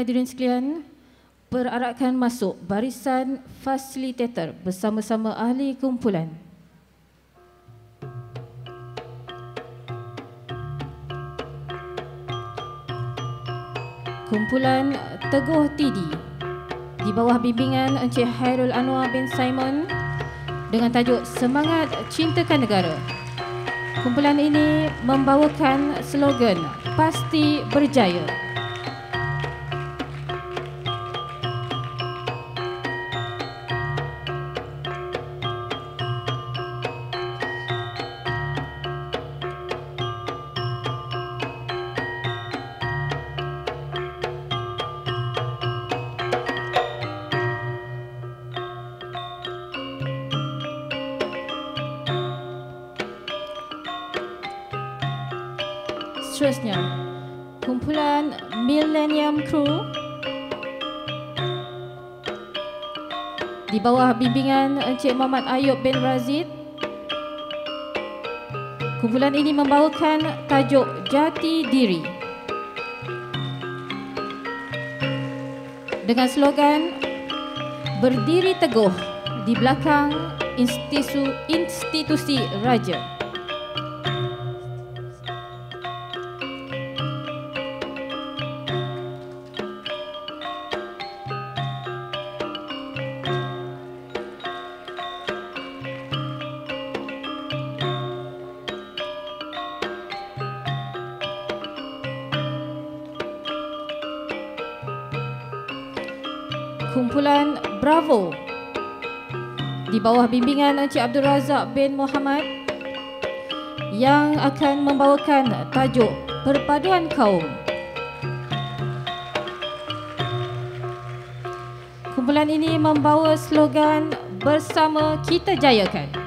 Hadirin sekalian, perarakan masuk barisan fasilitator bersama-sama ahli kumpulan. Kumpulan Teguh Tidi di bawah bimbingan Encik Hairul Anwar bin Simon dengan tajuk Semangat Cintakan Negara. Kumpulan ini membawakan slogan Pasti Berjaya. Encik Muhammad Ayub bin Razid. Kumpulan ini membawakan tajuk Jati Diri. Dengan slogan Berdiri teguh di belakang institusi, institusi raja. Bawah bimbingan Encik Abdul Razak bin Muhammad yang akan membawakan tajuk Perpaduan Kaum. Kumpulan ini membawa slogan Bersama Kita Jayakan.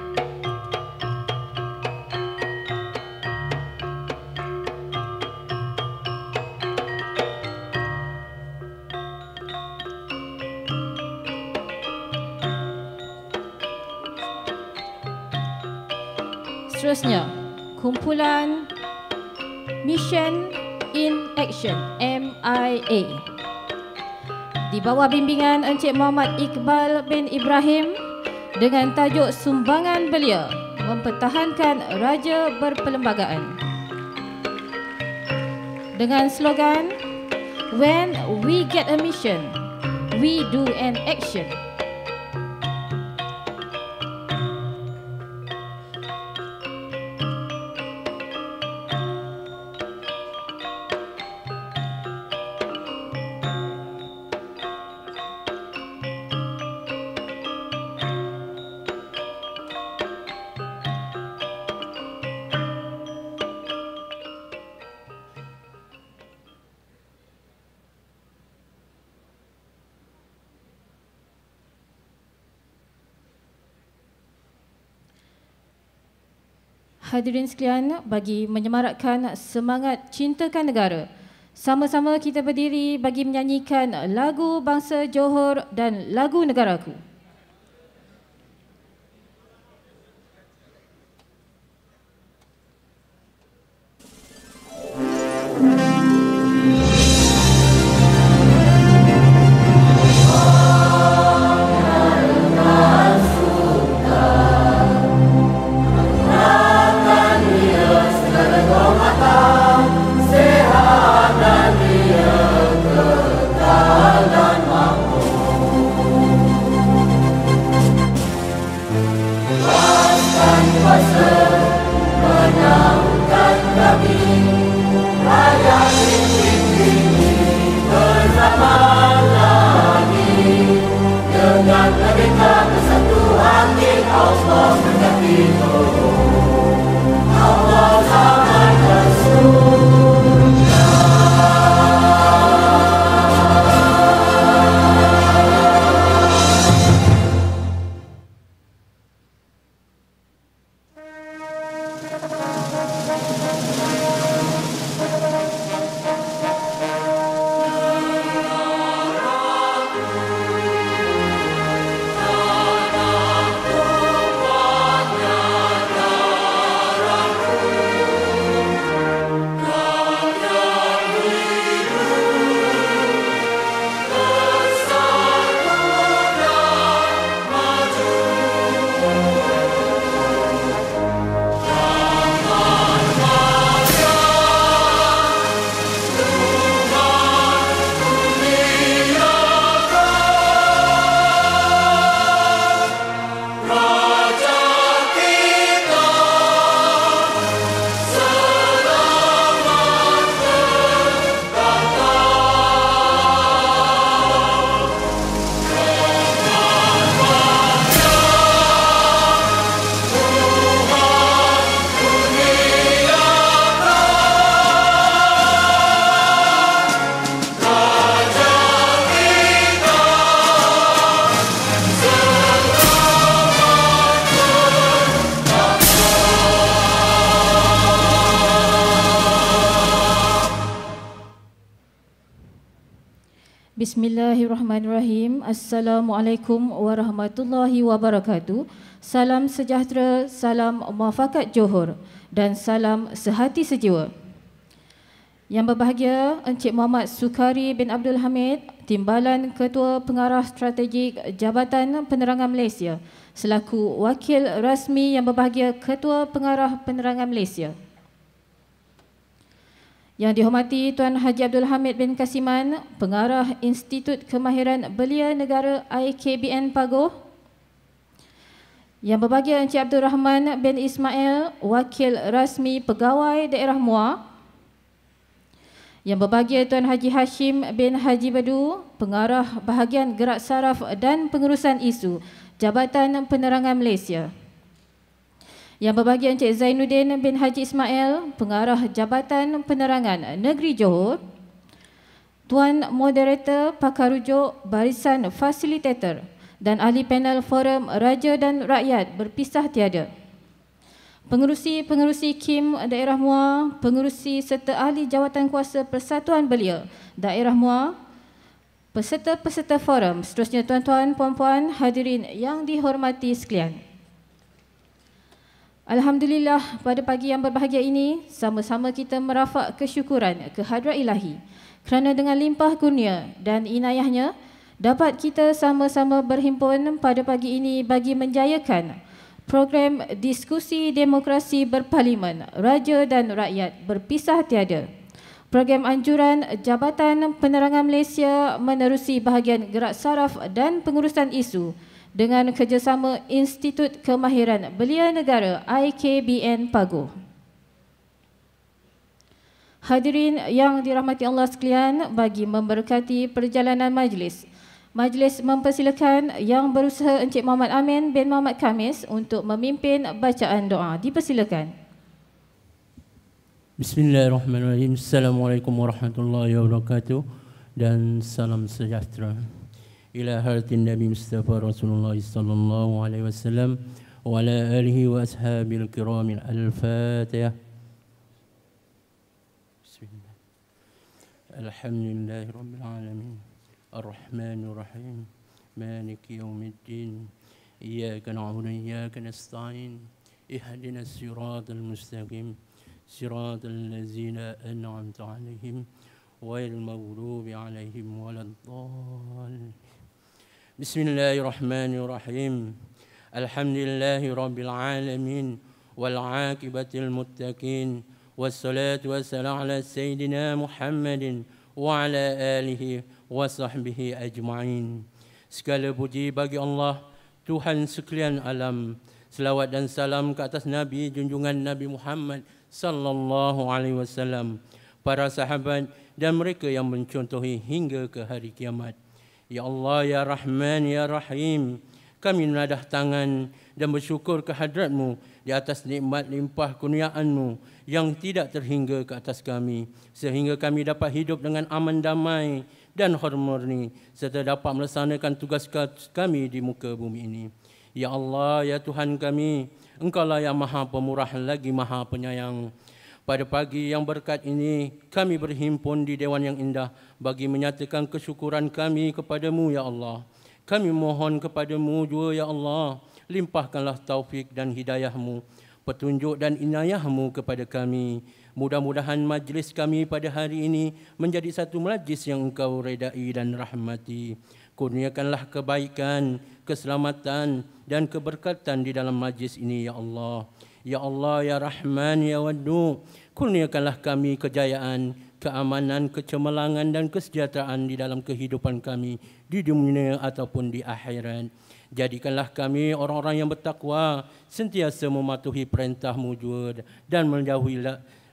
In Action MIA di bawah bimbingan Encik Muhammad Iqbal bin Ibrahim dengan tajuk Sumbangan Belia Mempertahankan Raja Berperlembagaan. Dengan slogan When we get a mission, we do an action. Hadirin sekalian, bagi menyemarakkan semangat cintakan negara, sama-sama kita berdiri bagi menyanyikan lagu bangsa Johor dan lagu negaraku. Assalamualaikum warahmatullahi wabarakatuh. Salam sejahtera, salam muafakat Johor dan salam sehati sejiwa. Yang berbahagia Encik Muhammad Sukari bin Abdul Hamid, Timbalan Ketua Pengarah Strategik Jabatan Penerangan Malaysia selaku wakil rasmi yang berbahagia Ketua Pengarah Penerangan Malaysia. Yang dihormati Tuan Haji Abdul Hamid bin Kasiman, Pengarah Institut Kemahiran Belia Negara IKBN Pagoh. Yang berbahagia Encik Abdul Rahman bin Ismail, Wakil Rasmi Pegawai Daerah Muar. Yang berbahagia Tuan Haji Hashim bin Haji Badu, Pengarah Bahagian Gerak Saraf dan Pengurusan Isu, Jabatan Penerangan Malaysia. Yang berbahagia Encik Zainuddin bin Haji Ismail, Pengarah Jabatan Penerangan Negeri Johor. Tuan Moderator Pakar Rujuk Barisan Fasilitator dan Ahli Panel Forum Raja dan Rakyat berpisah tiada. Pengerusi-pengerusi KIM Daerah Muar, pengerusi serta ahli jawatan kuasa Persatuan Belia Daerah Muar, peserta-peserta forum, seterusnya tuan-tuan, puan-puan, hadirin yang dihormati sekalian. Alhamdulillah pada pagi yang berbahagia ini sama-sama kita merafak kesyukuran kehadrat ilahi kerana dengan limpah kurnia dan inayahnya dapat kita sama-sama berhimpun pada pagi ini bagi menjayakan program diskusi demokrasi berparlimen raja dan rakyat berpisah tiada. Program anjuran Jabatan Penerangan Malaysia menerusi bahagian gerak saraf dan pengurusan isu dengan kerjasama Institut Kemahiran Belia Negara IKBN Pago. Hadirin yang dirahmati Allah sekalian bagi memberkati perjalanan majlis. Majlis mempersilakan yang berusaha Encik Muhammad Amin bin Muhammad Kamis untuk memimpin bacaan doa. Dipersilakan. Bismillahirrahmanirrahim. Assalamualaikum warahmatullahi wabarakatuh dan salam sejahtera. إلى هرة النبي مصطفى رسول الله صلى الله عليه وسلم وعلى آله وأصحابه الكرام الفاتحة. بسم الله. الحمد لله رب العالمين. الرحمن الرحيم. مالك يوم الدين. إياك نعبد وإياك نستعين. اهدنا الصراط المستقيم. صراط الذين أنعمت عليهم غير المغلوب عليهم ولا الضالين. بسم الله الرحمن الرحيم الحمد لله رب العالمين والعاقبة المتقين والصلاة والسلام على سيدنا محمد وعلى آله وصحبه أجمعين Segala puji bagi Allah Tuhan sekalian alam Selawat dan salam ke atas Nabi junjungan Nabi Muhammad sallallahu alaihi wasallam para sahabat dan mereka yang mencontohi hingga ke hari kiamat Ya Allah, Ya Rahman, Ya Rahim, kami menadah tangan dan bersyukur kehadratmu di atas nikmat limpah kurniaanmu yang tidak terhingga ke atas kami sehingga kami dapat hidup dengan aman damai dan harmoni serta dapat melaksanakan tugas kami di muka bumi ini. Ya Allah, Ya Tuhan kami, Engkaulah yang maha pemurah lagi maha penyayang. Pada pagi yang berkat ini, kami berhimpun di Dewan yang indah bagi menyatakan kesyukuran kami kepadamu, Ya Allah. Kami mohon kepadamu juga, Ya Allah, limpahkanlah taufik dan hidayahmu, petunjuk dan inayahmu kepada kami. Mudah-mudahan majlis kami pada hari ini menjadi satu majlis yang engkau redai dan rahmati. Kurniakanlah kebaikan, keselamatan dan keberkatan di dalam majlis ini, Ya Allah. Ya Allah, Ya Rahman, Ya Waddu, kurniakanlah kami kejayaan, keamanan, kecemerlangan dan kesejahteraan di dalam kehidupan kami di dunia ataupun di akhirat. Jadikanlah kami orang-orang yang bertakwa, sentiasa mematuhi perintahmu juga dan menjauhi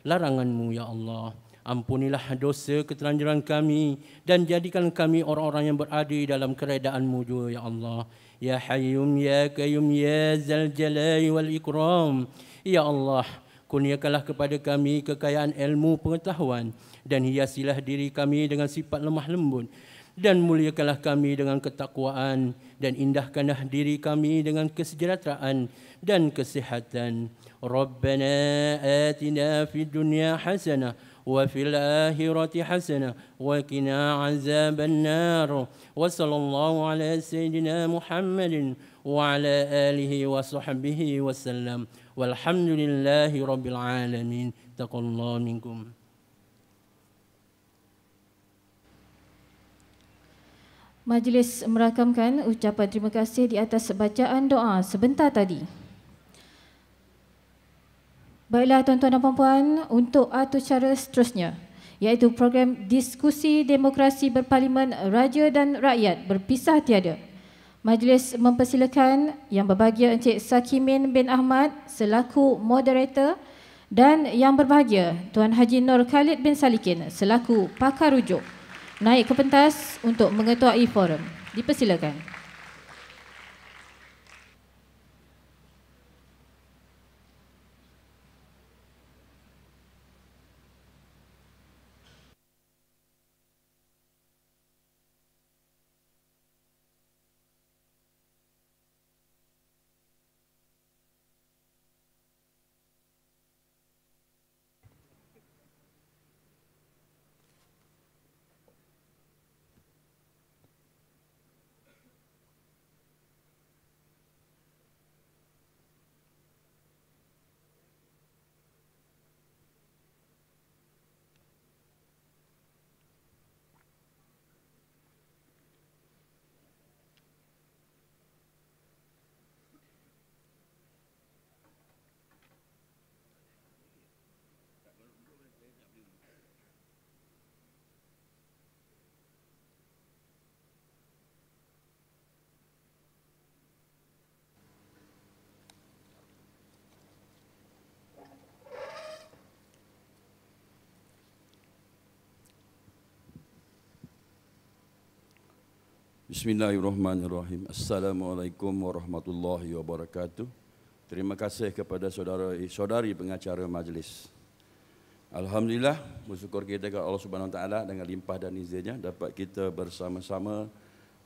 laranganmu, Ya Allah. Ampunilah dosa ketelanjuran kami dan jadikan kami orang-orang yang berada dalam keredaanmu juga, Ya Allah. Hayyum Ya Qayyum Ya Zal Jalali wal Ikram. Ya Allah, kurniakanlah kepada kami kekayaan ilmu pengetahuan dan hiasilah diri kami dengan sifat lemah lembut dan muliakanlah kami dengan ketakwaan dan indahkanlah diri kami dengan kesejahteraan dan kesehatan. Rabbana atina fid dunya hasanah وفي الآخرة حسنة وقنا عذاب النار. وصلى الله على سيدنا محمد وعلى آله وصحبه وسلم. والحمد لله رب العالمين. تقول الله منكم. Majlis merakamkan ucapan terima kasih di atas bacaan doa sebentar tadi. Baiklah tuan-tuan dan puan-puan, untuk atur cara seterusnya, iaitu program diskusi demokrasi berparlimen Raja dan Rakyat berpisah tiada. Majlis mempersilakan yang berbahagia Encik Sakimin bin Ahmad selaku moderator dan yang berbahagia Tuan Haji Nur Khalid bin Salikin selaku pakar rujuk naik ke pentas untuk mengetuai forum. Dipersilakan. Bismillahirrahmanirrahim. Assalamualaikum warahmatullahi wabarakatuh. Terima kasih kepada saudara saudari pengacara majlis. Alhamdulillah, bersyukur kita kepada Allah Subhanahu Wa Taala dengan limpah dan izinnya dapat kita bersama-sama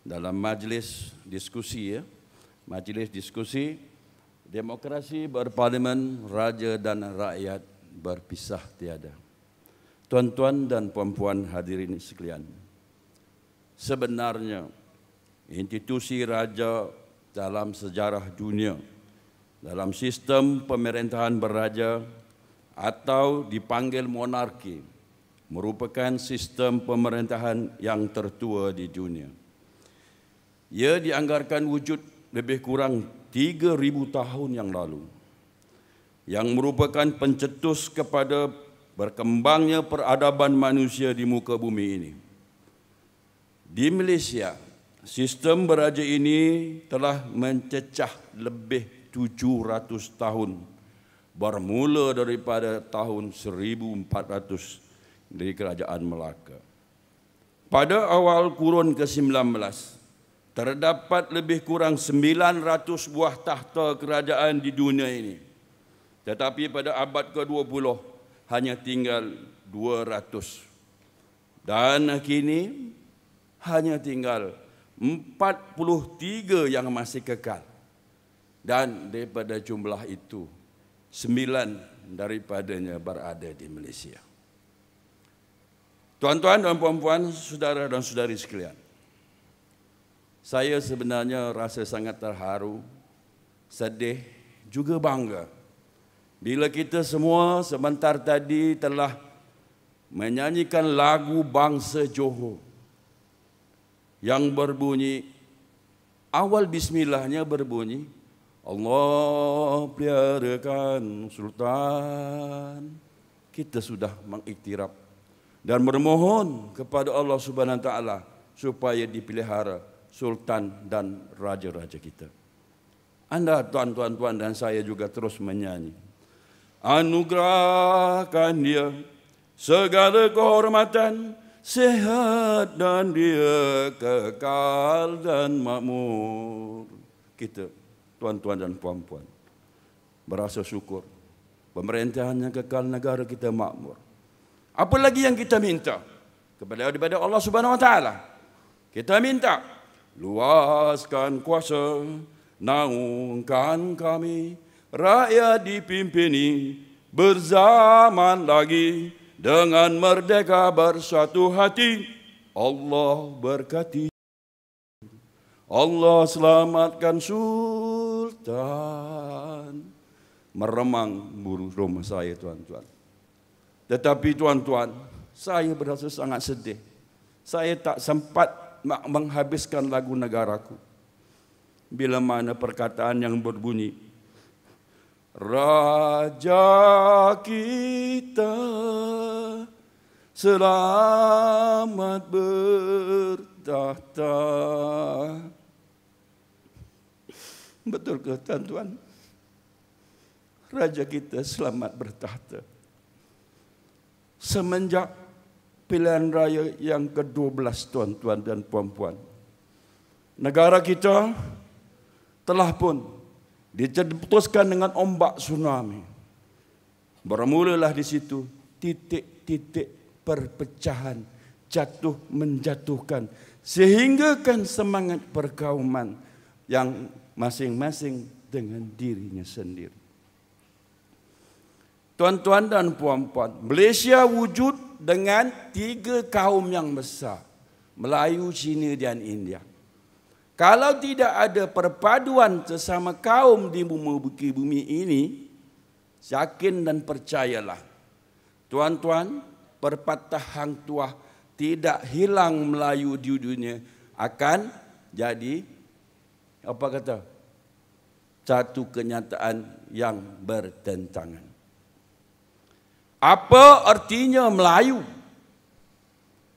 dalam majlis diskusi ya. Majlis diskusi demokrasi berparlimen raja dan rakyat berpisah tiada. Tuan-tuan dan puan-puan hadirin sekalian. Sebenarnya institusi raja dalam sejarah dunia dalam sistem pemerintahan beraja atau dipanggil monarki merupakan sistem pemerintahan yang tertua di dunia. Ia dianggarkan wujud lebih kurang 3000 tahun yang lalu yang merupakan pencetus kepada berkembangnya peradaban manusia di muka bumi ini. Di Malaysia, Sistem beraja ini telah mencecah lebih 700 tahun bermula daripada tahun 1400 dari kerajaan Melaka. Pada awal kurun ke-19 terdapat lebih kurang 900 buah tahta kerajaan di dunia ini. Tetapi pada abad ke-20 hanya tinggal 200. Dan kini hanya tinggal 43 yang masih kekal. Dan daripada jumlah itu, sembilan daripadanya berada di Malaysia. Tuan-tuan dan puan-puan, saudara dan saudari sekalian. Saya sebenarnya rasa sangat terharu, sedih, juga bangga. Bila kita semua sebentar tadi telah menyanyikan lagu bangsa Johor yang berbunyi awal bismillahnya berbunyi Allah peliharakan sultan. Kita sudah mengiktiraf dan bermohon kepada Allah Subhanahu taala supaya dipelihara sultan dan raja-raja kita. Anda tuan-tuan tuan dan saya juga terus menyanyi anugerahkan dia segala kehormatan sehat dan dia kekal dan makmur. Kita, tuan-tuan dan puan-puan, berasa syukur. Pemerintahannya kekal negara kita makmur. Apa lagi yang kita minta? Kepada daripada Allah Subhanahu Wa Taala. Kita minta luaskan kuasa, naungkan kami, rakyat dipimpini berzaman lagi dengan merdeka bersatu hati. Allah berkati. Allah selamatkan Sultan. Meremang buru rumah saya tuan-tuan. Tetapi tuan-tuan, saya berasa sangat sedih. Saya tak sempat menghabiskan lagu negaraku. Bila mana perkataan yang berbunyi, Raja kita selamat bertahta. Betul ke tuan-tuan? Raja kita selamat bertahta. Semenjak pilihan raya yang ke-12 tuan-tuan dan puan-puan. Negara kita telah pun dicetuskan dengan ombak tsunami. Bermulalah di situ titik-titik perpecahan, jatuh menjatuhkan sehingga kan semangat perkauman yang masing-masing dengan dirinya sendiri. Tuan-tuan dan puan-puan, Malaysia wujud dengan tiga kaum yang besar. Melayu, Cina dan India. Kalau tidak ada perpaduan sesama kaum di bumi, bumi ini, yakin dan percayalah. Tuan-tuan, perpatah hang tuah tidak hilang Melayu di dunia akan jadi apa kata? Satu kenyataan yang bertentangan. Apa artinya Melayu?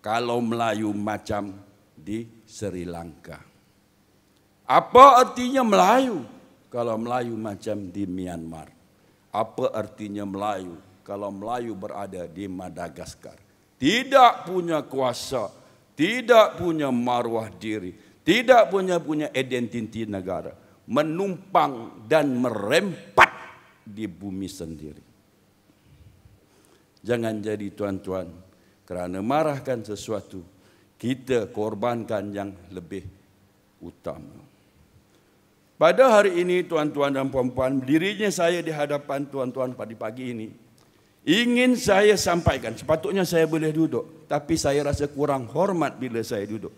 Kalau Melayu macam di Sri Lanka. Apa artinya Melayu? Kalau Melayu macam di Myanmar. Apa artinya Melayu? Kalau Melayu berada di Madagaskar. Tidak punya kuasa. Tidak punya maruah diri. Tidak punya punya identiti negara. Menumpang dan merempat di bumi sendiri. Jangan jadi tuan-tuan. Kerana marahkan sesuatu. Kita korbankan yang lebih utama. Pada hari ini tuan-tuan dan puan-puan, dirinya saya di hadapan tuan-tuan pada pagi ini ingin saya sampaikan, sepatutnya saya boleh duduk, tapi saya rasa kurang hormat bila saya duduk.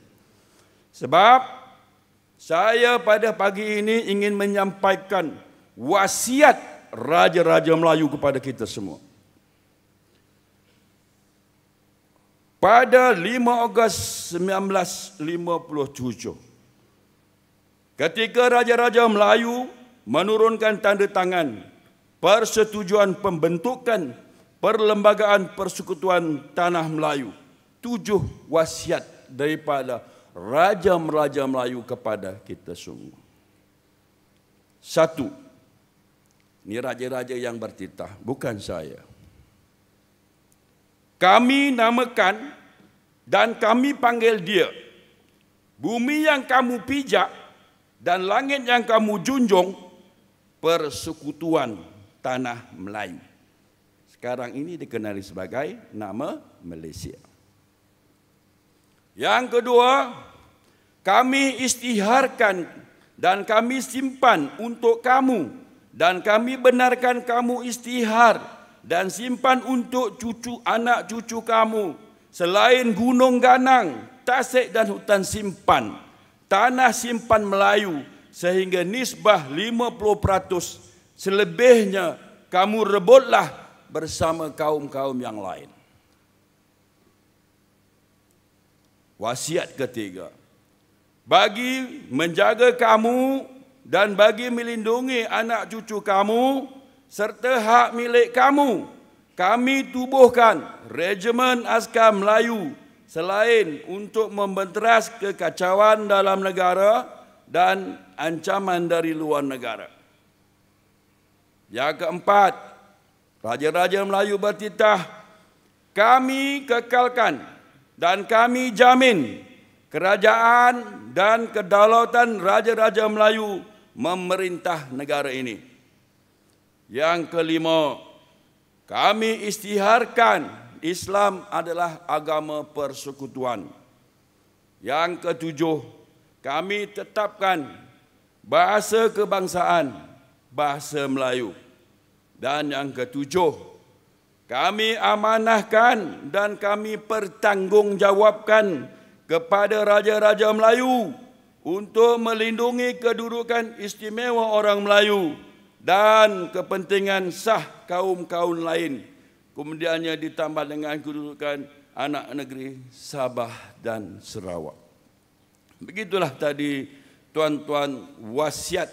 Sebab saya pada pagi ini ingin menyampaikan wasiat raja-raja Melayu kepada kita semua. Pada 5 Ogos 1957, Ketika raja-raja Melayu menurunkan tanda tangan persetujuan pembentukan Perlembagaan Persekutuan Tanah Melayu, tujuh wasiat daripada raja-raja Melayu kepada kita semua. Satu, ini raja-raja yang bertitah, bukan saya. Kami namakan dan kami panggil dia. Bumi yang kamu pijak dan langit yang kamu junjung persekutuan tanah Melayu. Sekarang ini dikenali sebagai nama Malaysia. Yang kedua, kami istiharkan dan kami simpan untuk kamu dan kami benarkan kamu istihar dan simpan untuk cucu anak cucu kamu selain gunung ganang, tasik dan hutan simpan tanah simpan Melayu sehingga nisbah 50% selebihnya kamu rebutlah bersama kaum-kaum yang lain. Wasiat ketiga. Bagi menjaga kamu dan bagi melindungi anak cucu kamu serta hak milik kamu, kami tubuhkan Regimen Askar Melayu selain untuk membenteras kekacauan dalam negara dan ancaman dari luar negara. Yang keempat, Raja-Raja Melayu bertitah, kami kekalkan dan kami jamin kerajaan dan kedaulatan Raja-Raja Melayu memerintah negara ini. Yang kelima, kami istiharkan Islam adalah agama persekutuan. Yang ketujuh, kami tetapkan bahasa kebangsaan bahasa Melayu. Dan yang ketujuh, kami amanahkan dan kami pertanggungjawabkan kepada raja-raja Melayu untuk melindungi kedudukan istimewa orang Melayu dan kepentingan sah kaum-kaum lain. Kemudiannya ditambah dengan kedudukan anak negeri Sabah dan Sarawak. Begitulah tadi tuan-tuan wasiat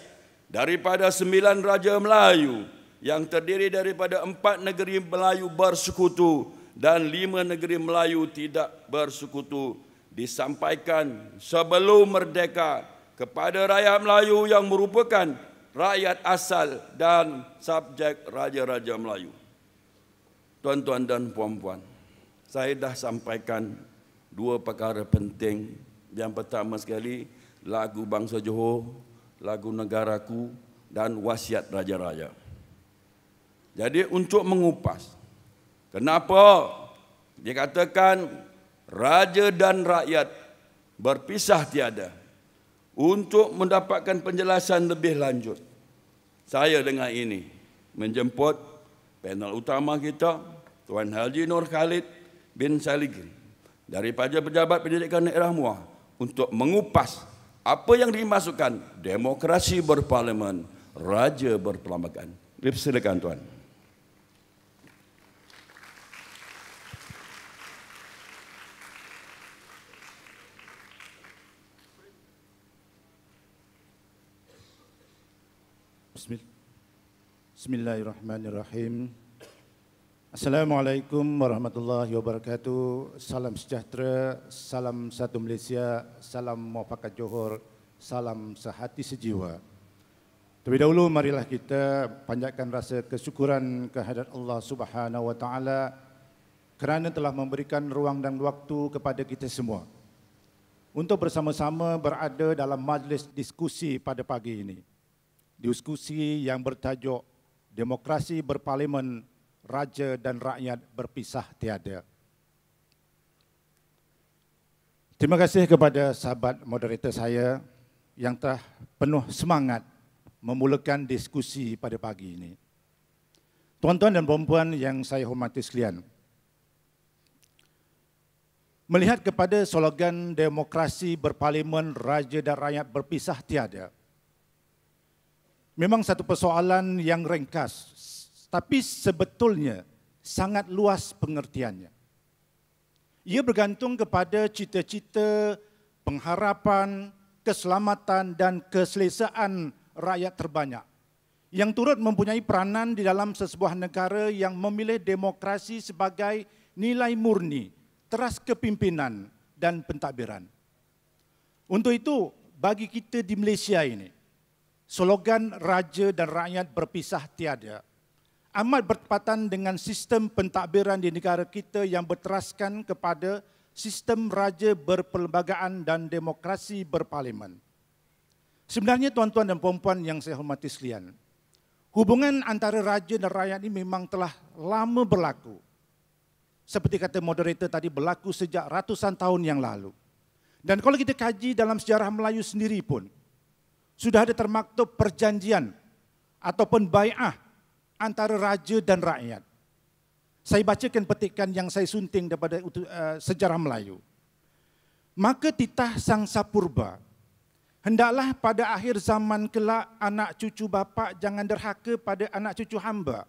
daripada sembilan raja Melayu yang terdiri daripada empat negeri Melayu bersekutu dan lima negeri Melayu tidak bersekutu disampaikan sebelum merdeka kepada rakyat Melayu yang merupakan rakyat asal dan subjek raja-raja Melayu. Tuan-tuan dan puan-puan, saya dah sampaikan dua perkara penting. Yang pertama sekali, lagu bangsa Johor, lagu negaraku dan wasiat raja-raja. Jadi untuk mengupas, kenapa dikatakan raja dan rakyat berpisah tiada untuk mendapatkan penjelasan lebih lanjut. Saya dengan ini menjemput panel utama kita Tuan Haji Nur Khalid bin Saligin daripada pejabat pendidikan daerah Muar untuk mengupas apa yang dimasukkan demokrasi berparlimen, raja berperlembagaan. Silakan tuan. Bismillahirrahmanirrahim. Assalamualaikum warahmatullahi wabarakatuh. Salam sejahtera, salam satu Malaysia, salam muafakat Johor, salam sehati sejiwa. Terlebih dahulu marilah kita panjatkan rasa kesyukuran kehadirat Allah Subhanahu wa taala kerana telah memberikan ruang dan waktu kepada kita semua untuk bersama-sama berada dalam majlis diskusi pada pagi ini. Diskusi yang bertajuk demokrasi berparlimen, raja dan rakyat berpisah tiada. Terima kasih kepada sahabat moderator saya yang telah penuh semangat memulakan diskusi pada pagi ini. Tuan-tuan dan puan-puan yang saya hormati sekalian, melihat kepada slogan demokrasi berparlimen, raja dan rakyat berpisah tiada, memang satu persoalan yang ringkas tapi sebetulnya sangat luas pengertiannya. Ia bergantung kepada cita-cita, pengharapan, keselamatan dan keselesaan rakyat terbanyak yang turut mempunyai peranan di dalam sesebuah negara yang memilih demokrasi sebagai nilai murni, teras kepimpinan dan pentadbiran. Untuk itu, bagi kita di Malaysia ini, slogan raja dan rakyat berpisah tiada amat bertepatan dengan sistem pentadbiran di negara kita yang berteraskan kepada sistem raja berperlembagaan dan demokrasi berparlimen. Sebenarnya tuan-tuan dan puan-puan yang saya hormati sekalian, hubungan antara raja dan rakyat ini memang telah lama berlaku. Seperti kata moderator tadi berlaku sejak ratusan tahun yang lalu. Dan kalau kita kaji dalam sejarah Melayu sendiri pun, sudah ada termaktub perjanjian ataupun bai'ah antara raja dan rakyat. Saya bacakan petikan yang saya sunting daripada uh, sejarah Melayu. Maka titah sang sapurba, hendaklah pada akhir zaman kelak anak cucu bapa jangan derhaka pada anak cucu hamba.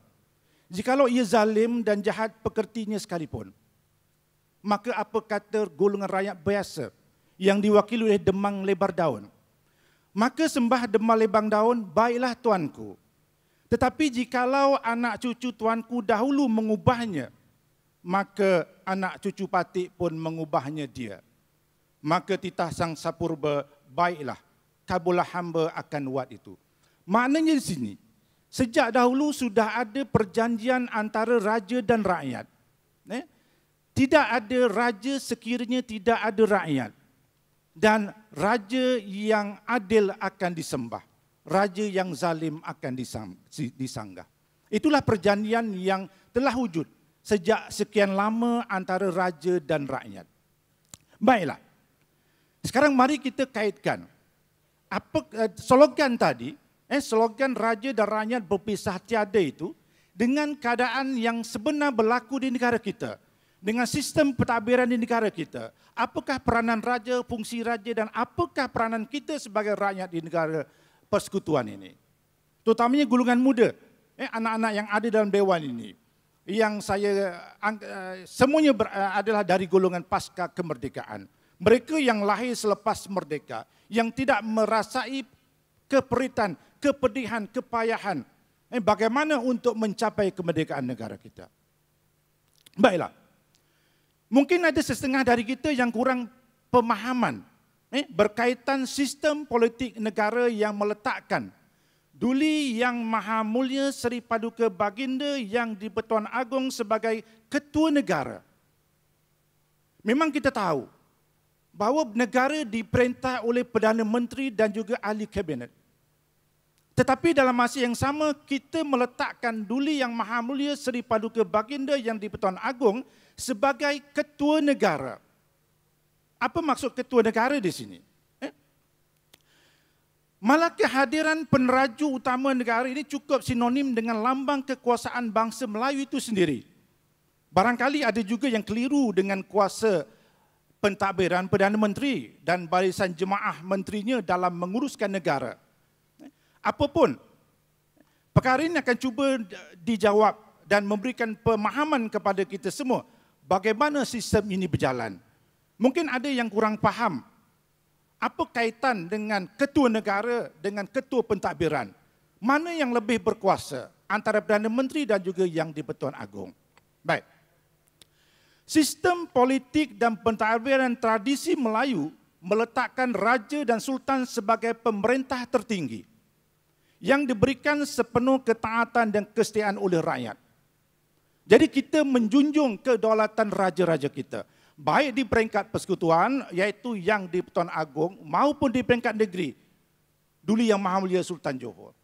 Jikalau ia zalim dan jahat pekertinya sekalipun. Maka apa kata golongan rakyat biasa yang diwakili oleh demang lebar daun. Maka sembah demam lebang daun, baiklah tuanku. Tetapi jikalau anak cucu tuanku dahulu mengubahnya, maka anak cucu patik pun mengubahnya dia. Maka titah sang sapurba, baiklah, kabulah hamba akan buat itu. Maknanya di sini, sejak dahulu sudah ada perjanjian antara raja dan rakyat. Eh? Tidak ada raja sekiranya tidak ada rakyat dan raja yang adil akan disembah. Raja yang zalim akan disanggah. Itulah perjanjian yang telah wujud sejak sekian lama antara raja dan rakyat. Baiklah. Sekarang mari kita kaitkan apa eh, slogan tadi, eh slogan raja dan rakyat berpisah tiada itu dengan keadaan yang sebenar berlaku di negara kita, dengan sistem pentadbiran di negara kita, apakah peranan raja, fungsi raja dan apakah peranan kita sebagai rakyat di negara persekutuan ini. Terutamanya golongan muda, eh, anak-anak yang ada dalam dewan ini. Yang saya uh, semuanya ber, uh, adalah dari golongan pasca kemerdekaan. Mereka yang lahir selepas merdeka, yang tidak merasai keperitan, kepedihan, kepayahan, Eh, bagaimana untuk mencapai kemerdekaan negara kita? Baiklah. Mungkin ada setengah dari kita yang kurang pemahaman eh, berkaitan sistem politik negara yang meletakkan Duli yang Maha Mulia Seri Paduka Baginda yang di Pertuan Agong sebagai ketua negara. Memang kita tahu bahawa negara diperintah oleh Perdana Menteri dan juga ahli kabinet. Tetapi dalam masa yang sama, kita meletakkan Duli Yang Maha Mulia Seri Paduka Baginda yang di Pertuan Agong sebagai ketua negara. Apa maksud ketua negara di sini? Eh? Malah kehadiran peneraju utama negara ini cukup sinonim dengan lambang kekuasaan bangsa Melayu itu sendiri. Barangkali ada juga yang keliru dengan kuasa pentadbiran Perdana Menteri dan barisan jemaah menterinya dalam menguruskan negara apapun perkara ini akan cuba dijawab dan memberikan pemahaman kepada kita semua bagaimana sistem ini berjalan. Mungkin ada yang kurang faham apa kaitan dengan ketua negara dengan ketua pentadbiran. Mana yang lebih berkuasa antara Perdana Menteri dan juga yang di Pertuan Agong. Baik. Sistem politik dan pentadbiran tradisi Melayu meletakkan raja dan sultan sebagai pemerintah tertinggi yang diberikan sepenuh ketaatan dan kesetiaan oleh rakyat. Jadi kita menjunjung kedaulatan raja-raja kita. Baik di peringkat persekutuan, iaitu yang di Pertuan Agong, maupun di peringkat negeri. Dulu yang Maha Mulia Sultan Johor.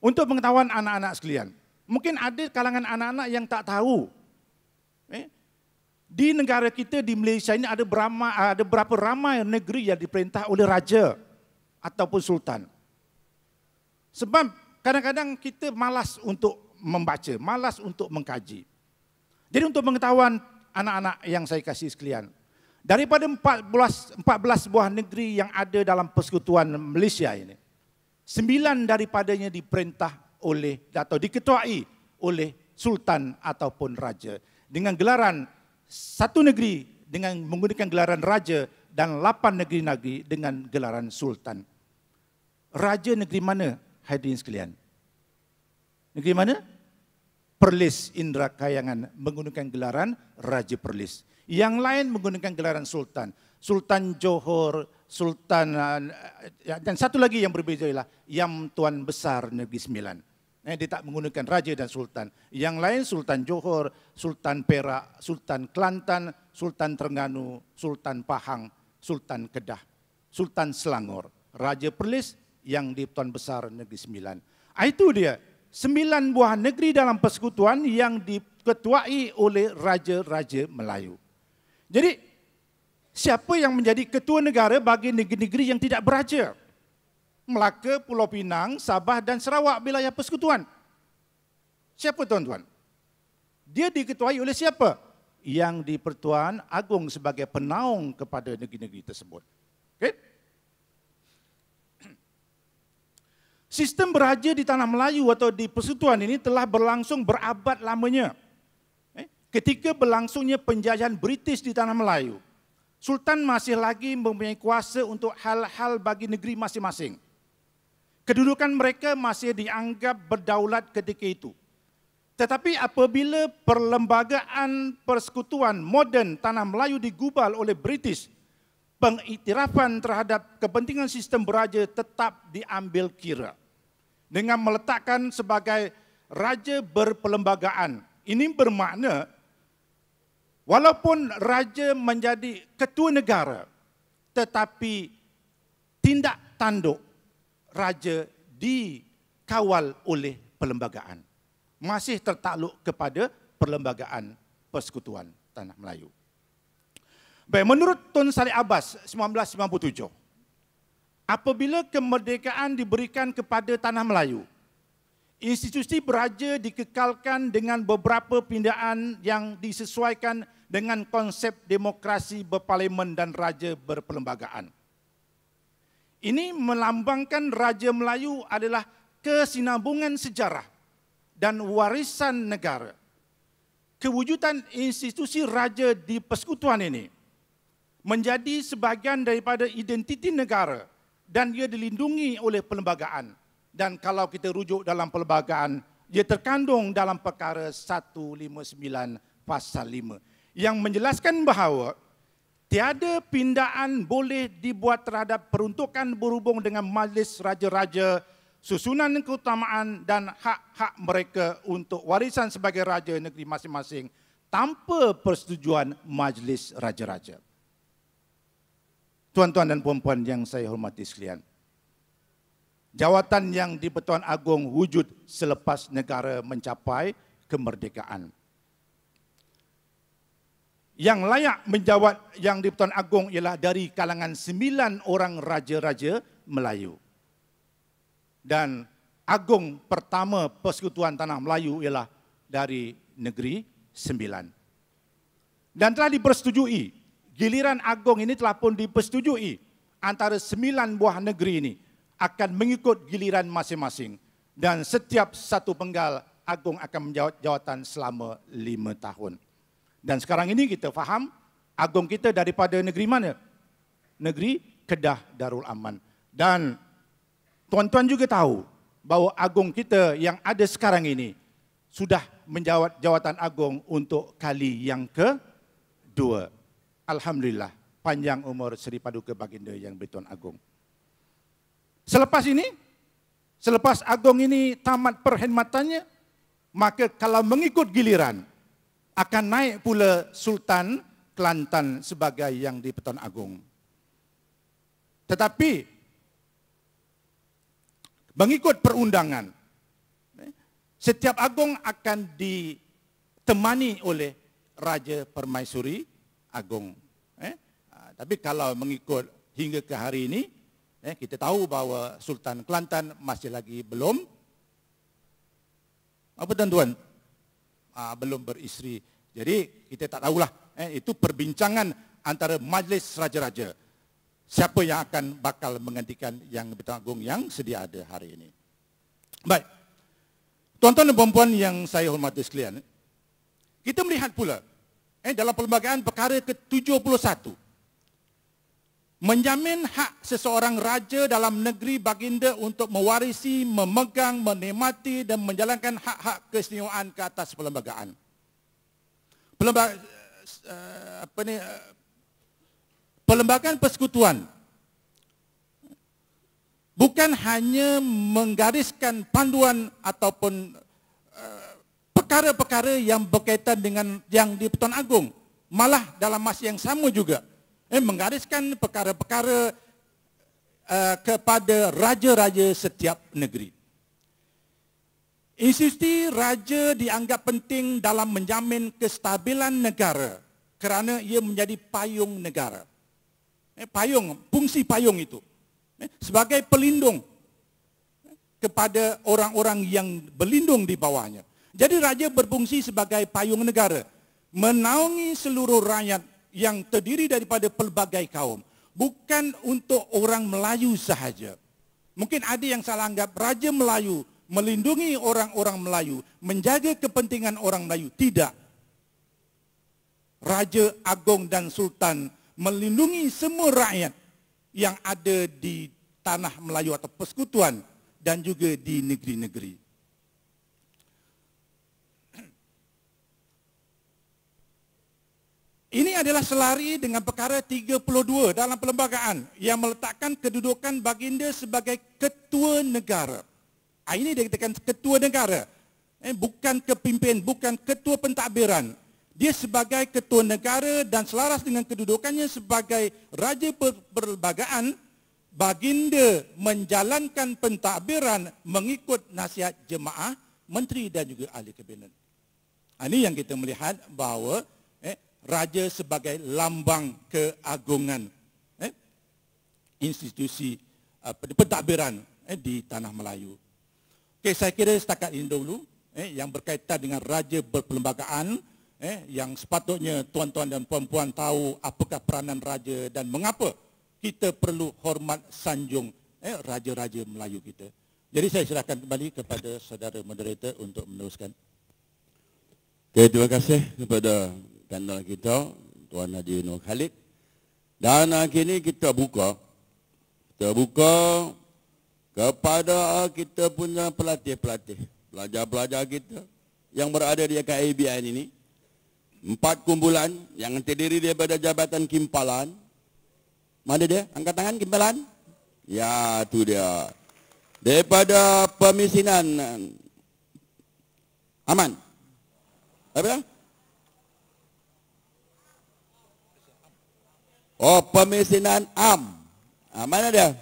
Untuk pengetahuan anak-anak sekalian, mungkin ada kalangan anak-anak yang tak tahu. Eh, di negara kita, di Malaysia ini ada berapa, ada berapa ramai negeri yang diperintah oleh raja ataupun sultan. Sebab kadang-kadang kita malas untuk membaca, malas untuk mengkaji. Jadi untuk pengetahuan anak-anak yang saya kasih sekalian, daripada 14, 14 buah negeri yang ada dalam persekutuan Malaysia ini, sembilan daripadanya diperintah oleh atau diketuai oleh sultan ataupun raja dengan gelaran satu negeri dengan menggunakan gelaran raja dan lapan negeri-negeri dengan gelaran sultan. Raja negeri mana hadirin sekalian. Negeri mana? Perlis Indra Kayangan menggunakan gelaran Raja Perlis. Yang lain menggunakan gelaran Sultan. Sultan Johor, Sultan eh, dan satu lagi yang berbeza ialah Yang Tuan Besar Negeri Sembilan. Eh, dia tak menggunakan Raja dan Sultan. Yang lain Sultan Johor, Sultan Perak, Sultan Kelantan, Sultan Terengganu, Sultan Pahang, Sultan Kedah, Sultan Selangor. Raja Perlis yang di Tuan Besar Negeri Sembilan. Ah, itu dia. Sembilan buah negeri dalam persekutuan yang diketuai oleh Raja-Raja Melayu. Jadi, siapa yang menjadi ketua negara bagi negeri-negeri yang tidak beraja? Melaka, Pulau Pinang, Sabah dan Sarawak wilayah persekutuan. Siapa tuan-tuan? Dia diketuai oleh siapa? Yang di Pertuan Agung sebagai penaung kepada negeri-negeri tersebut. Okay? Sistem beraja di tanah Melayu atau di persekutuan ini telah berlangsung berabad lamanya. Eh, ketika berlangsungnya penjajahan British di tanah Melayu, Sultan masih lagi mempunyai kuasa untuk hal-hal bagi negeri masing-masing. Kedudukan mereka masih dianggap berdaulat ketika itu. Tetapi apabila perlembagaan persekutuan moden tanah Melayu digubal oleh British, pengiktirafan terhadap kepentingan sistem beraja tetap diambil kira dengan meletakkan sebagai raja berperlembagaan. Ini bermakna walaupun raja menjadi ketua negara tetapi tindak tanduk raja dikawal oleh perlembagaan. Masih tertakluk kepada perlembagaan persekutuan Tanah Melayu. Baik, menurut Tun Salih Abbas 1997, apabila kemerdekaan diberikan kepada tanah Melayu, institusi beraja dikekalkan dengan beberapa pindaan yang disesuaikan dengan konsep demokrasi berparlimen dan raja berperlembagaan. Ini melambangkan Raja Melayu adalah kesinambungan sejarah dan warisan negara. Kewujudan institusi raja di persekutuan ini menjadi sebahagian daripada identiti negara dan ia dilindungi oleh perlembagaan. Dan kalau kita rujuk dalam perlembagaan, ia terkandung dalam perkara 159 pasal 5 yang menjelaskan bahawa tiada pindaan boleh dibuat terhadap peruntukan berhubung dengan majlis raja-raja, susunan keutamaan dan hak-hak mereka untuk warisan sebagai raja negeri masing-masing tanpa persetujuan majlis raja-raja. Tuan-tuan dan puan-puan yang saya hormati sekalian. Jawatan yang di Pertuan Agong wujud selepas negara mencapai kemerdekaan yang layak menjawat yang di Pertuan Agong ialah dari kalangan sembilan orang raja-raja Melayu. Dan Agong pertama Persekutuan Tanah Melayu ialah dari negeri sembilan. Dan telah dipersetujui, giliran Agong ini telah pun dipersetujui antara sembilan buah negeri ini akan mengikut giliran masing-masing. Dan setiap satu penggal Agong akan menjawat jawatan selama lima tahun. Dan sekarang ini kita faham agung kita daripada negeri mana? Negeri Kedah Darul Aman. Dan tuan-tuan juga tahu bahawa agung kita yang ada sekarang ini sudah menjawat jawatan agung untuk kali yang kedua. Alhamdulillah, panjang umur Seri Paduka Baginda yang bertuan agung. Selepas ini, selepas agung ini tamat perkhidmatannya, maka kalau mengikut giliran, akan naik pula Sultan Kelantan sebagai yang di Peton Agung. Tetapi mengikut perundangan, setiap agung akan ditemani oleh Raja Permaisuri Agung. Eh? Ah, tapi kalau mengikut hingga ke hari ini, eh, kita tahu bahawa Sultan Kelantan masih lagi belum. Apa tuan-tuan? uh, belum beristri. Jadi kita tak tahulah eh, itu perbincangan antara majlis raja-raja. Siapa yang akan bakal menggantikan yang bertanggung yang sedia ada hari ini. Baik. Tuan-tuan dan puan yang saya hormati sekalian. Kita melihat pula eh, dalam perlembagaan perkara ke-71 menjamin hak seseorang raja dalam negeri baginda untuk mewarisi, memegang, menikmati dan menjalankan hak-hak keistimewaan ke atas perlembagaan. Perlembagaan eh, apa ni uh, perlembagaan persekutuan bukan hanya menggariskan panduan ataupun perkara-perkara yang berkaitan dengan yang di Pertuan Agong malah dalam masa yang sama juga eh, menggariskan perkara-perkara uh, kepada raja-raja setiap negeri. Institusi raja dianggap penting dalam menjamin kestabilan negara kerana ia menjadi payung negara. Eh, payung, fungsi payung itu. Eh, sebagai pelindung kepada orang-orang yang berlindung di bawahnya. Jadi raja berfungsi sebagai payung negara. Menaungi seluruh rakyat yang terdiri daripada pelbagai kaum. Bukan untuk orang Melayu sahaja. Mungkin ada yang salah anggap Raja Melayu melindungi orang-orang Melayu, menjaga kepentingan orang Melayu. Tidak. Raja Agong dan Sultan melindungi semua rakyat yang ada di tanah Melayu atau persekutuan dan juga di negeri-negeri. Ini adalah selari dengan perkara 32 dalam perlembagaan yang meletakkan kedudukan baginda sebagai ketua negara. Ah, ini dia katakan ketua negara. Eh, bukan kepimpin, bukan ketua pentadbiran. Dia sebagai ketua negara dan selaras dengan kedudukannya sebagai raja perlembagaan, baginda menjalankan pentadbiran mengikut nasihat jemaah, menteri dan juga ahli kabinet. Ah, ini yang kita melihat bahawa raja sebagai lambang keagungan eh, institusi uh, pentadbiran eh, di tanah Melayu. Okay, saya kira setakat ini dulu eh, yang berkaitan dengan raja berperlembagaan eh, yang sepatutnya tuan-tuan dan puan-puan tahu apakah peranan raja dan mengapa kita perlu hormat sanjung eh, raja-raja Melayu kita. Jadi saya serahkan kembali kepada saudara moderator untuk meneruskan. Okay, terima kasih kepada kanal kita, Tuan Haji Nur Khalid. Dan akhirnya kita buka, kita buka kepada kita punya pelatih-pelatih, pelajar-pelajar kita yang berada di KABN ini. Empat kumpulan yang terdiri daripada Jabatan Kimpalan. Mana dia? Angkat tangan Kimpalan. Ya, tu dia. Daripada pemisinan aman. Apa? Oh, pemisinan am. Ah, mana dia?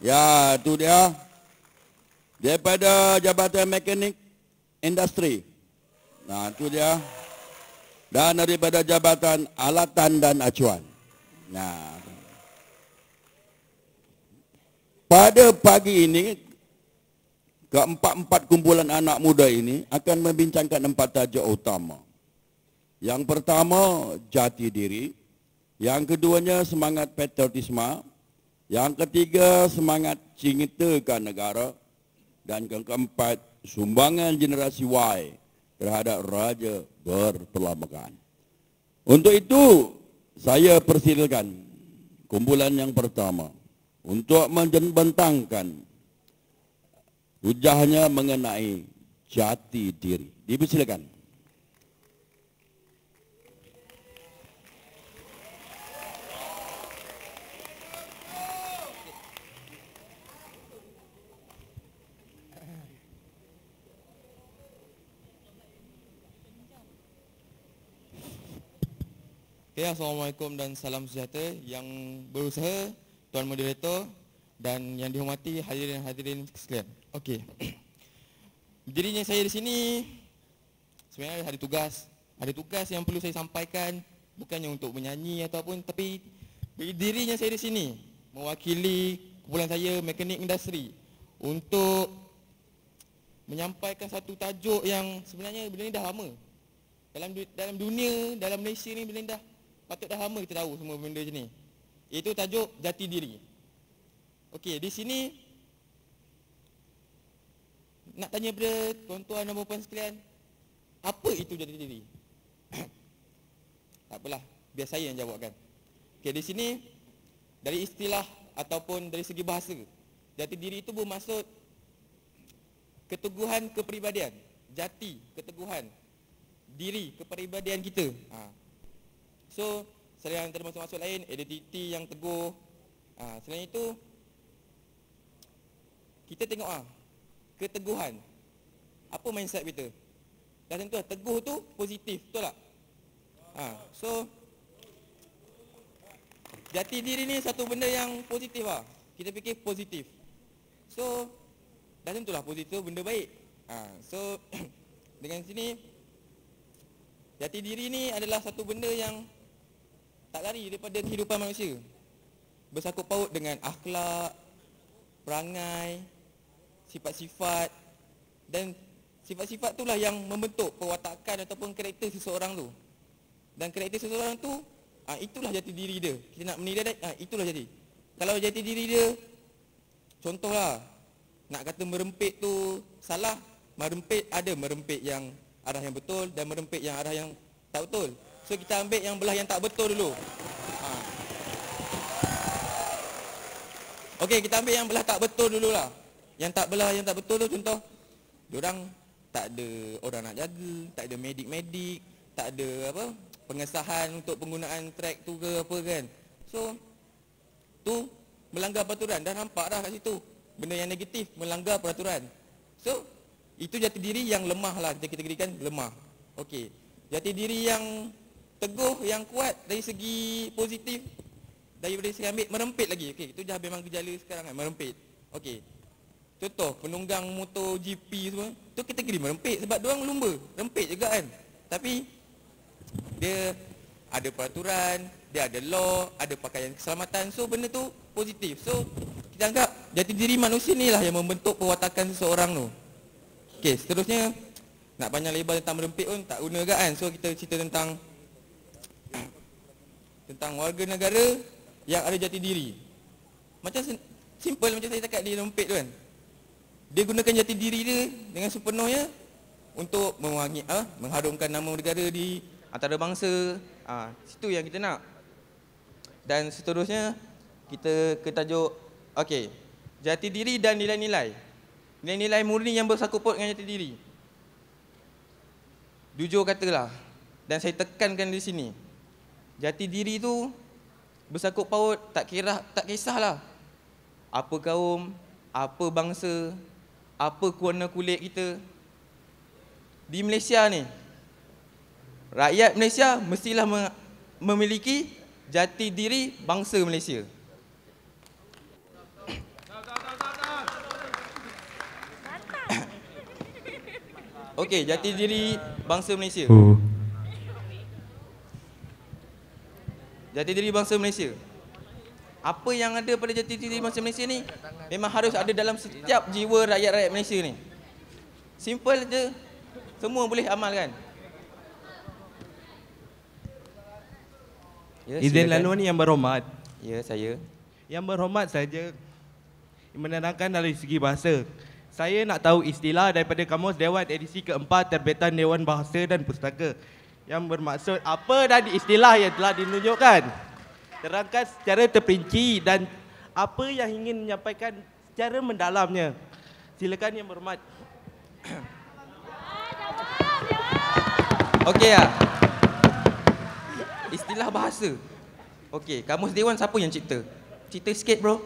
Ya, tu dia. Daripada Jabatan Mekanik Industri. Nah, tu dia. Dan daripada Jabatan Alatan dan Acuan. Nah. Pada pagi ini, keempat-empat kumpulan anak muda ini akan membincangkan empat tajuk utama. Yang pertama, jati diri. Yang keduanya semangat patriotisme. Yang ketiga semangat cintakan negara. Dan yang keempat sumbangan generasi Y terhadap raja berperlembagaan. Untuk itu saya persilakan kumpulan yang pertama untuk membentangkan hujahnya mengenai jati diri. Dipersilakan. Okay, Assalamualaikum dan salam sejahtera yang berusaha, Tuan Moderator dan yang dihormati hadirin-hadirin sekalian. Okey. Dirinya saya di sini sebenarnya ada tugas. Ada tugas yang perlu saya sampaikan bukannya untuk menyanyi ataupun tapi dirinya saya di sini mewakili kumpulan saya mekanik industri untuk menyampaikan satu tajuk yang sebenarnya benda ni dah lama. Dalam dalam dunia, dalam Malaysia ni benda ni dah patut dah lama kita tahu semua benda macam ni. Itu tajuk jati diri. Okey, di sini nak tanya pada tuan-tuan dan puan sekalian, apa itu jati diri? tak apalah, biar saya yang jawabkan. Okey, di sini dari istilah ataupun dari segi bahasa, jati diri itu bermaksud keteguhan kepribadian, jati keteguhan diri kepribadian kita. Ha, So selain termasuk-masuk lain Identiti yang teguh. Ha, Selain itu Kita tengok ah Keteguhan. Apa mindset kita? Dah tentu lah Teguh tu positif Betul tak? Ha, So Jati diri ni satu benda yang positif lah Kita fikir positif. So Dah tentulah positif benda baik. Ha, So Dengan sini Jati diri ni adalah satu benda yang tak lari daripada kehidupan manusia. Bersangkut paut dengan akhlak, perangai, sifat-sifat dan sifat-sifat itulah yang membentuk perwatakan ataupun karakter seseorang tu. Dan karakter seseorang tu, ah itulah jati diri dia. Kita nak menilai ah itulah jadi. Kalau jati diri dia contohlah nak kata merempit tu salah, merempit ada merempit yang arah yang betul dan merempit yang arah yang tak betul. So kita ambil yang belah yang tak betul dulu. Ha. Okey, kita ambil yang belah tak betul dululah. Yang tak belah yang tak betul tu contoh. Diorang tak ada orang nak jaga, tak ada medik-medik, tak ada apa pengesahan untuk penggunaan track tu ke apa kan. So tu melanggar peraturan dah nampak dah kat situ. Benda yang negatif melanggar peraturan. So itu jati diri yang lemah lah kita kategorikan lemah. Okey. Jati diri yang teguh yang kuat dari segi positif daripada segi ambil merempit lagi. Okey itu dah memang gejala sekarang kan merempit. Okey. Contoh penunggang motor GP semua tu kita kira merempit sebab dia orang lumba. Rempit juga kan. Tapi dia ada peraturan dia ada law ada pakaian keselamatan. So benda tu positif. So kita anggap jati diri manusia ni lah yang membentuk perwatakan seseorang tu. Okey, seterusnya nak panjang lebar tentang merempit pun tak guna kan. So kita cerita tentang tentang warga negara yang ada jati diri. Macam simple macam saya cakap di merempit tu kan. Dia gunakan jati diri dia dengan sepenuhnya untuk mewangi ah mengharumkan nama negara di antara bangsa. Ah, situ yang kita nak. Dan seterusnya kita ke tajuk okey, jati diri dan nilai-nilai. Nilai-nilai murni yang bersangkut dengan jati diri. Jujur katalah dan saya tekankan di sini. Jati diri tu bersangkut paut tak kira tak kisahlah. Apa kaum, apa bangsa, apa warna kulit kita. Di Malaysia ni rakyat Malaysia mestilah memiliki jati diri bangsa Malaysia. Okey, jati diri bangsa Malaysia. Jati diri bangsa Malaysia. Apa yang ada pada jati diri bangsa Malaysia ni memang harus ada dalam setiap jiwa rakyat-rakyat Malaysia ni. Simple je. Semua boleh amalkan. Ya, Izin laluan yang berhormat. Ya, saya. Yang berhormat saja menerangkan dari segi bahasa. Saya nak tahu istilah daripada Kamus Dewan edisi keempat terbitan Dewan Bahasa dan Pustaka yang bermaksud apa dan istilah yang telah ditunjukkan. Terangkan secara terperinci dan apa yang ingin menyampaikan secara mendalamnya. Silakan yang berhormat. Okey ya. Istilah bahasa. Okey, Kamus Dewan siapa yang cipta? Cipta sikit bro.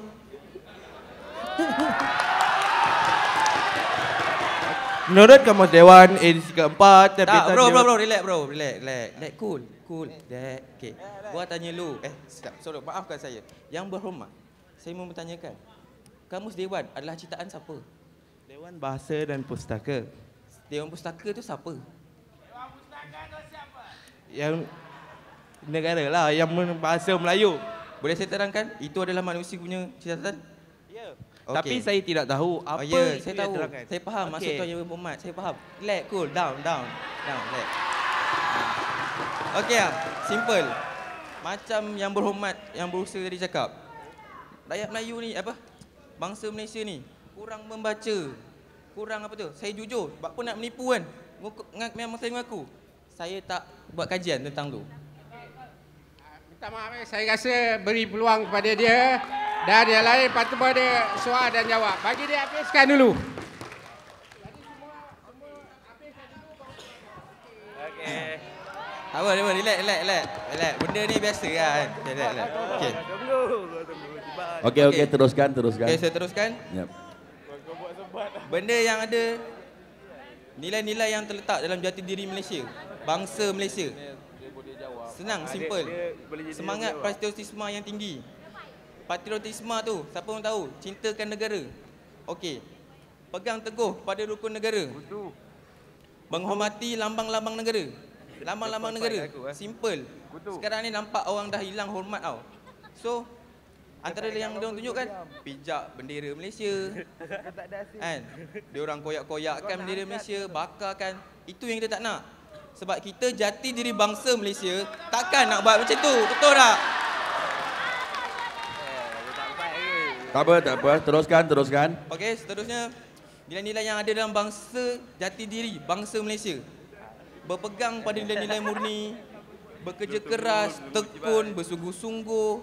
Menurut Kamus Dewan edisi keempat Tak bro bro bro relax bro relax relax. Relax cool cool that okay. Gua tanya lu. Eh sekejap sorry maafkan saya. Yang berhormat saya mau bertanyakan. Kamus Dewan adalah ciptaan siapa? Dewan Bahasa dan Pustaka. Dewan Pustaka tu siapa? Dewan Pustaka tu siapa yang negara lah yang bahasa Melayu. Boleh saya terangkan? Itu adalah manusia punya ciptaan Okay. Tapi saya tidak tahu apa oh, yeah, saya tahu. Terangkan. Saya faham okay. maksud tuan yang berhormat. Saya faham. Relax, cool, down, down. Down, relax. Okey ah, simple. Macam yang berhormat yang berusaha tadi cakap. Rakyat Melayu ni apa? Bangsa Malaysia ni kurang membaca. Kurang apa tu? Saya jujur, apa nak menipu kan? Memang saya mengaku. Saya tak buat kajian tentang tu. Minta maaf eh, saya rasa beri peluang kepada dia dan yang lain patut pada soal dan jawab. Bagi dia habiskan dulu. Okey. Apa dia relax relax relax. Relax. Benda ni biasa kan. Okey relax relax. Okey. Okey okey teruskan teruskan. Okey saya teruskan. Yep. Benda yang ada nilai-nilai yang terletak dalam jati diri Malaysia, bangsa Malaysia. Senang, simple. Semangat patriotisme yang tinggi. Patriotisme tu, siapa pun tahu, cintakan negara. Okey. Pegang teguh pada rukun negara. Menghormati lambang-lambang negara. Lambang-lambang negara. Eh. Simple. Sekarang ni nampak orang dah hilang hormat tau. So, antara yang dia tunjukkan pijak bendera Malaysia. Kan? Dia orang koyak-koyakkan bendera Malaysia, bakarkan. Itu yang kita tak nak. Sebab kita jati diri bangsa Malaysia takkan nak buat macam tu. Betul tak? Tak apa, tak apa. Teruskan, teruskan. Okey, seterusnya nilai-nilai yang ada dalam bangsa jati diri bangsa Malaysia. Berpegang pada nilai-nilai murni, bekerja keras, tekun, bersungguh-sungguh,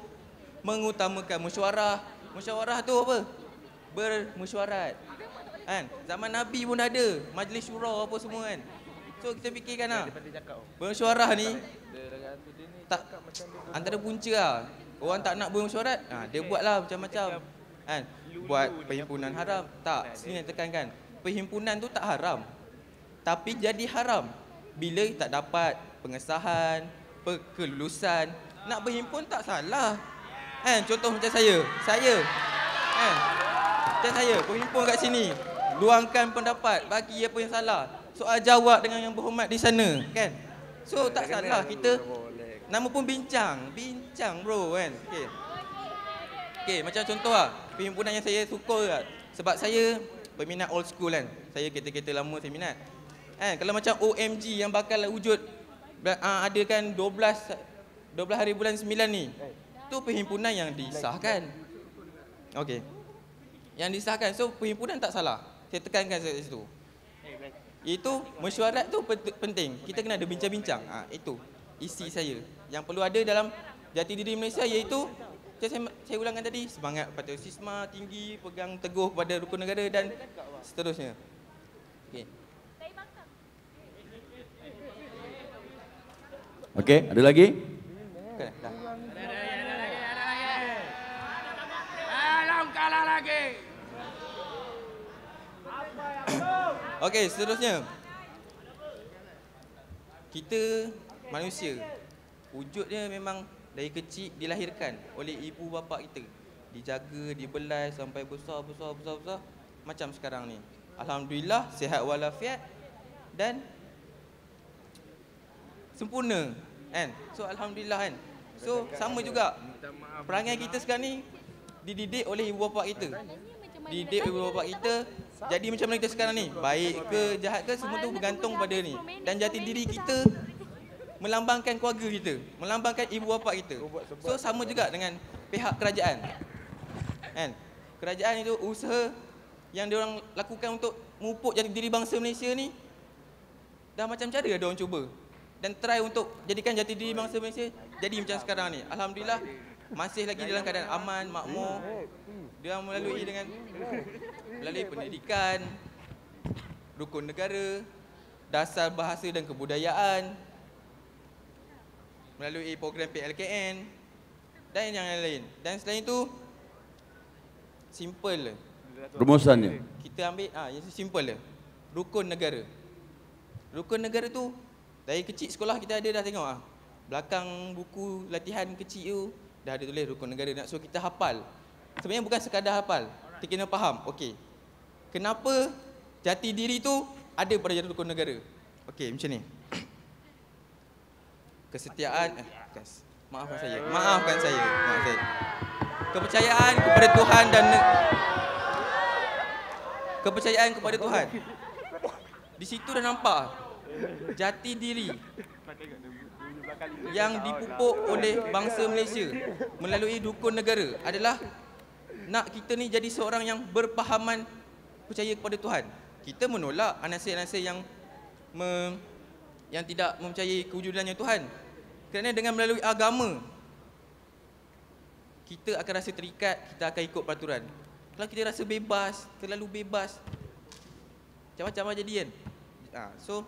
mengutamakan mesyuarah. Mesyuarah tu apa? Bermesyuarat. Kan? Zaman Nabi pun ada, majlis syura apa semua kan. So kita fikirkan lah Bersyuarah ni tak, Antara punca lah Orang tak nak bersyuarat ha, Dia buat lah macam-macam. Kan? Buat perhimpunan haram. Tak, sini yang tekankan. Perhimpunan tu tak haram. Tapi jadi haram. Bila tak dapat pengesahan Kelulusan Nak berhimpun tak salah. Kan? Contoh macam saya. Saya. Kan? Macam saya berhimpun kat sini. Luangkan pendapat. Bagi apa yang salah. Soal jawab dengan yang berhormat di sana. Kan? So tak salah. kita nama pun bincang bincang bro kan okey okey macam contoh ah perhimpunan yang saya suka lah. Sebab saya peminat old school kan. Saya kereta-kereta lama saya minat. Kan kalau macam OMG yang bakal wujud uh, ada kan 12 12 hari bulan 9 ni. Tu perhimpunan yang disahkan. Okey. Yang disahkan. So perhimpunan tak salah. Saya tekankan kat situ. Itu mesyuarat tu pent- penting. Kita kena ada bincang-bincang. Ha, itu isi saya. Yang perlu ada dalam jati diri Malaysia iaitu macam saya, saya ulangkan tadi semangat patriotisme tinggi, pegang teguh pada rukun negara dan seterusnya. Okey. Okey, ada lagi? Kan? Dah. Alam kalah lagi. Okey, seterusnya. Kita manusia wujudnya memang dari kecil dilahirkan oleh ibu bapa kita. Dijaga, dibelai sampai besar besar besar besar macam sekarang ni. Alhamdulillah sihat walafiat dan sempurna kan. So alhamdulillah kan. So sama juga perangai kita sekarang ni dididik oleh ibu bapa kita. Dididik oleh ibu bapa kita jadi macam mana kita sekarang ni? Baik ke jahat ke semua tu bergantung pada ni. Dan jati diri kita melambangkan keluarga kita, melambangkan ibu bapa kita. So sama juga dengan pihak kerajaan. Kan? Kerajaan itu usaha yang dia orang lakukan untuk memupuk jati diri bangsa Malaysia ni dah macam cara dia orang cuba dan try untuk jadikan jati diri bangsa Malaysia jadi macam sekarang ni. Alhamdulillah masih lagi dalam keadaan aman, makmur. Dia melalui dengan melalui pendidikan, rukun negara, dasar bahasa dan kebudayaan, melalui program PLKN dan yang lain-lain. Dan selain itu simple je. Rumusannya. Kita ambil ah yang simple je. Rukun negara. Rukun negara tu dari kecil sekolah kita ada dah tengok ah. Belakang buku latihan kecil tu dah ada tulis rukun negara nak suruh kita hafal. Sebenarnya bukan sekadar hafal. Kita kena faham. Okey. Kenapa jati diri tu ada pada rukun negara? Okey, macam ni. Kesetiaan eh kas. Maafkan saya. Maafkan saya. Maaf saya. Kepercayaan kepada Tuhan dan kepercayaan kepada Tuhan. Di situ dah nampak jati diri yang dipupuk oleh bangsa Malaysia melalui dukun negara adalah nak kita ni jadi seorang yang berpahaman percaya kepada Tuhan. Kita menolak anasir-anasir yang me, yang tidak mempercayai kewujudannya Tuhan. Kerana dengan melalui agama kita akan rasa terikat, kita akan ikut peraturan. Kalau kita rasa bebas, terlalu bebas, macam-macam jadi kan. Ha, so,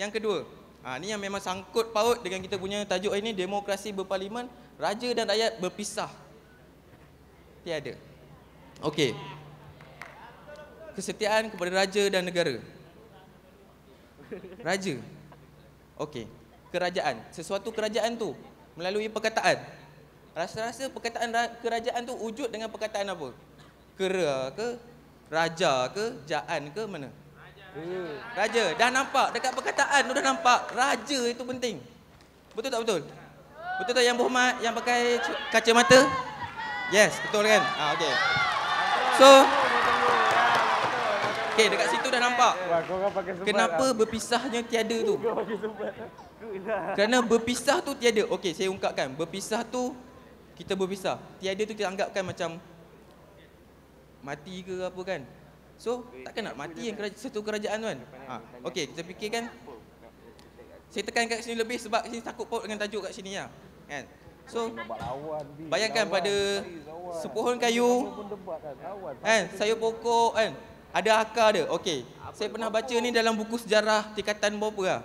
yang kedua, ha, ni yang memang sangkut paut dengan kita punya tajuk hari ni, demokrasi berparlimen, raja dan rakyat berpisah. Tiada. Okey. Kesetiaan kepada raja dan negara. Raja. Okey. Kerajaan. Sesuatu kerajaan tu melalui perkataan. Rasa-rasa perkataan ra- kerajaan tu wujud dengan perkataan apa? Kera ke? Raja ke? Jaan ke? Mana? Raja. Dah nampak dekat perkataan tu dah nampak. Raja itu penting. Betul tak betul? Betul tak yang berhormat yang pakai kacamata? Yes, betul kan? Ah okey. So Okey, dekat situ dah nampak. Kenapa berpisahnya tiada tu? Kerana berpisah tu tiada. Okey, saya ungkapkan. Berpisah tu kita berpisah. Tiada tu kita anggapkan macam mati ke apa kan. So, takkan nak mati yang kerajaan, satu kerajaan tu kan. Ha, okey, kita fikirkan saya tekan kat sini lebih sebab sini takut paut dengan tajuk kat sini lah. Kan? So, bayangkan pada sepohon kayu kan, sayur pokok kan, ada akar dia. Okey. Saya pernah baca ni dalam buku sejarah tingkatan berapa lah.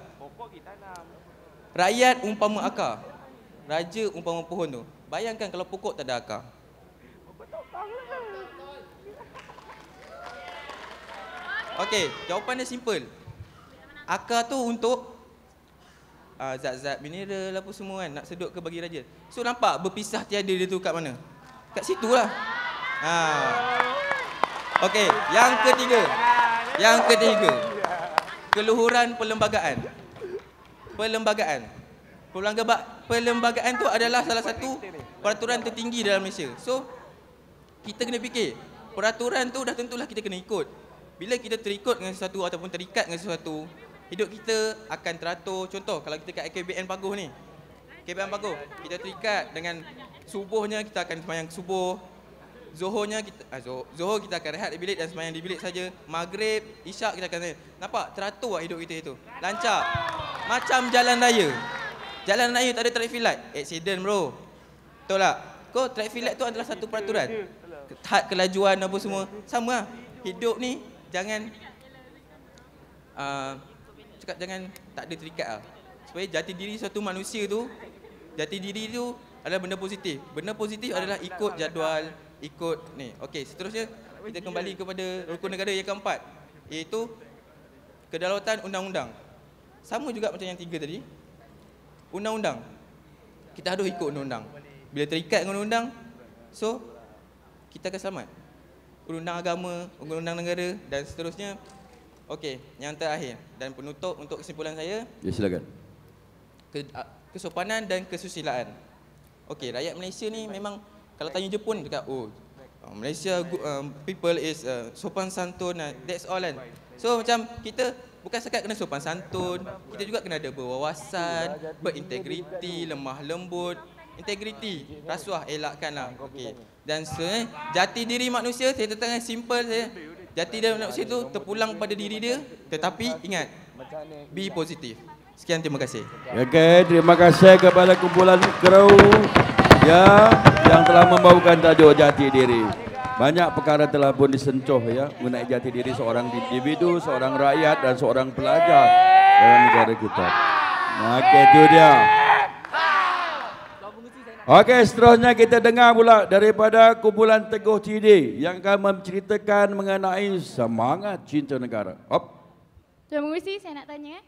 Rakyat umpama akar. Raja umpama pohon tu. Bayangkan kalau pokok tak ada akar. Okey, jawapan dia simple. Akar tu untuk uh, zat-zat mineral apa semua kan nak sedut ke bagi raja. So nampak berpisah tiada dia tu kat mana? Kat situ lah. Ha. Okey, yang ketiga. Yang ketiga. Keluhuran perlembagaan. Perlembagaan. Perlembagaan, perlembagaan tu adalah salah satu peraturan tertinggi dalam Malaysia. So, kita kena fikir peraturan tu dah tentulah kita kena ikut. Bila kita terikut dengan sesuatu ataupun terikat dengan sesuatu, hidup kita akan teratur. Contoh kalau kita kat KBN Paguh ni. KBN Paguh, kita terikat dengan subuhnya kita akan sembahyang subuh. Zuhurnya kita ah, zuhur, zuhur kita akan rehat di bilik dan sembahyang di bilik saja. Maghrib, isyak kita akan nampak teratur lah hidup kita itu. Lancar. Macam jalan raya. Jalan raya tak ada traffic light. Accident bro. Betul tak? Kau traffic light tu adalah satu peraturan. Had kelajuan apa semua. Sama lah. Hidup ni jangan uh, cakap jangan tak ada terikat lah. Supaya jati diri suatu manusia tu, jati diri tu adalah benda positif. Benda positif adalah ikut jadual, ikut ni. Okey, seterusnya kita kembali kepada rukun negara yang keempat. Iaitu kedaulatan undang-undang. Sama juga macam yang tiga tadi. Undang-undang. Kita harus ikut undang-undang. Bila terikat dengan undang-undang, so kita akan selamat. Undang-undang agama, undang-undang negara dan seterusnya. Okey, yang terakhir dan penutup untuk kesimpulan saya, Ya silakan. ke, kesopanan dan kesusilaan. Okey, rakyat Malaysia ni memang kalau tanya Jepun dekat oh uh, Malaysia good, um, people is uh, sopan santun uh, that's all kan. So macam kita bukan sekat kena sopan santun, kita juga kena ada berwawasan, berintegriti, lemah lembut, integriti, rasuah elakkanlah. Okey. Dan se jati diri manusia saya tetapkan simple saya. Jati diri manusia tu terpulang pada diri dia, tetapi ingat be positif. Sekian terima kasih. Okey, terima kasih kepada kumpulan kru ya yang telah membawakan tajuk jati diri. Banyak perkara telah pun disentuh ya mengenai jati diri seorang individu, seorang rakyat dan seorang pelajar dalam negara kita. Okey, itu dia. Okey, seterusnya kita dengar pula daripada kumpulan Teguh CD yang akan menceritakan mengenai semangat cinta negara. Hop. Tuan Mengurusi, saya nak tanya eh.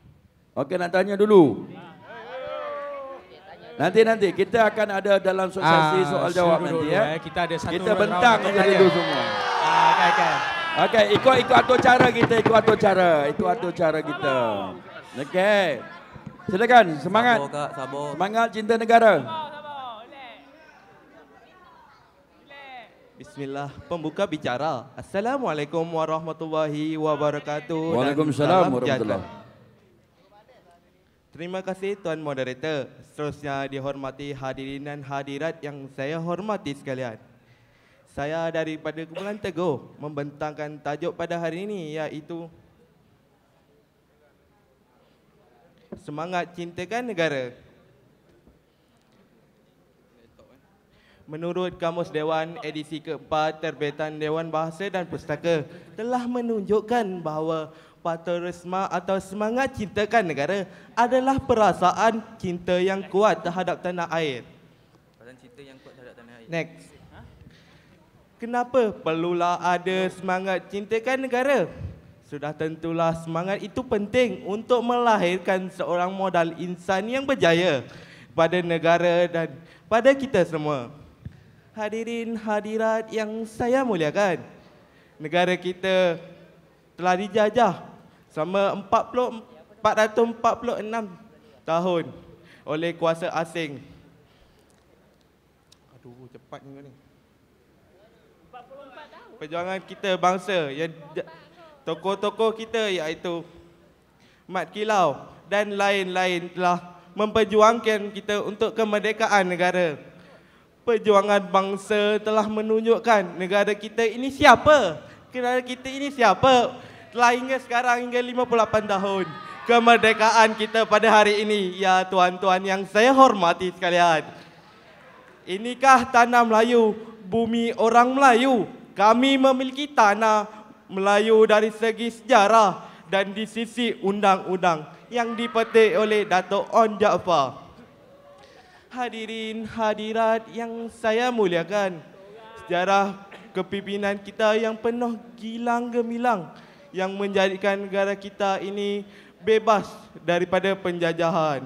Okey, nak tanya dulu. Nanti nanti kita akan ada dalam sesi Ah, soal jawab suruh nanti dulu, ya. eh. Kita ada satu Kita bentang tanya. dulu semua. Ah, okay, okay. Okey, ikut ikut atur cara kita, ikut atur cara, itu atur cara kita. Okey. Silakan, semangat. Sabar, Kak, sabar. Semangat cinta negara. Bismillah, pembuka bicara. Assalamualaikum warahmatullahi wabarakatuh. Waalaikumsalam salam warahmatullahi. sejahtera. Terima kasih Tuan Moderator. Seterusnya dihormati hadirin dan hadirat yang saya hormati sekalian. Saya daripada Kumpulan Teguh membentangkan tajuk pada hari ini iaitu Semangat Cintakan Negara. Menurut Kamus Dewan edisi keempat terbitan Dewan Bahasa dan Pustaka telah menunjukkan bahawa patriotisme atau semangat cintakan negara adalah perasaan cinta yang kuat terhadap tanah air. Pasal cerita yang kuat terhadap tanah air. Next. Kenapa perlulah ada semangat cintakan negara? Sudah tentulah semangat itu penting untuk melahirkan seorang modal insan yang berjaya pada negara dan pada kita semua. Hadirin hadirat yang saya muliakan. Negara kita telah dijajah selama 40 446 tahun oleh kuasa asing. Aduh, cepat ni ni. Perjuangan kita bangsa yang tokoh-tokoh kita iaitu Mat Kilau dan lain-lain telah memperjuangkan kita untuk kemerdekaan negara. Perjuangan bangsa telah menunjukkan negara kita ini siapa? Negara kita ini siapa? Telah hingga sekarang hingga 58 tahun. Kemerdekaan kita pada hari ini. Ya tuan-tuan yang saya hormati sekalian. Inikah tanah Melayu, bumi orang Melayu. Kami memiliki tanah Melayu dari segi sejarah dan di sisi undang-undang yang dipetik oleh Datuk On Jaafar. Hadirin hadirat yang saya muliakan, sejarah kepimpinan kita yang penuh gilang gemilang yang menjadikan negara kita ini bebas daripada penjajahan.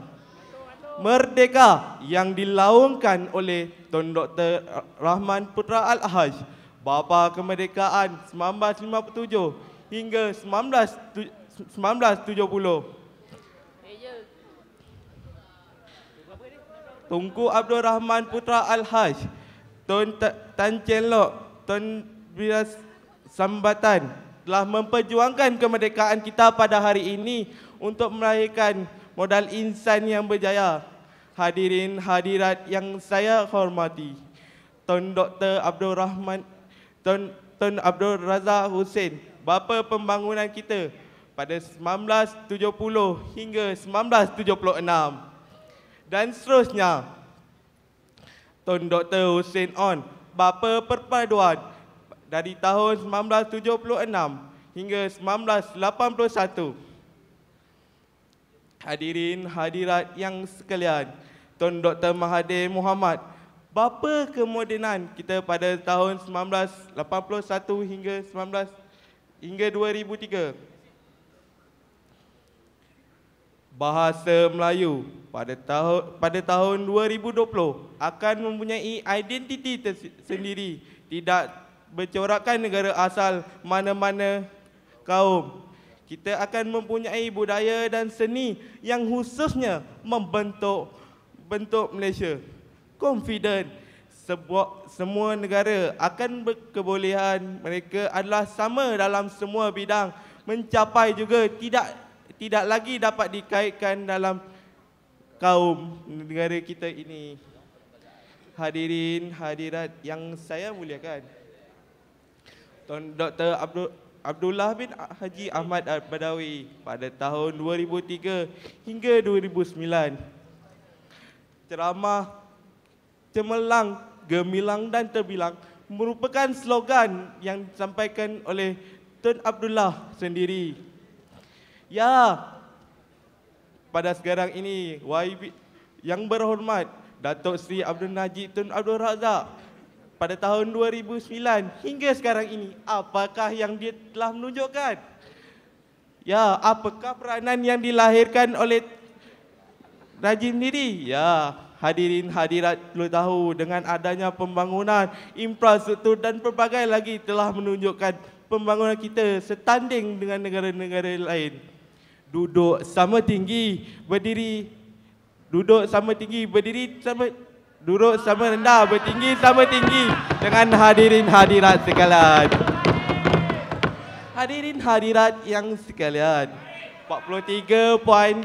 Merdeka yang dilaungkan oleh Tun Dr. Rahman Putra Al-Haj, Bapa Kemerdekaan 1957 hingga 19 1970. Tunku Abdul Rahman Putra Al-Haj, Tun Ta- Tan Chen Lok, Tun Bias Sambatan telah memperjuangkan kemerdekaan kita pada hari ini untuk melahirkan modal insan yang berjaya. Hadirin hadirat yang saya hormati. Tun Dr. Abdul Rahman Tun, Tun Abdul Razak Hussein, bapa pembangunan kita pada 1970 hingga 1976. Dan seterusnya, Tun Dr. Hussein On, bapa perpaduan dari tahun 1976 hingga 1981. Hadirin hadirat yang sekalian, Tun Dr. Mahathir Muhammad, bapa kemodenan kita pada tahun 1981 hingga 19 hingga 2003. Bahasa Melayu pada tahun pada tahun 2020 akan mempunyai identiti tersendiri, tidak bercorakkan negara asal mana-mana kaum. Kita akan mempunyai budaya dan seni yang khususnya membentuk bentuk Malaysia. Confident sebuah, semua negara akan berkebolehan mereka adalah sama dalam semua bidang mencapai juga tidak tidak lagi dapat dikaitkan dalam kaum negara kita ini. Hadirin hadirat yang saya muliakan. Tuan Dr. Abdul Abdullah bin Haji Ahmad Al-Badawi pada tahun 2003 hingga 2009. Ceramah cemerlang, gemilang dan terbilang merupakan slogan yang disampaikan oleh Tun Abdullah sendiri. Ya, pada sekarang ini YB yang berhormat Datuk Seri Abdul Najib Tun Abdul Razak pada tahun 2009 hingga sekarang ini apakah yang dia telah menunjukkan? Ya, apakah peranan yang dilahirkan oleh Najib sendiri? Ya, hadirin hadirat perlu tahu dengan adanya pembangunan infrastruktur dan pelbagai lagi telah menunjukkan pembangunan kita setanding dengan negara-negara lain duduk sama tinggi berdiri duduk sama tinggi berdiri sama duduk sama rendah bertinggi sama tinggi dengan hadirin hadirat sekalian hadirin hadirat yang sekalian 43.2%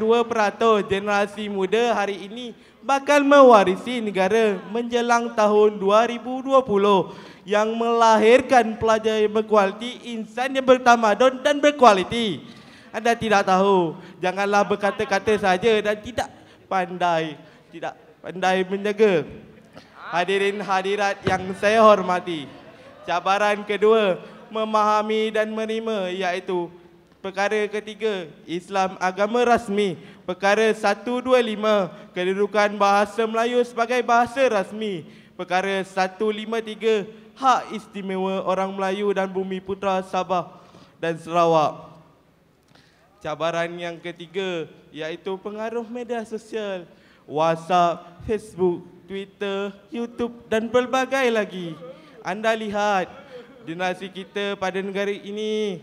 generasi muda hari ini bakal mewarisi negara menjelang tahun 2020 yang melahirkan pelajar yang berkualiti, insan yang bertamadun dan berkualiti. Anda tidak tahu. Janganlah berkata-kata saja dan tidak pandai. Tidak pandai menjaga. Hadirin hadirat yang saya hormati. Cabaran kedua, memahami dan menerima iaitu perkara ketiga, Islam agama rasmi. Perkara 125, kedudukan bahasa Melayu sebagai bahasa rasmi. Perkara 153, hak istimewa orang Melayu dan bumi putra Sabah dan Sarawak. Cabaran yang ketiga iaitu pengaruh media sosial, WhatsApp, Facebook, Twitter, YouTube dan pelbagai lagi. Anda lihat generasi kita pada negara ini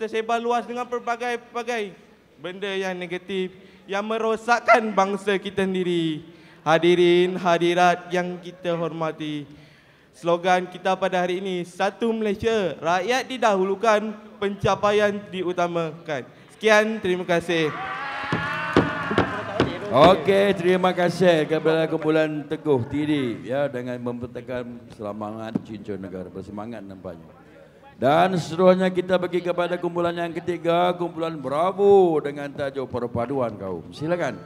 tersebar luas dengan pelbagai-pelbagai benda yang negatif yang merosakkan bangsa kita sendiri. Hadirin hadirat yang kita hormati. Slogan kita pada hari ini, satu Malaysia, rakyat didahulukan, pencapaian diutamakan. Sekian, terima kasih. Okey, terima kasih kepada kumpulan Teguh Tiri ya dengan memberikan semangat cincin negara bersemangat nampaknya. Dan seterusnya kita bagi kepada kumpulan yang ketiga, kumpulan Bravo dengan tajuk perpaduan kaum. Silakan.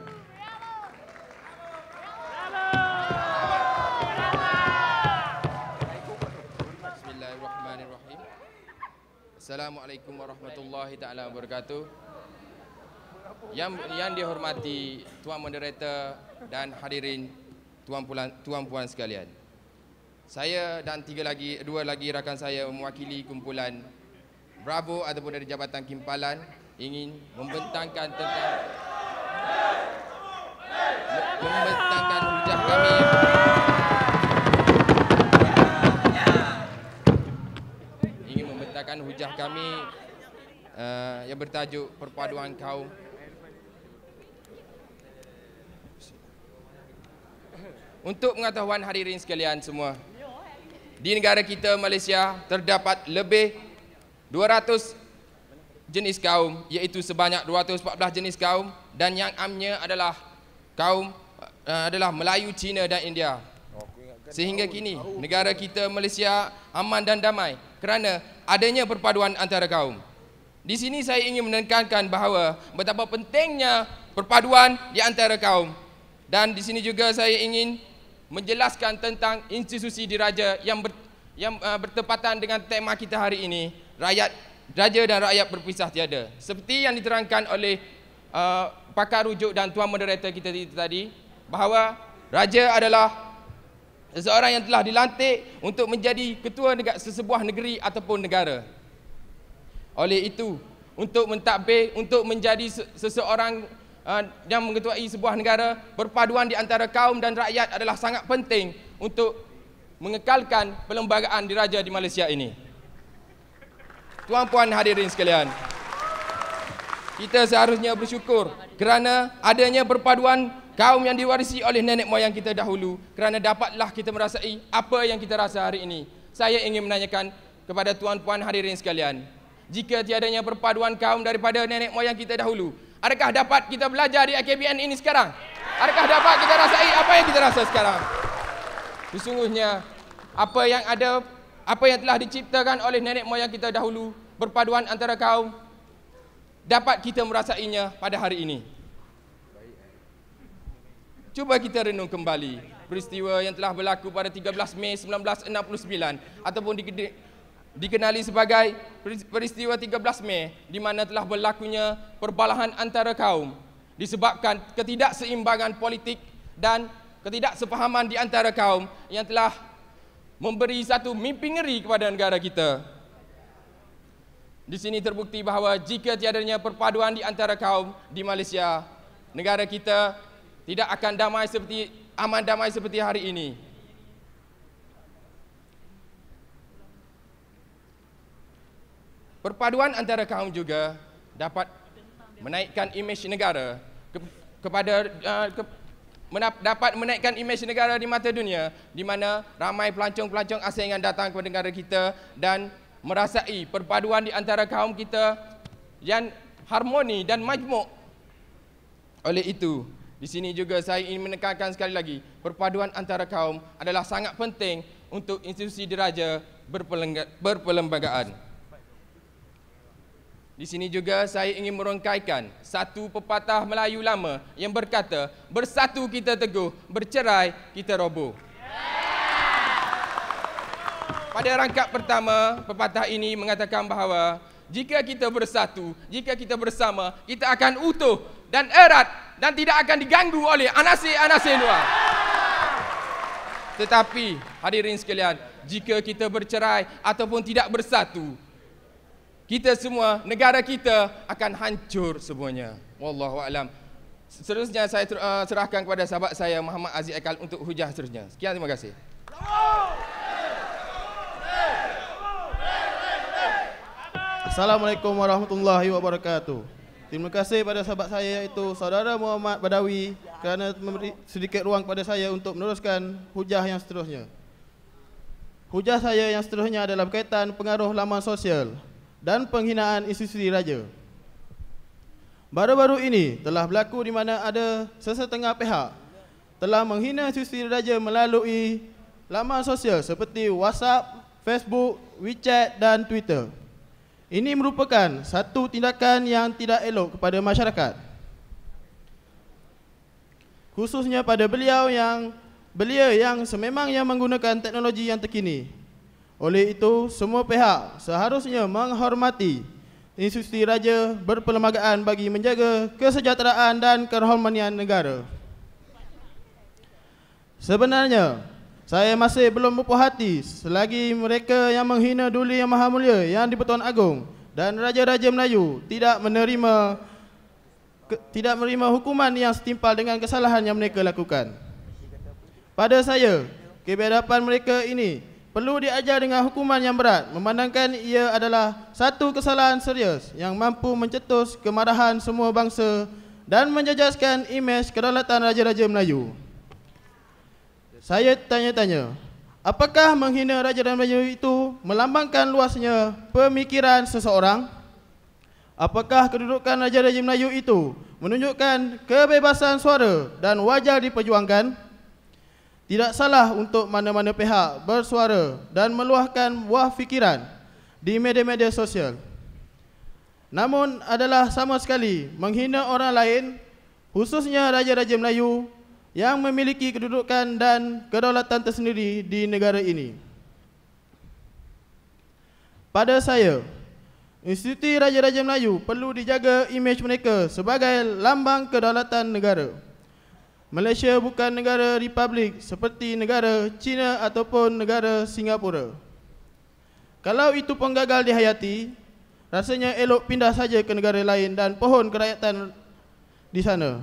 Assalamualaikum warahmatullahi taala wabarakatuh. Yang yang dihormati tuan moderator dan hadirin tuan puan tuan puan sekalian. Saya dan tiga lagi dua lagi rakan saya mewakili kumpulan Bravo ataupun dari Jabatan Kimpalan ingin membentangkan tentang membentangkan hujah kami membacakan hujah kami uh, yang bertajuk perpaduan kaum untuk pengetahuan hadirin sekalian semua di negara kita Malaysia terdapat lebih 200 jenis kaum iaitu sebanyak 214 jenis kaum dan yang amnya adalah kaum uh, adalah Melayu, Cina dan India. Sehingga kini negara kita Malaysia aman dan damai kerana adanya perpaduan antara kaum. Di sini saya ingin menekankan bahawa betapa pentingnya perpaduan di antara kaum. Dan di sini juga saya ingin menjelaskan tentang institusi diraja yang ber, yang uh, bertepatan dengan tema kita hari ini, rakyat raja dan rakyat berpisah tiada. Seperti yang diterangkan oleh uh, pakar rujuk dan tuan moderator kita tadi bahawa raja adalah seseorang yang telah dilantik untuk menjadi ketua negara sesebuah negeri ataupun negara. Oleh itu, untuk mentadbir, untuk menjadi seseorang yang mengetuai sebuah negara, perpaduan di antara kaum dan rakyat adalah sangat penting untuk mengekalkan perlembagaan diraja di Malaysia ini. Tuan-puan hadirin sekalian, kita seharusnya bersyukur kerana adanya perpaduan kaum yang diwarisi oleh nenek moyang kita dahulu kerana dapatlah kita merasai apa yang kita rasa hari ini. Saya ingin menanyakan kepada tuan-puan hadirin sekalian, jika tiadanya perpaduan kaum daripada nenek moyang kita dahulu, Adakah dapat kita belajar di AKBN ini sekarang? Adakah dapat kita rasai apa yang kita rasa sekarang? Sesungguhnya apa yang ada apa yang telah diciptakan oleh nenek moyang kita dahulu berpaduan antara kaum dapat kita merasainya pada hari ini. Cuba kita renung kembali peristiwa yang telah berlaku pada 13 Mei 1969 ataupun dikenali sebagai peristiwa 13 Mei di mana telah berlakunya perbalahan antara kaum disebabkan ketidakseimbangan politik dan ketidaksepahaman di antara kaum yang telah memberi satu mimpi ngeri kepada negara kita. Di sini terbukti bahawa jika tiadanya perpaduan di antara kaum di Malaysia, negara kita tidak akan damai seperti aman damai seperti hari ini. Perpaduan antara kaum juga dapat menaikkan imej negara ke, kepada uh, ke, menap, dapat menaikkan imej negara di mata dunia di mana ramai pelancong-pelancong asing yang datang kepada negara kita dan merasai perpaduan di antara kaum kita yang harmoni dan majmuk. Oleh itu, di sini juga saya ingin menekankan sekali lagi, perpaduan antara kaum adalah sangat penting untuk institusi diraja berperlembagaan. Di sini juga saya ingin merongkaikan satu pepatah Melayu lama yang berkata, bersatu kita teguh, bercerai kita roboh. Pada rangkap pertama, pepatah ini mengatakan bahawa jika kita bersatu, jika kita bersama, kita akan utuh dan erat dan tidak akan diganggu oleh anasir-anasir luar. Tetapi hadirin sekalian, jika kita bercerai ataupun tidak bersatu, kita semua, negara kita akan hancur semuanya. Wallahu alam. Seterusnya saya uh, serahkan kepada sahabat saya Muhammad Aziz Aikal untuk hujah seterusnya. Sekian terima kasih. Assalamualaikum warahmatullahi wabarakatuh. Terima kasih pada sahabat saya iaitu saudara Muhammad Badawi kerana memberi sedikit ruang kepada saya untuk meneruskan hujah yang seterusnya. Hujah saya yang seterusnya adalah berkaitan pengaruh laman sosial dan penghinaan institusi raja. Baru-baru ini telah berlaku di mana ada sesetengah pihak telah menghina institusi raja melalui laman sosial seperti WhatsApp, Facebook, WeChat dan Twitter. Ini merupakan satu tindakan yang tidak elok kepada masyarakat. Khususnya pada beliau yang belia yang sememangnya menggunakan teknologi yang terkini oleh itu, semua pihak seharusnya menghormati institusi raja berperlembagaan bagi menjaga kesejahteraan dan kehormatan negara. Sebenarnya, saya masih belum berpuas hati selagi mereka yang menghina Duli Yang Maha Mulia yang di-Pertuan Agong dan Raja-Raja Melayu tidak menerima ke, tidak menerima hukuman yang setimpal dengan kesalahan yang mereka lakukan. Pada saya, kebedapan mereka ini perlu diajar dengan hukuman yang berat memandangkan ia adalah satu kesalahan serius yang mampu mencetus kemarahan semua bangsa dan menjejaskan imej kedaulatan Raja-Raja Melayu. Saya tanya-tanya, Apakah menghina raja dan Melayu itu melambangkan luasnya pemikiran seseorang? Apakah kedudukan Raja-Raja Melayu itu menunjukkan kebebasan suara dan wajar diperjuangkan? Tidak salah untuk mana-mana pihak bersuara dan meluahkan buah fikiran di media-media sosial. Namun adalah sama sekali menghina orang lain, khususnya Raja-Raja Melayu yang memiliki kedudukan dan kedaulatan tersendiri di negara ini. Pada saya, Institusi Raja-Raja Melayu perlu dijaga imej mereka sebagai lambang kedaulatan negara. Malaysia bukan negara republik seperti negara China ataupun negara Singapura. Kalau itu pun gagal dihayati, rasanya elok pindah saja ke negara lain dan pohon kerakyatan di sana.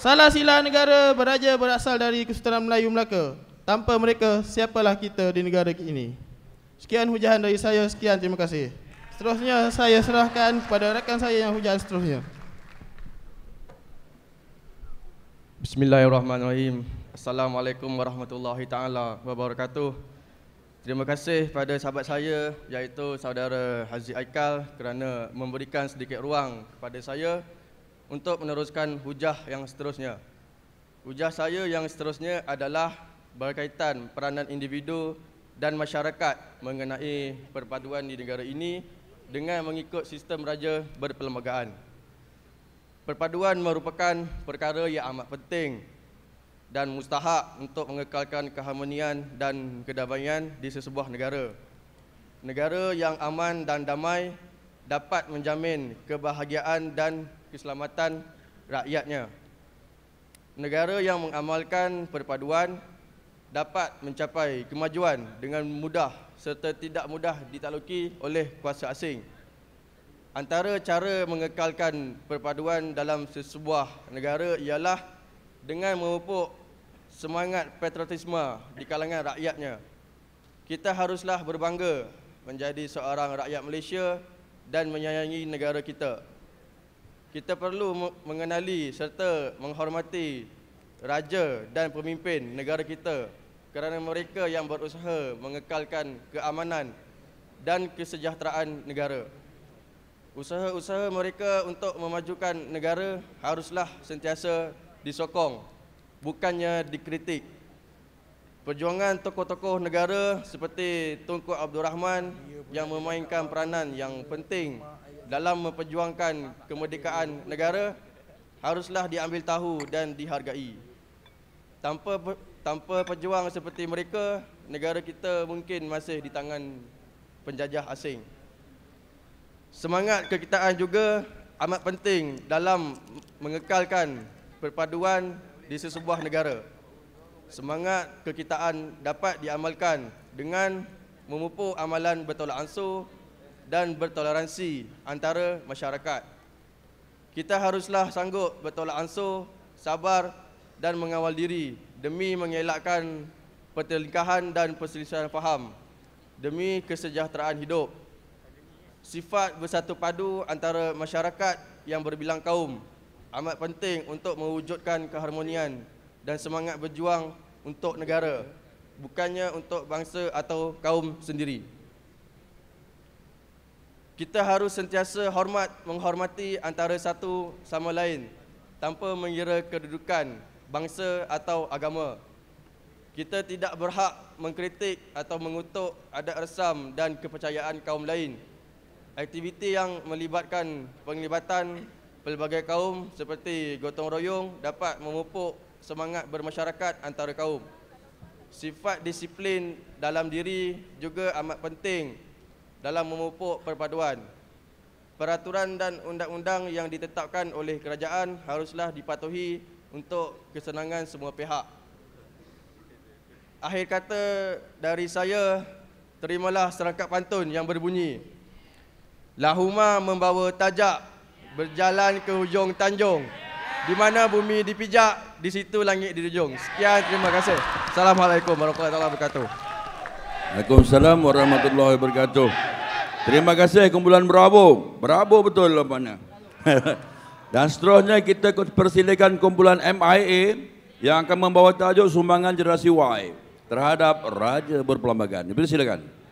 Salah sila negara beraja berasal dari Kesultanan Melayu Melaka. Tanpa mereka, siapalah kita di negara ini? Sekian hujan dari saya, sekian terima kasih. Seterusnya saya serahkan kepada rakan saya yang hujan seterusnya. Bismillahirrahmanirrahim. Assalamualaikum warahmatullahi taala wabarakatuh. Terima kasih pada sahabat saya iaitu saudara Haziq Aikal kerana memberikan sedikit ruang kepada saya untuk meneruskan hujah yang seterusnya. Hujah saya yang seterusnya adalah berkaitan peranan individu dan masyarakat mengenai perpaduan di negara ini dengan mengikut sistem raja berperlembagaan. Perpaduan merupakan perkara yang amat penting dan mustahak untuk mengekalkan keharmonian dan kedamaian di sesebuah negara. Negara yang aman dan damai dapat menjamin kebahagiaan dan keselamatan rakyatnya. Negara yang mengamalkan perpaduan dapat mencapai kemajuan dengan mudah serta tidak mudah ditakluki oleh kuasa asing. Antara cara mengekalkan perpaduan dalam sesebuah negara ialah dengan memupuk semangat patriotisme di kalangan rakyatnya. Kita haruslah berbangga menjadi seorang rakyat Malaysia dan menyayangi negara kita. Kita perlu mengenali serta menghormati raja dan pemimpin negara kita kerana mereka yang berusaha mengekalkan keamanan dan kesejahteraan negara. Usaha-usaha mereka untuk memajukan negara haruslah sentiasa disokong, bukannya dikritik. Perjuangan tokoh-tokoh negara seperti Tunku Abdul Rahman yang memainkan peranan yang penting dalam memperjuangkan kemerdekaan negara haruslah diambil tahu dan dihargai. Tanpa tanpa pejuang seperti mereka, negara kita mungkin masih di tangan penjajah asing. Semangat kekitaan juga amat penting dalam mengekalkan perpaduan di sesebuah negara. Semangat kekitaan dapat diamalkan dengan memupuk amalan bertolak ansur dan bertoleransi antara masyarakat. Kita haruslah sanggup bertolak ansur, sabar dan mengawal diri demi mengelakkan pertelingkahan dan perselisihan faham demi kesejahteraan hidup. Sifat bersatu padu antara masyarakat yang berbilang kaum amat penting untuk mewujudkan keharmonian dan semangat berjuang untuk negara bukannya untuk bangsa atau kaum sendiri. Kita harus sentiasa hormat menghormati antara satu sama lain tanpa mengira kedudukan bangsa atau agama. Kita tidak berhak mengkritik atau mengutuk adat resam dan kepercayaan kaum lain. Aktiviti yang melibatkan penglibatan pelbagai kaum seperti gotong royong dapat memupuk semangat bermasyarakat antara kaum. Sifat disiplin dalam diri juga amat penting dalam memupuk perpaduan. Peraturan dan undang-undang yang ditetapkan oleh kerajaan haruslah dipatuhi untuk kesenangan semua pihak. Akhir kata dari saya, terimalah serangkap pantun yang berbunyi. Lahuma membawa tajak berjalan ke hujung tanjung. Di mana bumi dipijak, di situ langit dirujung. Sekian, terima kasih. Assalamualaikum warahmatullahi wabarakatuh. Waalaikumsalam warahmatullahi wabarakatuh. Terima kasih kumpulan Bravo. Bravo betul lapannya. Dan seterusnya kita persilakan kumpulan MIA yang akan membawa tajuk sumbangan generasi Y terhadap Raja Berperlembagaan. Bila silakan.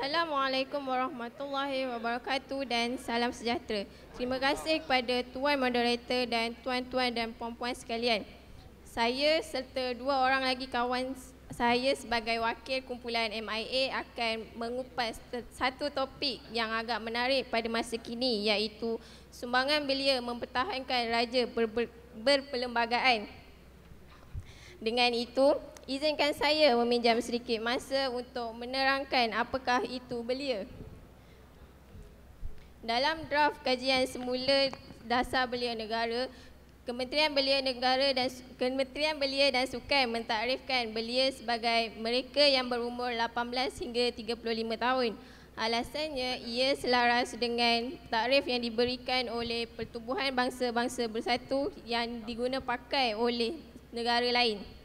Assalamualaikum warahmatullahi wabarakatuh dan salam sejahtera. Terima kasih kepada tuan moderator dan tuan-tuan dan puan-puan sekalian. Saya serta dua orang lagi kawan saya sebagai wakil kumpulan MIA akan mengupas satu topik yang agak menarik pada masa kini iaitu sumbangan belia mempertahankan raja ber ber berperlembagaan. Dengan itu, izinkan saya meminjam sedikit masa untuk menerangkan apakah itu belia. Dalam draft kajian semula dasar belia negara, Kementerian Belia Negara dan Kementerian Belia dan Sukan mentakrifkan belia sebagai mereka yang berumur 18 hingga 35 tahun. Alasannya ia selaras dengan takrif yang diberikan oleh Pertubuhan Bangsa-Bangsa Bersatu yang diguna pakai oleh negara lain.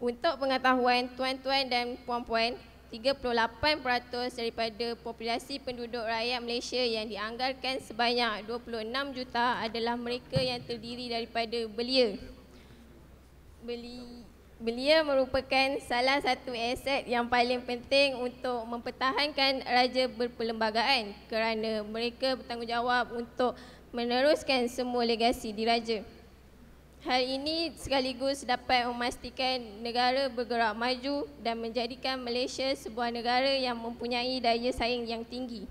Untuk pengetahuan tuan-tuan dan puan-puan, 38% daripada populasi penduduk rakyat Malaysia yang dianggarkan sebanyak 26 juta adalah mereka yang terdiri daripada belia. Beli, belia merupakan salah satu aset yang paling penting untuk mempertahankan raja berperlembagaan kerana mereka bertanggungjawab untuk meneruskan semua legasi diraja. Hal ini sekaligus dapat memastikan negara bergerak maju dan menjadikan Malaysia sebuah negara yang mempunyai daya saing yang tinggi.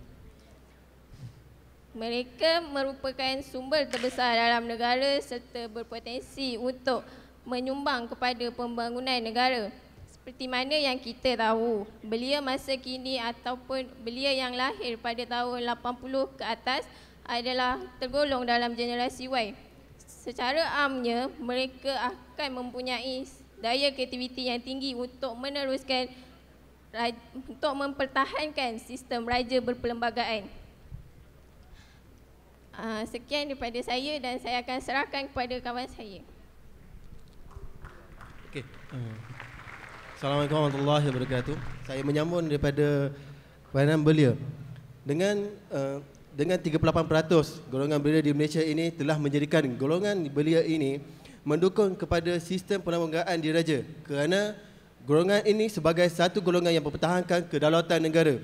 Mereka merupakan sumber terbesar dalam negara serta berpotensi untuk menyumbang kepada pembangunan negara. Seperti mana yang kita tahu, belia masa kini ataupun belia yang lahir pada tahun 80 ke atas adalah tergolong dalam generasi Y secara amnya mereka akan mempunyai daya kreativiti yang tinggi untuk meneruskan untuk mempertahankan sistem raja berperlembagaan. Ah, sekian daripada saya dan saya akan serahkan kepada kawan saya. Okey. Assalamualaikum warahmatullahi wabarakatuh. Saya menyambung daripada Bayanan Belia. Dengan uh, dengan 38% golongan belia di Malaysia ini telah menjadikan golongan belia ini mendukung kepada sistem perlembagaan diraja kerana golongan ini sebagai satu golongan yang mempertahankan kedaulatan negara.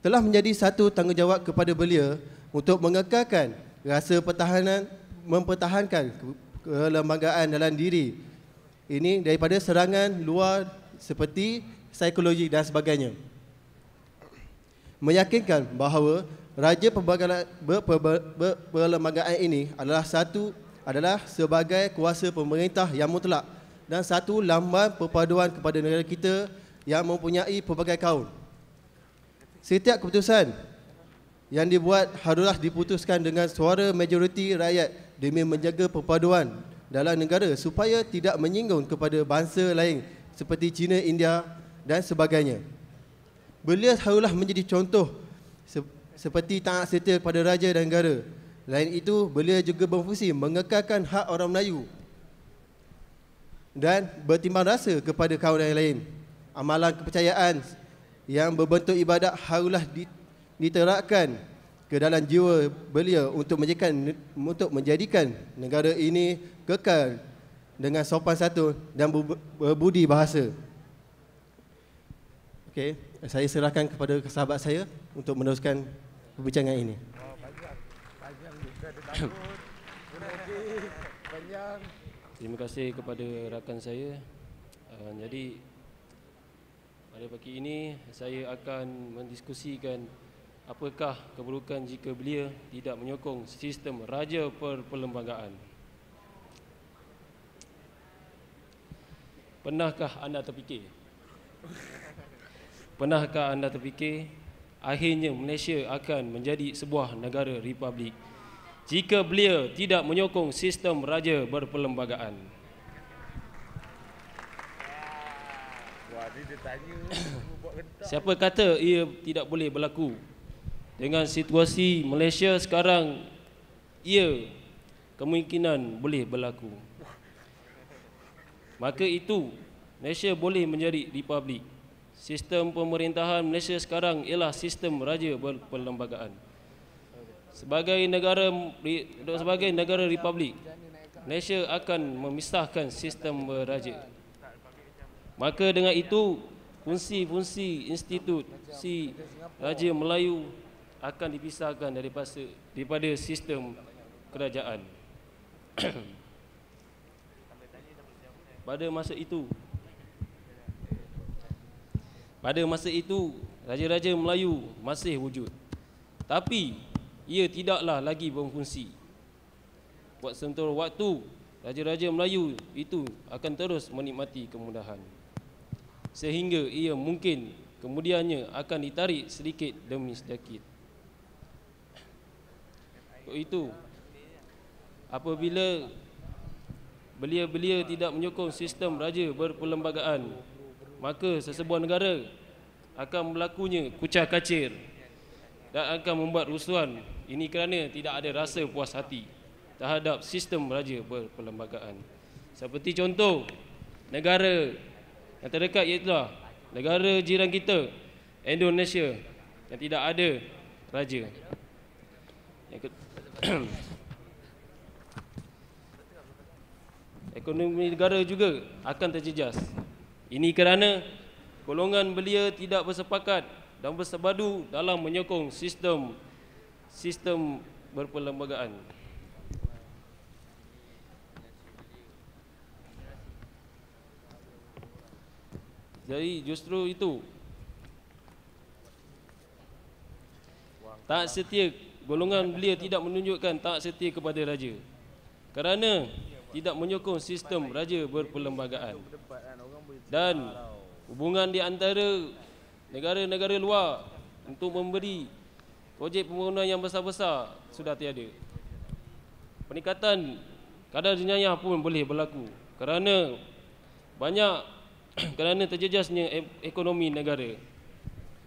Telah menjadi satu tanggungjawab kepada belia untuk mengekalkan rasa pertahanan mempertahankan kelembagaan dalam diri ini daripada serangan luar seperti psikologi dan sebagainya. Meyakinkan bahawa Raja Perlembagaan ini adalah satu adalah sebagai kuasa pemerintah yang mutlak dan satu lambang perpaduan kepada negara kita yang mempunyai pelbagai kaum. Setiap keputusan yang dibuat haruslah diputuskan dengan suara majoriti rakyat demi menjaga perpaduan dalam negara supaya tidak menyinggung kepada bangsa lain seperti China, India dan sebagainya. Beliau haruslah menjadi contoh seperti taat setia kepada raja dan negara. Lain itu, beliau juga berfungsi mengekalkan hak orang Melayu dan bertimbang rasa kepada kaum yang lain. Amalan kepercayaan yang berbentuk ibadat haruslah diterapkan ke dalam jiwa beliau untuk menjadikan untuk menjadikan negara ini kekal dengan sopan satu dan berbudi bahasa. Okey, saya serahkan kepada sahabat saya untuk meneruskan perbincangan ini. Terima kasih kepada rakan saya. Uh, jadi pada pagi ini saya akan mendiskusikan apakah keburukan jika belia tidak menyokong sistem raja perlembagaan. Pernahkah anda terfikir? Pernahkah anda terfikir akhirnya Malaysia akan menjadi sebuah negara republik jika belia tidak menyokong sistem raja berperlembagaan. Siapa kata ia tidak boleh berlaku? Dengan situasi Malaysia sekarang, ia kemungkinan boleh berlaku. Maka itu, Malaysia boleh menjadi republik sistem pemerintahan Malaysia sekarang ialah sistem raja berperlembagaan. Sebagai negara sebagai negara republik, Malaysia akan memisahkan sistem beraja. Maka dengan itu, fungsi-fungsi institusi Raja Melayu akan dipisahkan daripada daripada sistem kerajaan. Pada masa itu, pada masa itu, Raja-Raja Melayu masih wujud. Tapi, ia tidaklah lagi berfungsi. Buat sementara waktu, Raja-Raja Melayu itu akan terus menikmati kemudahan. Sehingga ia mungkin kemudiannya akan ditarik sedikit demi sedikit. Untuk itu, apabila belia-belia tidak menyokong sistem raja berperlembagaan, maka sesebuah negara akan berlakunya kucah kacir dan akan membuat rusuhan. Ini kerana tidak ada rasa puas hati terhadap sistem raja berperlembagaan. Seperti contoh, negara yang terdekat iaitu negara jiran kita, Indonesia yang tidak ada raja. Ekonomi negara juga akan terjejas. Ini kerana golongan belia tidak bersepakat dan bersebadu dalam menyokong sistem sistem berperlembagaan. Jadi justru itu. Tak setia golongan belia tidak menunjukkan tak setia kepada raja. Kerana tidak menyokong sistem raja berperlembagaan dan hubungan di antara negara-negara luar untuk memberi projek pembangunan yang besar-besar sudah tiada. Peningkatan kadar jenayah pun boleh berlaku kerana banyak kerana terjejasnya ekonomi negara.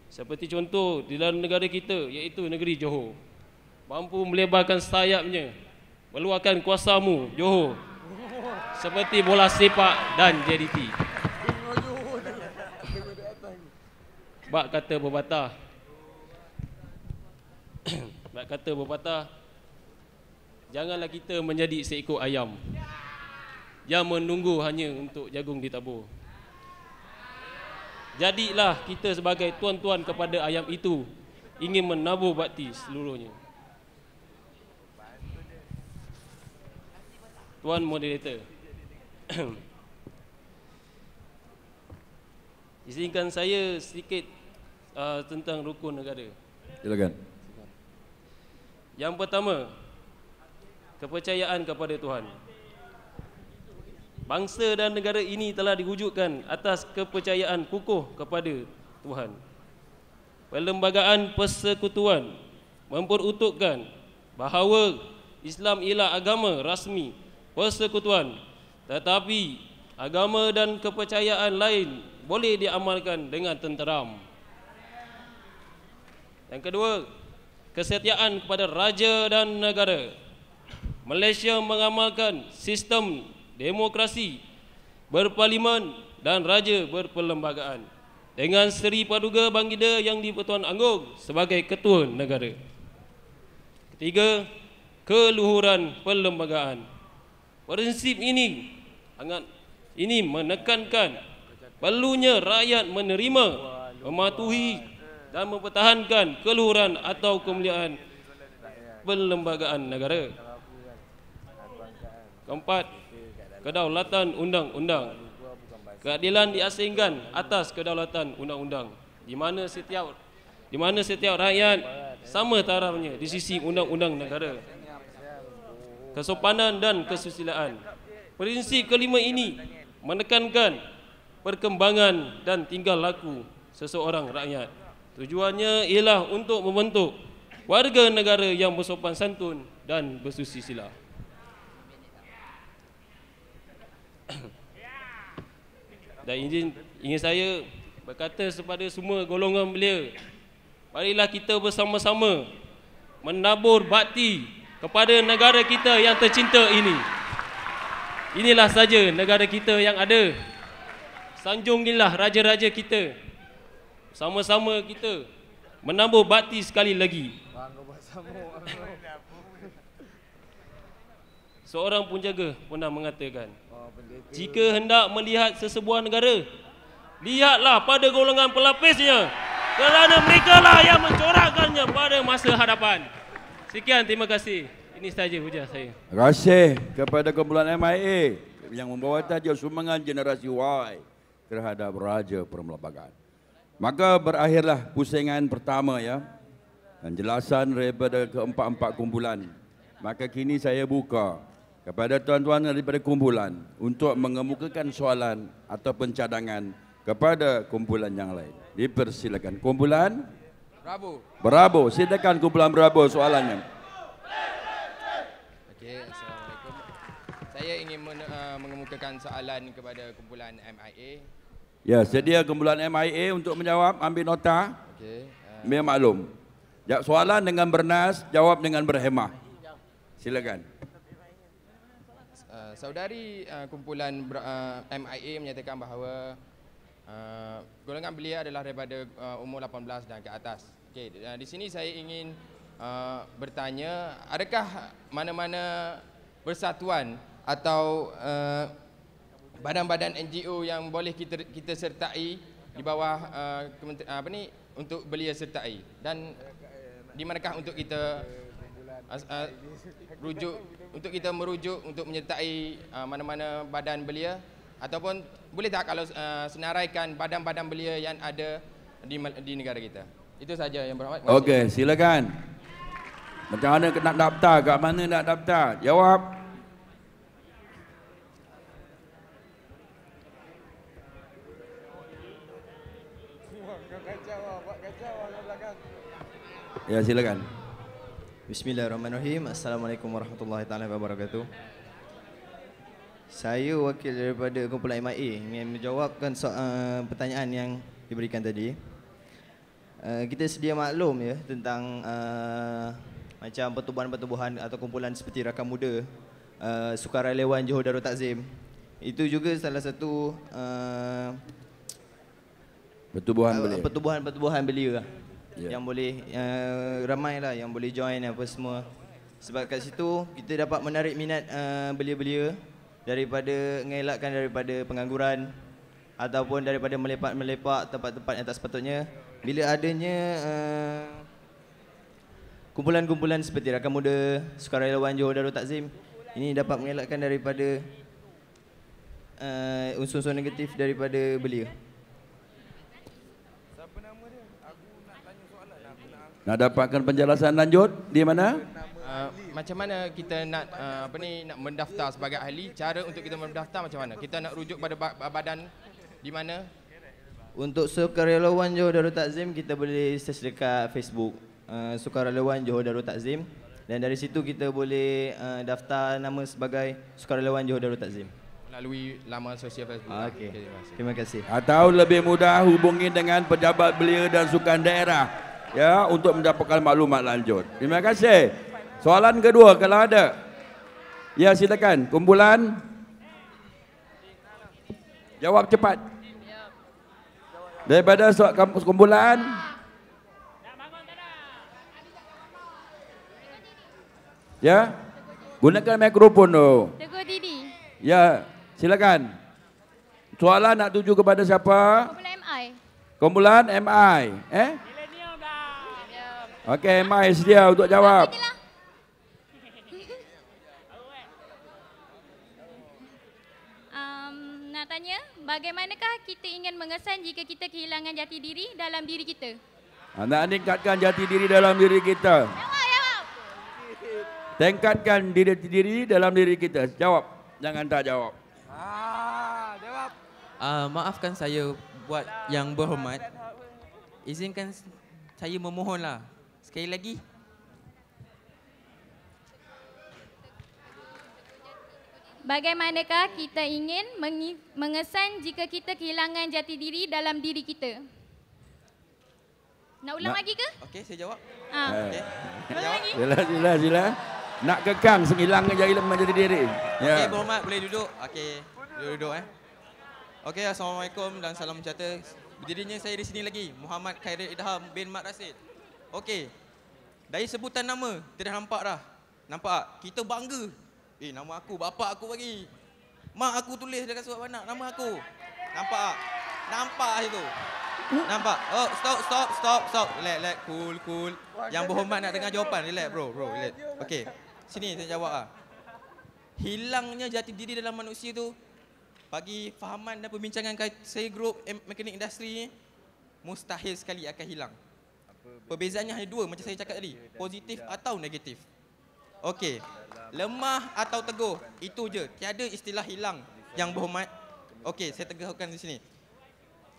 Seperti contoh di dalam negara kita iaitu negeri Johor. Mampu melebarkan sayapnya, meluarkan kuasamu Johor seperti bola sepak dan JDT. Bak kata berbatah. Bak kata berbatah. Janganlah kita menjadi seekor ayam yang menunggu hanya untuk jagung ditabur. Jadilah kita sebagai tuan-tuan kepada ayam itu ingin menabur bakti seluruhnya. Tuan moderator. Izinkan saya sedikit uh, tentang rukun negara. Silakan. Yang pertama, kepercayaan kepada Tuhan. Bangsa dan negara ini telah diwujudkan atas kepercayaan kukuh kepada Tuhan. Perlembagaan persekutuan memperuntukkan bahawa Islam ialah agama rasmi persekutuan tetapi agama dan kepercayaan lain boleh diamalkan dengan tenteram. Yang kedua, kesetiaan kepada raja dan negara. Malaysia mengamalkan sistem demokrasi berparlimen dan raja berperlembagaan dengan Seri Paduka Baginda yang di-Pertuan Agong sebagai ketua negara. Ketiga, keluhuran perlembagaan. Prinsip ini sangat ini menekankan perlunya rakyat menerima, mematuhi dan mempertahankan keluhuran atau kemuliaan perlembagaan negara. Keempat, kedaulatan undang-undang. Keadilan diasingkan atas kedaulatan undang-undang di mana setiap di mana setiap rakyat sama tarafnya di sisi undang-undang negara. Kesopanan dan kesusilaan. Prinsip kelima ini menekankan perkembangan dan tinggal laku seseorang rakyat. Tujuannya ialah untuk membentuk warga negara yang bersopan santun dan bersusila. Dan ingin, ingin saya berkata kepada semua golongan belia, marilah kita bersama-sama menabur bakti kepada negara kita yang tercinta ini. Inilah saja negara kita yang ada. Sanjungilah raja-raja kita sama-sama kita menambah bakti sekali lagi. Seorang penjaga pernah mengatakan, jika hendak melihat sesebuah negara, lihatlah pada golongan pelapisnya kerana mereka lah yang mencorakkannya pada masa hadapan. Sekian, terima kasih. Ini sahaja hujah saya. Terima kasih kepada kumpulan MIA yang membawa tajuk sumbangan generasi Y terhadap Raja Permelabakan. Maka berakhirlah pusingan pertama ya. Dan jelasan daripada keempat-empat kumpulan. Maka kini saya buka kepada tuan-tuan daripada kumpulan untuk mengemukakan soalan atau pencadangan kepada kumpulan yang lain. Dipersilakan. Kumpulan Bravo. Bravo. Silakan kumpulan Bravo soalannya. Okey, Assalamualaikum. Saya ingin men, uh, mengemukakan soalan kepada kumpulan MIA. Ya, sedia kumpulan MIA untuk menjawab, ambil nota. Okey. Uh, Biar maklum. Jawab soalan dengan bernas, jawab dengan berhemah. Silakan. Uh, saudari uh, kumpulan uh, MIA menyatakan bahawa uh, golongan belia adalah daripada uh, umur 18 dan ke atas. Okey, uh, di sini saya ingin uh, bertanya, adakah mana-mana persatuan atau uh, badan-badan NGO yang boleh kita kita sertai di bawah uh, kementeri, apa ni untuk belia sertai dan di manakah untuk kita uh, uh, rujuk untuk kita merujuk untuk menyertai uh, mana-mana badan belia ataupun boleh tak kalau uh, senaraikan badan-badan belia yang ada di di negara kita. Itu saja yang berhormat. Okey, silakan. Macam mana nak daftar? Kat mana nak daftar? Jawab. Ya, silakan. Bismillahirrahmanirrahim. Assalamualaikum warahmatullahi taala wabarakatuh. Saya wakil daripada kumpulan MIA ingin menjawabkan soal uh, pertanyaan yang diberikan tadi. Uh, kita sedia maklum ya tentang uh, macam pertubuhan-pertubuhan atau kumpulan seperti Rakam Muda, uh, Sukarelawan Johor Darul Takzim. Itu juga salah satu uh, Pertubuhan uh, belia. Pertubuhan-pertubuhan belia Ya. Yang boleh uh, ramai lah yang boleh join apa semua. Sebab kat situ kita dapat menarik minat uh, belia-belia daripada mengelakkan daripada pengangguran ataupun daripada melepak-melepak tempat-tempat yang tak sepatutnya. Bila adanya uh, kumpulan-kumpulan seperti Rakam Muda, Sukarelawan Johor Darul Takzim ini dapat mengelakkan daripada uh, unsur-unsur negatif daripada belia. Nak dapatkan penjelasan lanjut di mana? Uh, macam mana kita nak uh, apa ni nak mendaftar sebagai ahli? Cara untuk kita mendaftar macam mana? Kita nak rujuk pada ba- badan di mana? Untuk sukarelawan Johor Darul Takzim kita boleh search dekat Facebook uh, sukarelawan Johor Darul Takzim dan dari situ kita boleh uh, daftar nama sebagai sukarelawan Johor Darul Takzim. Melalui laman sosial Facebook. Ah, Okey. Okey, terima kasih. Terima kasih. Atau lebih mudah hubungi dengan pejabat belia dan sukan daerah ya untuk mendapatkan maklumat lanjut. Terima kasih. Soalan kedua kalau ada. Ya silakan kumpulan. Jawab cepat. Daripada soal kampus kumpulan. Ya. Gunakan mikrofon tu. Teguh Didi. Ya, silakan. Soalan nak tuju kepada siapa? Kumpulan MI. Kumpulan MI. Eh? Okey, MI sedia untuk jawab. Um, nak tanya, bagaimanakah kita ingin mengesan jika kita kehilangan jati diri dalam diri kita? Ha, Nak meningkatkan jati diri dalam diri kita. Tingkatkan diri diri dalam diri kita. Jawab. Jangan tak jawab. Uh, maafkan saya buat yang berhormat. Izinkan saya memohonlah. Sekali lagi. Bagaimanakah kita ingin mengesan jika kita kehilangan jati diri dalam diri kita? Nak ulang Nak- lagi ke? Okey, saya jawab. Ah. Eh. Ulang lagi? Sila, sila, sila. Nak kekang senghilang jari lemah jati diri. Okey, Ya. berhormat boleh duduk. Okey, duduk-duduk eh. Okey, Assalamualaikum dan salam sejahtera. Berdirinya saya di sini lagi, Muhammad Khairul Idham bin Mat Rasid. Okey, dari sebutan nama, tidak nampak dah. Nampak tak? Kita bangga. Eh, nama aku, bapak aku bagi. Mak aku tulis dekat surat anak, nama aku. Nampak tak? Nampak itu. Nampak? Oh, stop, stop, stop, stop. Relax, relax. Cool, cool. Yang berhormat nak dengar jawapan. Relax, bro, bro. Relax. Okey. Sini saya jawab ah. Hilangnya jati diri dalam manusia tu bagi fahaman dan perbincangan saya grup mekanik industri ni mustahil sekali akan hilang. Perbezaannya hanya dua macam saya cakap tadi, positif atau negatif. Okey. Lemah atau teguh, itu je. Tiada istilah hilang yang berhormat. Okey, saya tegaskan di sini.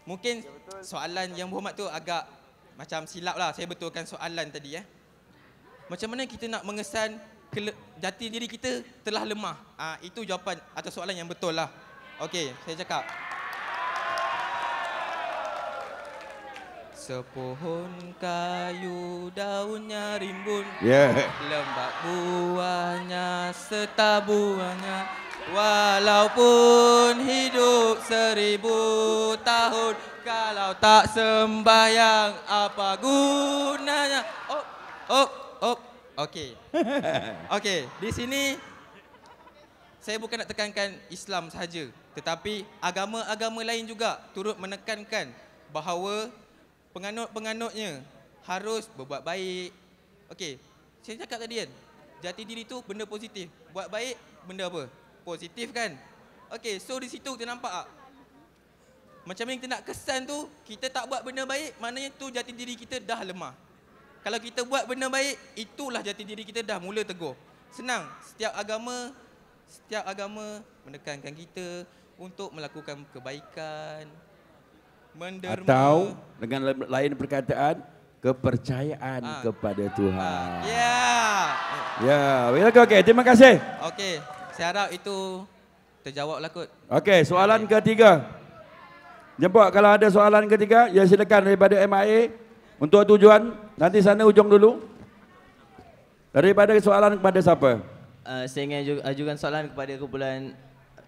Mungkin soalan yang berhormat tu agak macam silap lah. Saya betulkan soalan tadi eh. Macam mana kita nak mengesan jati diri kita telah lemah? Ah itu jawapan atau soalan yang betul lah. Okey, saya cakap. Sepohon kayu daunnya rimbun. Ya. Lembab buahnya serta buahnya Walaupun hidup seribu tahun Kalau tak sembahyang apa gunanya? Oh, oh, oh. Okey. Okey, di sini saya bukan nak tekankan Islam sahaja tetapi agama-agama lain juga turut menekankan bahawa penganut-penganutnya harus berbuat baik. Okey, saya cakap tadi kan, jati diri tu benda positif. Buat baik benda apa? Positif kan? Okey, so di situ kita nampak tak? Macam yang kita nak kesan tu, kita tak buat benda baik, maknanya tu jati diri kita dah lemah. Kalau kita buat benda baik, itulah jati diri kita dah mula teguh. Senang, setiap agama setiap agama menekankan kita untuk melakukan kebaikan, menderma. Atau dengan la- lain perkataan kepercayaan Ah. kepada Tuhan. Ya. Ya, okey okey, terima kasih. Okey, saya harap itu terjawab lah kot. Okey, soalan ketiga. Jemput kalau ada soalan ketiga, ya silakan daripada MIA untuk tujuan nanti sana ujung dulu. Daripada soalan kepada siapa? Uh, saya ingin aju- ajukan soalan kepada kumpulan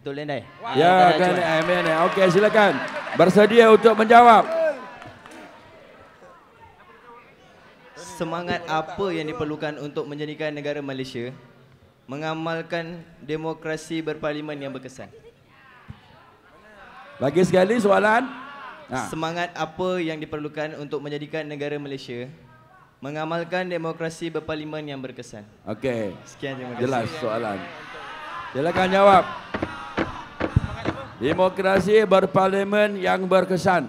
Abdul Lendai. Ya, kan MIA. Okey, silakan. Bersedia untuk menjawab. Semangat apa yang diperlukan untuk menjadikan negara Malaysia mengamalkan demokrasi berparlimen yang berkesan? Lagi sekali soalan. Ha. Semangat apa yang diperlukan untuk menjadikan negara Malaysia mengamalkan demokrasi berparlimen yang berkesan? Okey. Sekian terima kasih. Jelas soalan. Silakan jawab. Demokrasi berparlimen yang berkesan.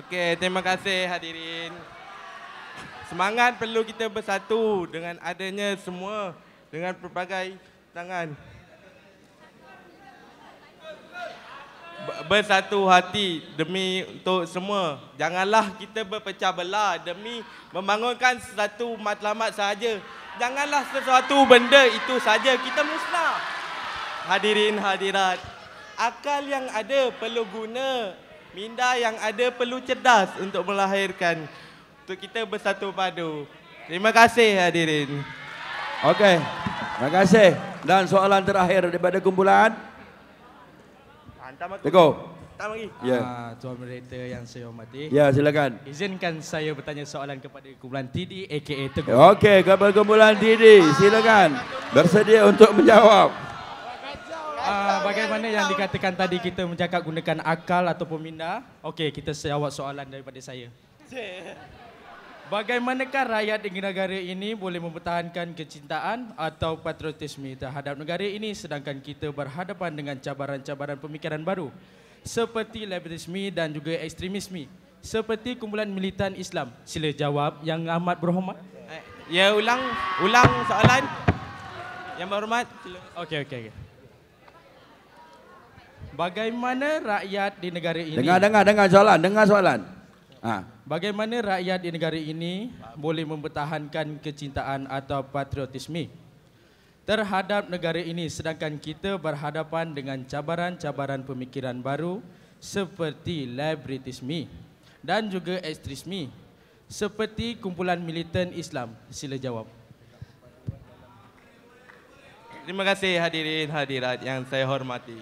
Okey, terima kasih hadirin. Semangat perlu kita bersatu dengan adanya semua dengan pelbagai tangan. Be- Bersatu hati demi untuk semua. Janganlah kita berpecah belah demi membangunkan satu matlamat sahaja. Janganlah sesuatu benda itu saja kita musnah. Hadirin hadirat, akal yang ada perlu guna, minda yang ada perlu cerdas untuk melahirkan. Untuk kita bersatu padu. Terima kasih hadirin. Okey. Terima kasih. Dan soalan terakhir daripada kumpulan. Hantam aku. Tak lagi. Ya. Ah, Tuan Moderator yang saya hormati. Ya, silakan. Izinkan saya bertanya soalan kepada kumpulan TD aka Teguh. Okey, kepada kumpulan Didi, silakan. Bersedia untuk menjawab. Ah, bagaimana yang dikatakan tadi kita bercakap gunakan akal ataupun minda? Okey, kita jawab soalan daripada saya. Bagaimanakah rakyat di negara ini boleh mempertahankan kecintaan atau patriotisme terhadap negara ini sedangkan kita berhadapan dengan cabaran-cabaran pemikiran baru seperti liberalisme dan juga ekstremisme seperti kumpulan militan Islam. Sila jawab yang amat berhormat. Ya, ulang ulang soalan. Yang berhormat. Sila. Okey, okey, okey. Bagaimana rakyat di negara ini Dengar, dengar, dengar soalan, dengar soalan. Ha. Bagaimana rakyat di negara ini boleh mempertahankan kecintaan atau patriotisme terhadap negara ini sedangkan kita berhadapan dengan cabaran-cabaran pemikiran baru seperti liberalisme dan juga ekstremisme seperti kumpulan militan Islam. Sila jawab. Terima kasih hadirin hadirat yang saya hormati.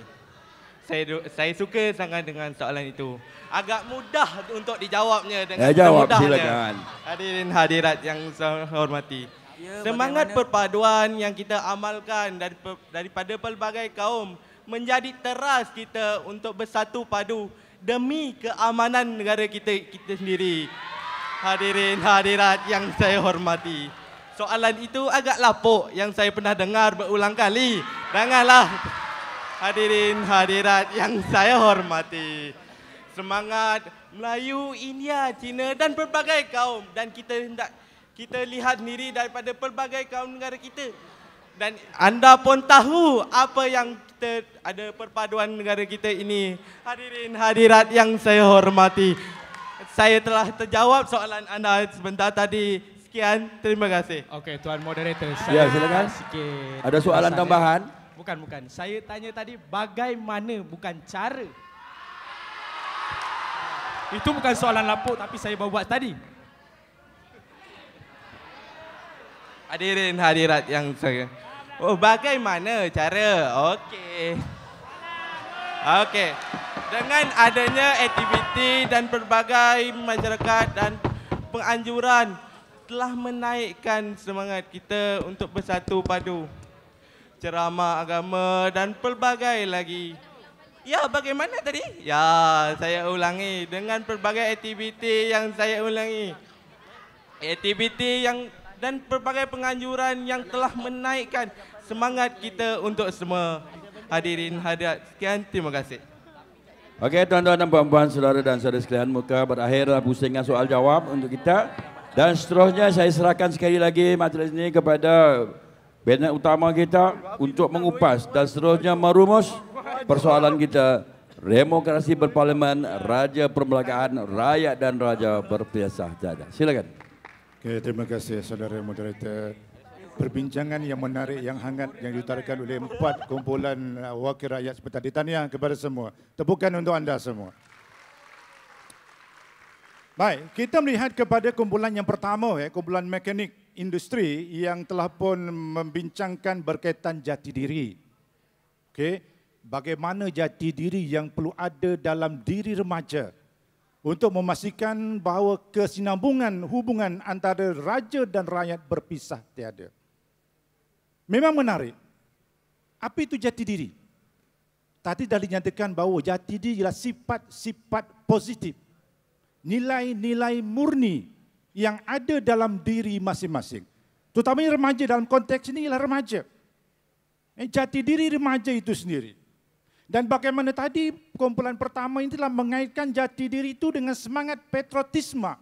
Saya saya suka sangat dengan soalan itu. Agak mudah untuk dijawabnya dengan Ya, jawab, mudahnya. silakan. Hadirin hadirat yang saya hormati. Ya, Semangat bagaimana? perpaduan yang kita amalkan dari, daripada pelbagai kaum menjadi teras kita untuk bersatu padu demi keamanan negara kita kita sendiri. Hadirin hadirat yang saya hormati. Soalan itu agak lapuk yang saya pernah dengar berulang kali. Janganlah hadirin hadirat yang saya hormati. Semangat Melayu, India, Cina dan pelbagai kaum dan kita hendak kita lihat sendiri daripada pelbagai kaum negara kita. Dan anda pun tahu apa yang kita ada perpaduan negara kita ini. Hadirin hadirat yang saya hormati. Saya telah terjawab soalan anda sebentar tadi. Sekian, terima kasih. Okey, Tuan Moderator. Ya, silakan. Sikit Ada soalan penjelasan, tambahan? ya. Bukan, bukan. Saya tanya tadi bagaimana, bukan cara. Itu bukan soalan lapuk tapi saya baru buat tadi. Hadirin hadirat yang saya. Oh, bagaimana cara? Okey. Okey. Dengan adanya aktiviti dan pelbagai masyarakat dan penganjuran telah menaikkan semangat kita untuk bersatu padu. Ceramah agama dan pelbagai lagi. Ya, bagaimana tadi? Ya, saya ulangi dengan pelbagai aktiviti yang saya ulangi. Aktiviti yang dan pelbagai penganjuran yang telah menaikkan semangat kita untuk semua hadirin hadirat. Sekian, terima kasih. Okey, tuan-tuan dan puan-puan, saudara dan saudara sekalian, muka berakhirlah pusingan soal jawab untuk kita. Dan seterusnya saya serahkan sekali lagi majlis ini kepada panel utama kita untuk mengupas dan seterusnya merumus persoalan kita demokrasi berparlimen, raja permelakaan, rakyat dan raja berpiasa saja. Silakan. Okay, terima kasih saudara moderator. Perbincangan yang menarik, yang hangat yang diutarakan oleh empat kumpulan uh, wakil rakyat seperti tadi. Tahniah kepada semua. Tepukan untuk anda semua. Baik, kita melihat kepada kumpulan yang pertama, ya, kumpulan mekanik industri yang telah pun membincangkan berkaitan jati diri. Okey, bagaimana jati diri yang perlu ada dalam diri remaja untuk memastikan bahawa kesinambungan hubungan antara raja dan rakyat berpisah tiada. Memang menarik. Apa itu jati diri? Tadi dah dinyatakan bahawa jati diri ialah sifat-sifat positif. Nilai-nilai murni yang ada dalam diri masing-masing. Terutamanya remaja dalam konteks ini ialah remaja. Eh, Jati diri remaja itu sendiri. Dan bagaimana tadi kumpulan pertama ini telah mengaitkan jati diri itu dengan semangat patriotisme.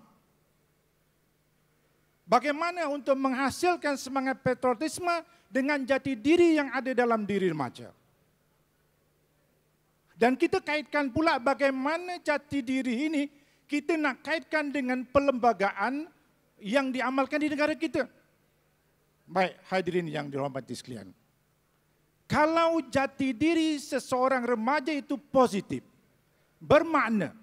Bagaimana untuk menghasilkan semangat patriotisme dengan jati diri yang ada dalam diri remaja. Dan kita kaitkan pula bagaimana jati diri ini kita nak kaitkan dengan perlembagaan yang diamalkan di negara kita. Baik, hadirin yang dihormati sekalian. Kalau jati diri seseorang remaja itu positif, bermakna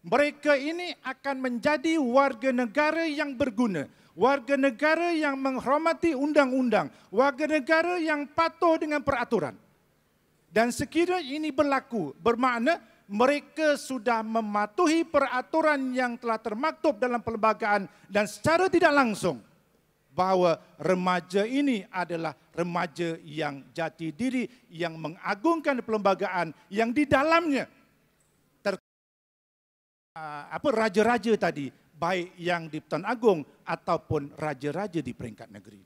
mereka ini akan menjadi warga negara yang berguna, warga negara yang menghormati undang-undang, warga negara yang patuh dengan peraturan. Dan sekiranya ini berlaku, bermakna mereka sudah mematuhi peraturan yang telah termaktub dalam perlembagaan dan secara tidak langsung bahawa remaja ini adalah remaja yang jati diri yang mengagungkan perlembagaan yang di dalamnya ter ah, apa raja-raja tadi baik yang di Pertuan Agong ataupun raja-raja di peringkat negeri.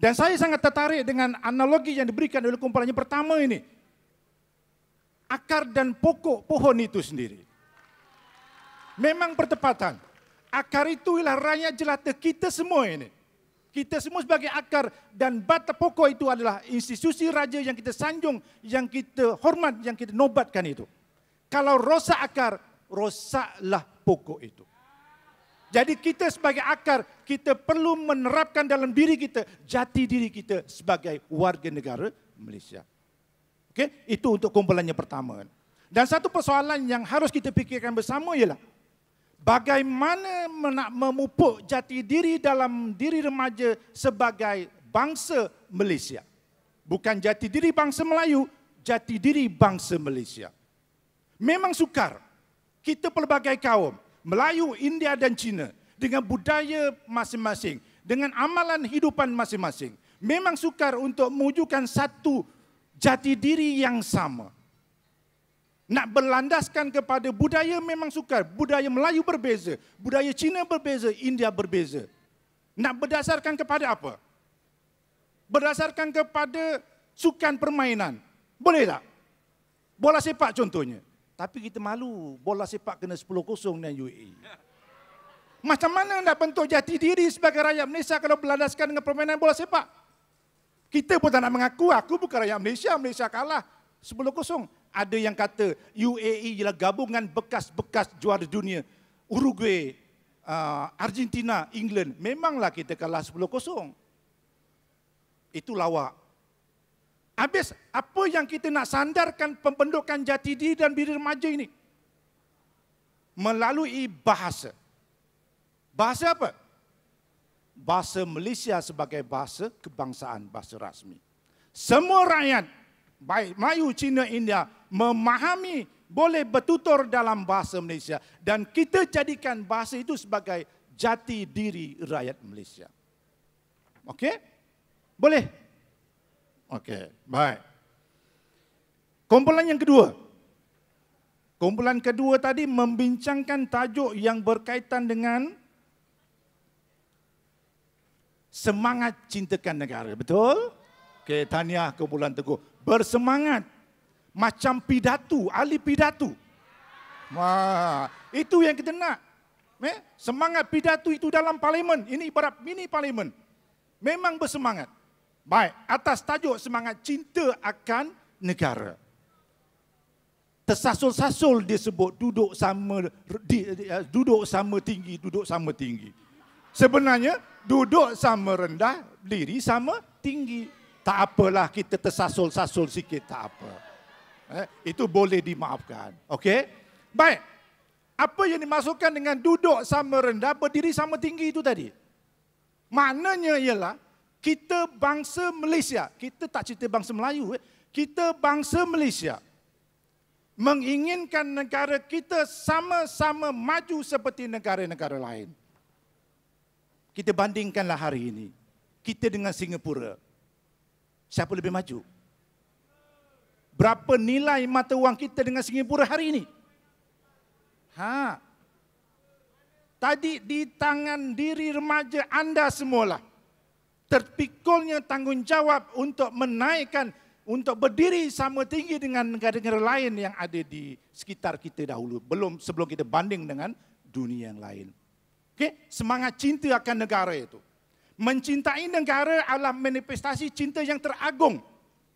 Dan saya sangat tertarik dengan analogi yang diberikan oleh kumpulan yang pertama ini. Akar dan pokok pohon itu sendiri. Memang bertepatan. Akar itu ialah rakyat jelata kita semua ini. Kita semua sebagai akar dan batang pokok itu adalah institusi raja yang kita sanjung, yang kita hormat, yang kita nobatkan itu. Kalau rosak akar, rosaklah pokok itu. Jadi kita sebagai akar, kita perlu menerapkan dalam diri kita, jati diri kita sebagai warga negara Malaysia. Okey, itu untuk kumpulan yang pertama. Dan satu persoalan yang harus kita fikirkan bersama ialah bagaimana nak memupuk jati diri dalam diri remaja sebagai bangsa Malaysia. Bukan jati diri bangsa Melayu, jati diri bangsa Malaysia. Memang sukar. Kita pelbagai kaum, Melayu, India dan Cina dengan budaya masing-masing, dengan amalan hidupan masing-masing. Memang sukar untuk mewujudkan satu jati diri yang sama. Nak berlandaskan kepada budaya memang sukar. Budaya Melayu berbeza, budaya Cina berbeza, India berbeza. Nak berdasarkan kepada apa? Berdasarkan kepada sukan permainan. Boleh tak? Bola sepak contohnya. Tapi kita malu bola sepak kena 10-0 dengan UAE. Macam mana nak bentuk jati diri sebagai rakyat Malaysia kalau berlandaskan dengan permainan bola sepak? Kita pun tak nak mengaku, aku bukan rakyat Malaysia, Malaysia kalah 10-0. Ada yang kata UAE ialah gabungan bekas-bekas juara dunia. Uruguay, uh, Argentina, England. Memanglah kita kalah 10-0. Itu lawak. Habis apa yang kita nak sandarkan pembentukan jati diri dan diri remaja ini? Melalui bahasa. Bahasa apa? Bahasa Malaysia sebagai bahasa kebangsaan, bahasa rasmi. Semua rakyat, baik Melayu, Cina, India, memahami boleh bertutur dalam bahasa Malaysia. Dan kita jadikan bahasa itu sebagai jati diri rakyat Malaysia. Okey? Boleh? Okey, baik. Kumpulan yang kedua. Kumpulan kedua tadi membincangkan tajuk yang berkaitan dengan semangat cintakan negara. Betul? Okey, tahniah kumpulan teguh. Bersemangat. Macam pidato, ahli pidato. Wah, itu yang kita nak. Eh? Semangat pidato itu dalam parlimen. Ini ibarat mini parlimen. Memang bersemangat. Baik, atas tajuk semangat cinta akan negara. Tersasul-sasul disebut duduk sama di, uh, duduk sama tinggi, duduk sama tinggi. Sebenarnya duduk sama rendah, diri sama tinggi. Tak apalah kita tersasul-sasul sikit tak apa. Eh, itu boleh dimaafkan. Okey? Baik. Apa yang dimasukkan dengan duduk sama rendah, berdiri sama tinggi itu tadi? Maknanya ialah kita bangsa Malaysia, kita tak cerita bangsa Melayu, eh. kita bangsa Malaysia menginginkan negara kita sama-sama maju seperti negara-negara lain. Kita bandingkanlah hari ini, kita dengan Singapura, siapa lebih maju? Berapa nilai mata wang kita dengan Singapura hari ini? Ha. Tadi di tangan diri remaja anda semualah terpikulnya tanggungjawab untuk menaikkan untuk berdiri sama tinggi dengan negara-negara lain yang ada di sekitar kita dahulu belum sebelum kita banding dengan dunia yang lain. Okey, semangat cinta akan negara itu. Mencintai negara adalah manifestasi cinta yang teragung.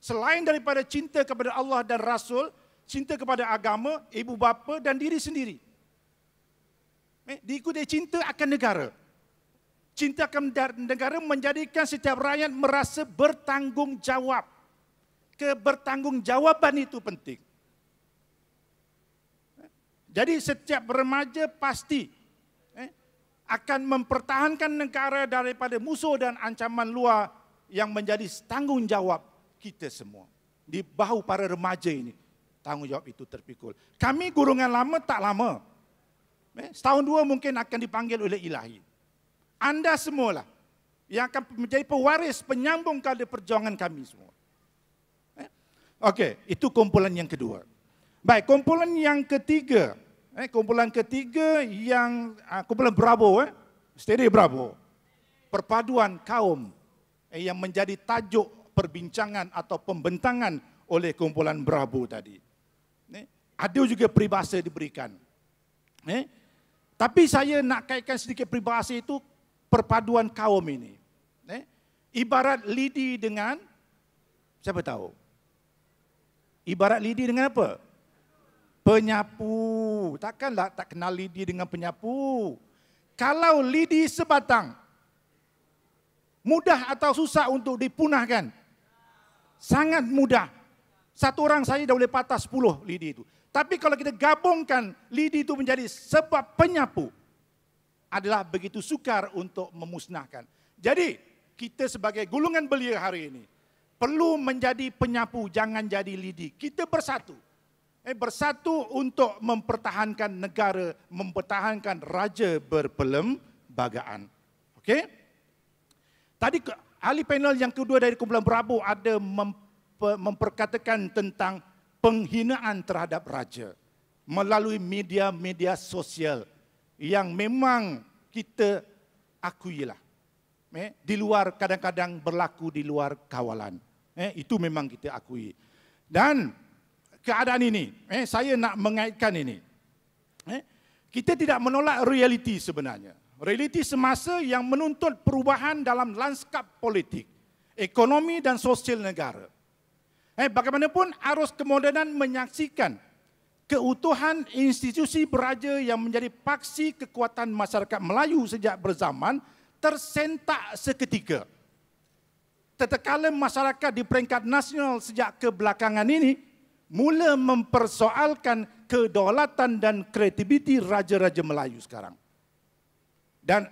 Selain daripada cinta kepada Allah dan Rasul, cinta kepada agama, ibu bapa dan diri sendiri. Eh, diikuti cinta akan negara cinta negara menjadikan setiap rakyat merasa bertanggungjawab. Kebertangungjawaban itu penting. Jadi setiap remaja pasti eh, akan mempertahankan negara daripada musuh dan ancaman luar yang menjadi tanggungjawab kita semua. Di bahu para remaja ini, tanggungjawab itu terpikul. Kami gurungan lama tak lama. Eh, setahun dua mungkin akan dipanggil oleh ilahi. Anda semualah yang akan menjadi pewaris penyambung kali perjuangan kami semua. Eh? Okey, itu kumpulan yang kedua. Baik, kumpulan yang ketiga. Eh, kumpulan ketiga yang uh, kumpulan Bravo, eh? Steady Bravo. Perpaduan kaum eh, yang menjadi tajuk perbincangan atau pembentangan oleh kumpulan Bravo tadi. Ada juga peribahasa diberikan. Eh? Tapi saya nak kaitkan sedikit peribahasa itu perpaduan kaum ini. Eh? Ibarat lidi dengan, siapa tahu? Ibarat lidi dengan apa? Penyapu. Takkanlah tak kenal lidi dengan penyapu. Kalau lidi sebatang, mudah atau susah untuk dipunahkan? Sangat mudah. Satu orang saya dah boleh patah sepuluh lidi itu. Tapi kalau kita gabungkan lidi itu menjadi sebab penyapu, adalah begitu sukar untuk memusnahkan. Jadi, kita sebagai gulungan belia hari ini, perlu menjadi penyapu, jangan jadi lidi. Kita bersatu. Eh, bersatu untuk mempertahankan negara, mempertahankan raja berpelembagaan. Okey? Tadi ahli panel yang kedua dari kumpulan Berabu ada memperkatakan tentang penghinaan terhadap raja melalui media-media sosial yang memang kita akuilah. Eh, di luar kadang-kadang berlaku di luar kawalan. Eh, itu memang kita akui. Dan keadaan ini, eh, saya nak mengaitkan ini. Eh, kita tidak menolak realiti sebenarnya. Realiti semasa yang menuntut perubahan dalam lanskap politik, ekonomi dan sosial negara. Eh, bagaimanapun arus kemodenan menyaksikan keutuhan institusi beraja yang menjadi paksi kekuatan masyarakat Melayu sejak berzaman tersentak seketika. Tetekala masyarakat di peringkat nasional sejak kebelakangan ini mula mempersoalkan kedaulatan dan kreativiti raja-raja Melayu sekarang. Dan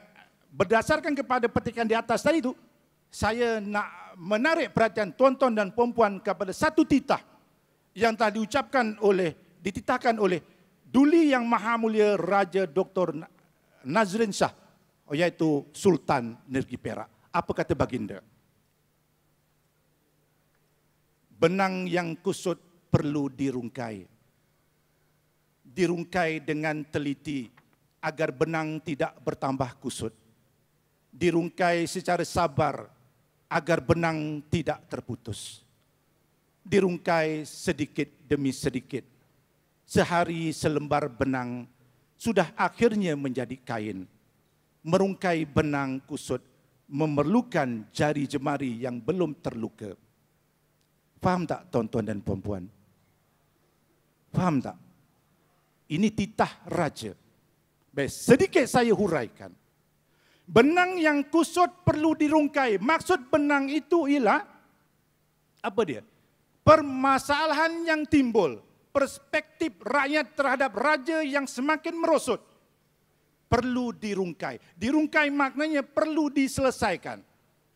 berdasarkan kepada petikan di atas tadi itu, saya nak menarik perhatian tuan-tuan dan puan-puan kepada satu titah yang telah diucapkan oleh, dititahkan oleh Duli Yang Maha Mulia Raja Dr. Nazrin Shah iaitu Sultan Negeri Perak. Apa kata baginda? Benang yang kusut perlu dirungkai. Dirungkai dengan teliti agar benang tidak bertambah kusut. Dirungkai secara sabar agar benang tidak terputus. Dirungkai sedikit demi sedikit. Sehari selembar benang sudah akhirnya menjadi kain merungkai benang kusut memerlukan jari jemari yang belum terluka. Faham tak tuan-tuan dan puan-puan? Faham tak? Ini titah raja. Baik, sedikit saya huraikan. Benang yang kusut perlu dirungkai. Maksud benang itu ialah apa dia? Permasalahan yang timbul, perspektif rakyat terhadap raja yang semakin merosot perlu dirungkai. Dirungkai maknanya perlu diselesaikan.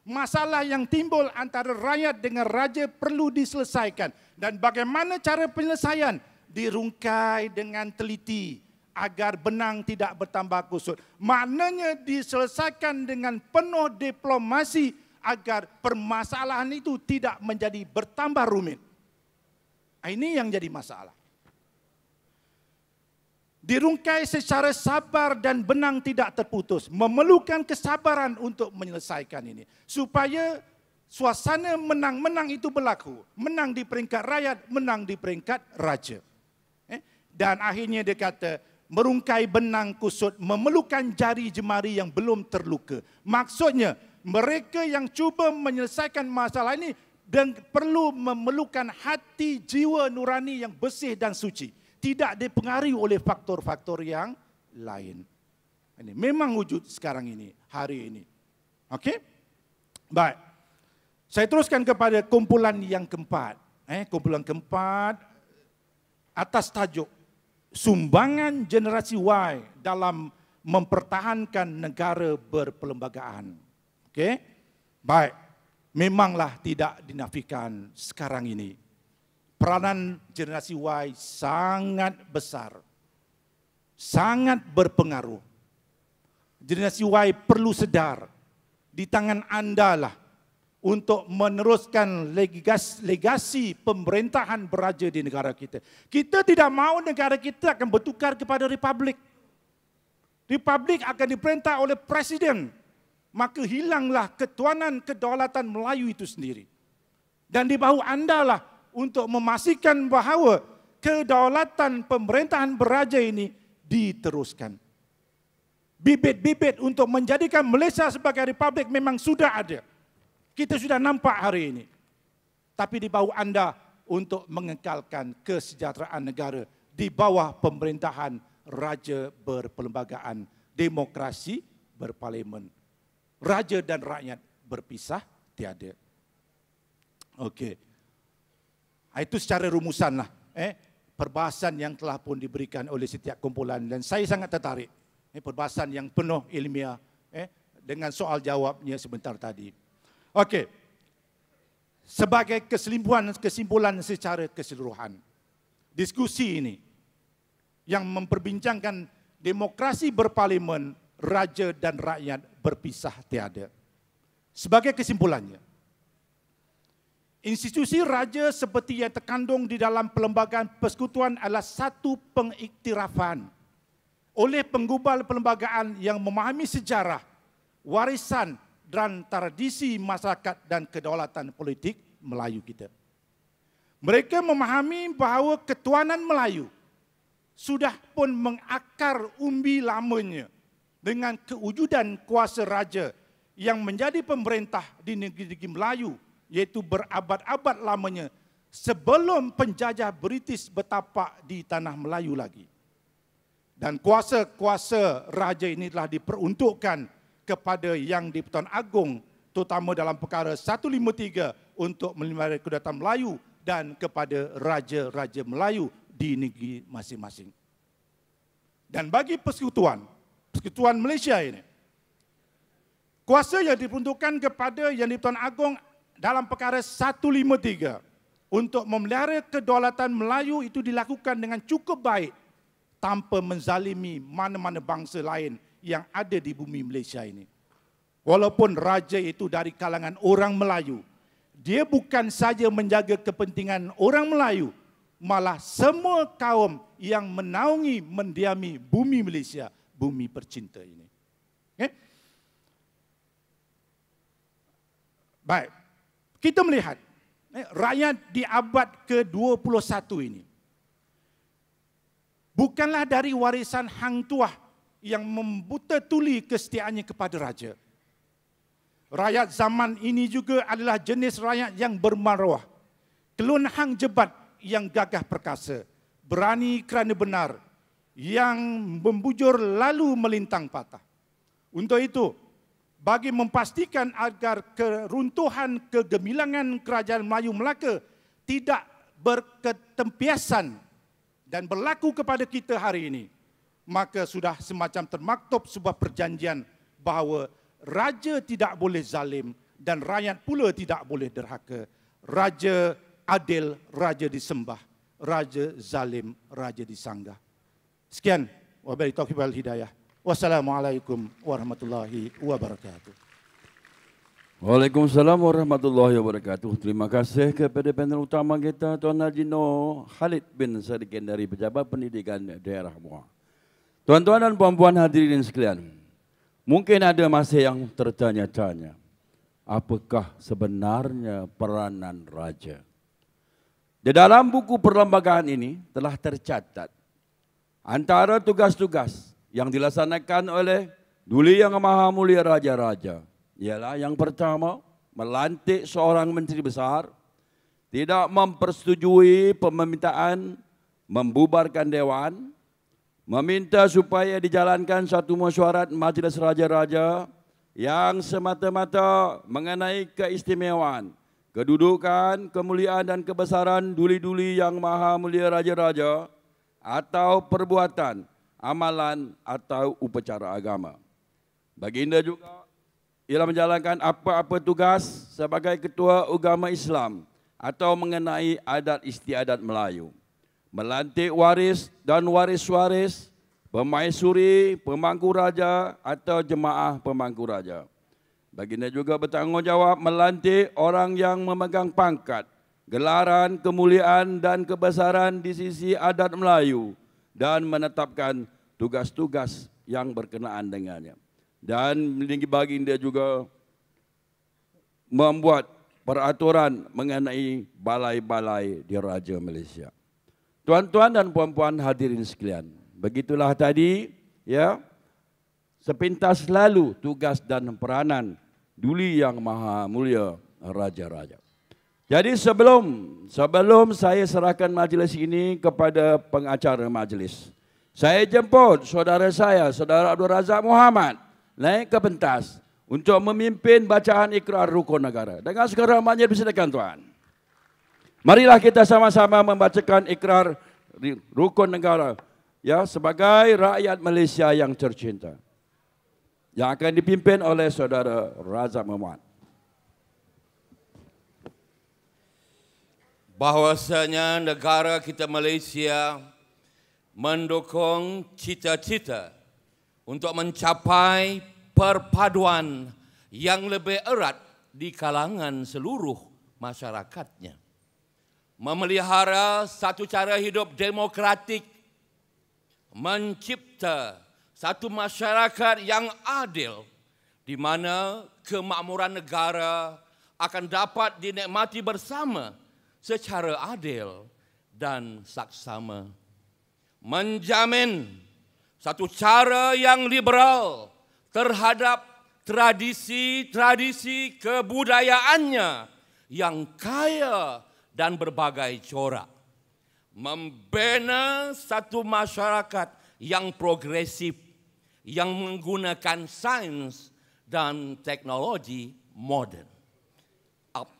Masalah yang timbul antara rakyat dengan raja perlu diselesaikan. Dan bagaimana cara penyelesaian? Dirungkai dengan teliti agar benang tidak bertambah kusut. Maknanya diselesaikan dengan penuh diplomasi agar permasalahan itu tidak menjadi bertambah rumit. Ini yang jadi masalah dirungkai secara sabar dan benang tidak terputus. Memerlukan kesabaran untuk menyelesaikan ini. Supaya suasana menang-menang itu berlaku. Menang di peringkat rakyat, menang di peringkat raja. Eh? Dan akhirnya dia kata, merungkai benang kusut memerlukan jari jemari yang belum terluka. Maksudnya, mereka yang cuba menyelesaikan masalah ini dan perlu memerlukan hati jiwa nurani yang bersih dan suci tidak dipengaruhi oleh faktor-faktor yang lain. Ini memang wujud sekarang ini, hari ini. Okey? Baik. Saya teruskan kepada kumpulan yang keempat. Eh, kumpulan keempat atas tajuk sumbangan generasi Y dalam mempertahankan negara berperlembagaan. Okey? Baik. Memanglah tidak dinafikan sekarang ini peranan generasi Y sangat besar. Sangat berpengaruh. Generasi Y perlu sedar di tangan anda lah untuk meneruskan legasi, legasi pemerintahan beraja di negara kita. Kita tidak mahu negara kita akan bertukar kepada republik. Republik akan diperintah oleh presiden. Maka hilanglah ketuanan kedaulatan Melayu itu sendiri. Dan di bahu anda lah untuk memastikan bahawa kedaulatan pemerintahan beraja ini diteruskan. Bibit-bibit untuk menjadikan Malaysia sebagai republik memang sudah ada. Kita sudah nampak hari ini. Tapi di bawah anda untuk mengekalkan kesejahteraan negara di bawah pemerintahan raja berperlembagaan demokrasi berparlimen. Raja dan rakyat berpisah tiada. Okey. Ah, itu secara rumusan lah. Eh, perbahasan yang telah pun diberikan oleh setiap kumpulan dan saya sangat tertarik. Eh, perbahasan yang penuh ilmiah eh, dengan soal jawabnya sebentar tadi. Okey. sebagai kesimpulan kesimpulan secara keseluruhan. Diskusi ini yang memperbincangkan demokrasi berparlimen, raja dan rakyat berpisah tiada. Sebagai kesimpulannya, institusi raja seperti yang terkandung di dalam perlembagaan persekutuan adalah satu pengiktirafan oleh penggubal perlembagaan yang memahami sejarah, warisan dan tradisi masyarakat dan kedaulatan politik Melayu kita. Mereka memahami bahawa ketuanan Melayu sudah pun mengakar umbi lamanya dengan kewujudan kuasa raja yang menjadi pemerintah di negeri-negeri Melayu iaitu berabad-abad lamanya sebelum penjajah British bertapak di tanah Melayu lagi. Dan kuasa-kuasa raja ini telah diperuntukkan kepada yang di Pertuan Agong terutama dalam perkara 153 untuk melindungi kedaulatan Melayu dan kepada raja-raja Melayu di negeri masing-masing. Dan bagi persekutuan, persekutuan Malaysia ini, kuasa yang diperuntukkan kepada yang di Pertuan Agong dalam perkara 153 untuk memelihara kedaulatan Melayu itu dilakukan dengan cukup baik tanpa menzalimi mana-mana bangsa lain yang ada di bumi Malaysia ini. Walaupun raja itu dari kalangan orang Melayu, dia bukan saja menjaga kepentingan orang Melayu, malah semua kaum yang menaungi mendiami bumi Malaysia, bumi percinta ini. Okay? Baik, kita melihat eh, rakyat di abad ke-21 ini bukanlah dari warisan hang tuah yang membuta tuli kesetiaannya kepada raja. Rakyat zaman ini juga adalah jenis rakyat yang bermaruah. Kelun hang jebat yang gagah perkasa. Berani kerana benar. Yang membujur lalu melintang patah. Untuk itu, bagi memastikan agar keruntuhan kegemilangan kerajaan Melayu Melaka tidak berketempiasan dan berlaku kepada kita hari ini, maka sudah semacam termaktub sebuah perjanjian bahawa raja tidak boleh zalim dan rakyat pula tidak boleh derhaka. Raja adil, raja disembah. Raja zalim, raja disanggah. Sekian. Wal hidayah. Wassalamualaikum warahmatullahi wabarakatuh. Waalaikumsalam warahmatullahi wabarakatuh. Terima kasih kepada panel utama kita Tuan Haji Noh Khalid bin Sadikin dari Pejabat Pendidikan Daerah Muar. Tuan-tuan dan puan-puan hadirin sekalian, mungkin ada masih yang tertanya-tanya, apakah sebenarnya peranan raja? Di dalam buku perlembagaan ini telah tercatat antara tugas-tugas yang dilaksanakan oleh Duli Yang Maha Mulia Raja-Raja ialah yang pertama melantik seorang menteri besar tidak mempersetujui permintaan membubarkan dewan meminta supaya dijalankan satu mesyuarat majlis raja-raja yang semata-mata mengenai keistimewaan kedudukan, kemuliaan dan kebesaran duli-duli yang maha mulia raja-raja atau perbuatan, amalan atau upacara agama. Baginda juga ialah menjalankan apa-apa tugas sebagai ketua agama Islam atau mengenai adat istiadat Melayu. Melantik waris dan waris-waris, pemaisuri, pemangku raja atau jemaah pemangku raja. Baginda juga bertanggungjawab melantik orang yang memegang pangkat, gelaran, kemuliaan dan kebesaran di sisi adat Melayu dan menetapkan tugas-tugas yang berkenaan dengannya dan meninggi baginda juga membuat peraturan mengenai balai-balai di Raja Malaysia. Tuan-tuan dan puan-puan hadirin sekalian, begitulah tadi ya sepintas lalu tugas dan peranan Duli Yang Maha Mulia Raja-Raja. Jadi sebelum sebelum saya serahkan majlis ini kepada pengacara majlis, saya jemput saudara saya, saudara Abdul Razak Muhammad naik ke pentas untuk memimpin bacaan ikrar rukun negara. Dengan segera maknya dipersilakan tuan. Marilah kita sama-sama membacakan ikrar rukun negara ya sebagai rakyat Malaysia yang tercinta. Yang akan dipimpin oleh saudara Razak Muhammad. bahwasanya negara kita Malaysia mendukung cita-cita untuk mencapai perpaduan yang lebih erat di kalangan seluruh masyarakatnya. Memelihara satu cara hidup demokratik, mencipta satu masyarakat yang adil di mana kemakmuran negara akan dapat dinikmati bersama secara adil dan saksama. Menjamin satu cara yang liberal terhadap tradisi-tradisi kebudayaannya yang kaya dan berbagai corak. Membina satu masyarakat yang progresif yang menggunakan sains dan teknologi moden. Up.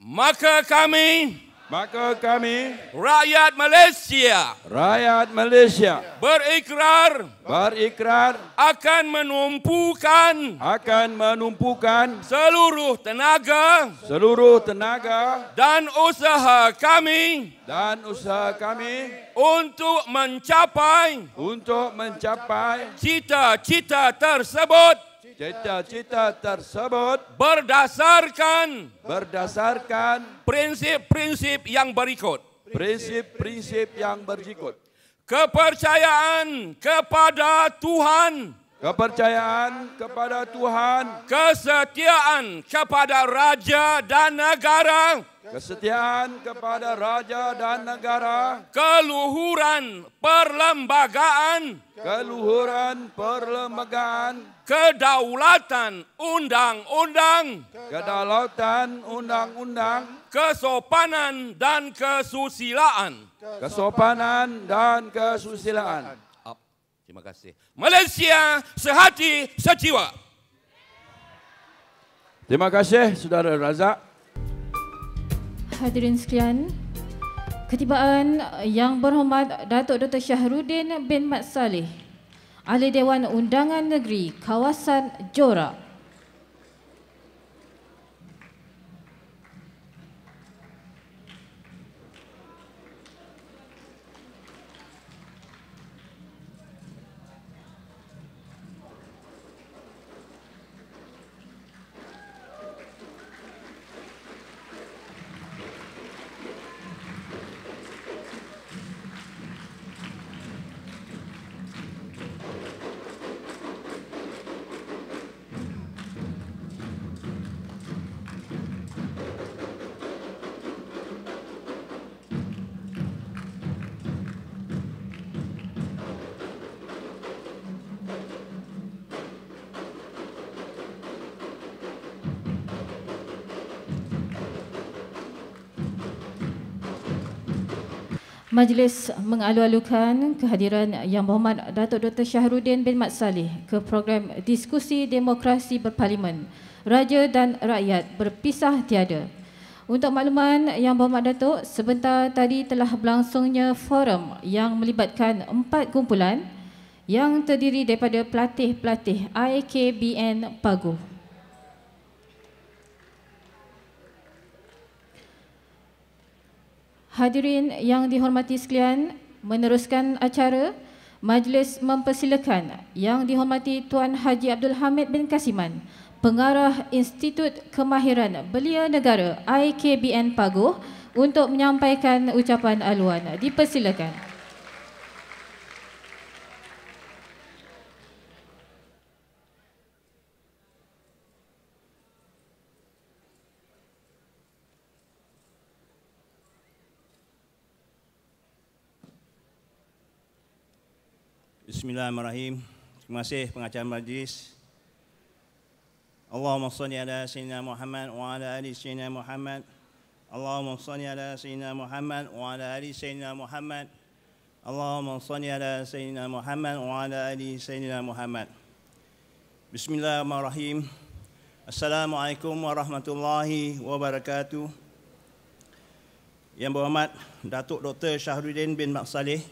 Maka kami Maka kami rakyat Malaysia rakyat Malaysia berikrar berikrar akan menumpukan akan menumpukan seluruh tenaga seluruh tenaga dan usaha kami dan usaha kami untuk mencapai untuk mencapai cita-cita tersebut cita-cita tersebut berdasarkan berdasarkan prinsip-prinsip yang berikut. Prinsip-prinsip yang berikut. Kepercayaan kepada Tuhan. Kepercayaan kepada Tuhan. Kesetiaan kepada raja dan negara. Kesetiaan kepada raja dan negara, keluhuran perlembagaan, keluhuran perlembagaan, kedaulatan undang-undang, kedaulatan undang-undang, kesopanan dan kesusilaan, kesopanan dan kesusilaan. Terima kasih. Malaysia sehati sejiwa. Terima kasih Saudara Razak. Hadirin sekalian, ketibaan Yang Berhormat Datuk Dr. Syahrudin bin Mat Saleh, Ahli Dewan Undangan Negeri Kawasan Jorak Majlis mengalu-alukan kehadiran Yang Berhormat Datuk Dr. Syahrudin bin Mat Saleh ke program Diskusi Demokrasi Berparlimen Raja dan Rakyat Berpisah Tiada. Untuk makluman Yang Berhormat Datuk, sebentar tadi telah berlangsungnya forum yang melibatkan empat kumpulan yang terdiri daripada pelatih-pelatih IKBN Paguh. Hadirin yang dihormati sekalian, meneruskan acara, majlis mempersilakan yang dihormati Tuan Haji Abdul Hamid bin Kasiman, Pengarah Institut Kemahiran Belia Negara IKBN Paguh untuk menyampaikan ucapan aluan. Dipersilakan. Bismillahirrahmanirrahim. Terima kasih pengacara majlis. Allahumma salli ala sayyidina Muhammad wa ala ali sayyidina Muhammad. Allahumma salli ala sayyidina Muhammad wa ala ali sayyidina Muhammad. Allahumma salli ala sayyidina Muhammad wa ala ali sayyidina Muhammad. Bismillahirrahmanirrahim. Assalamualaikum warahmatullahi wabarakatuh. Yang berhormat Datuk Dr. Syahrudin bin Mak Saleh,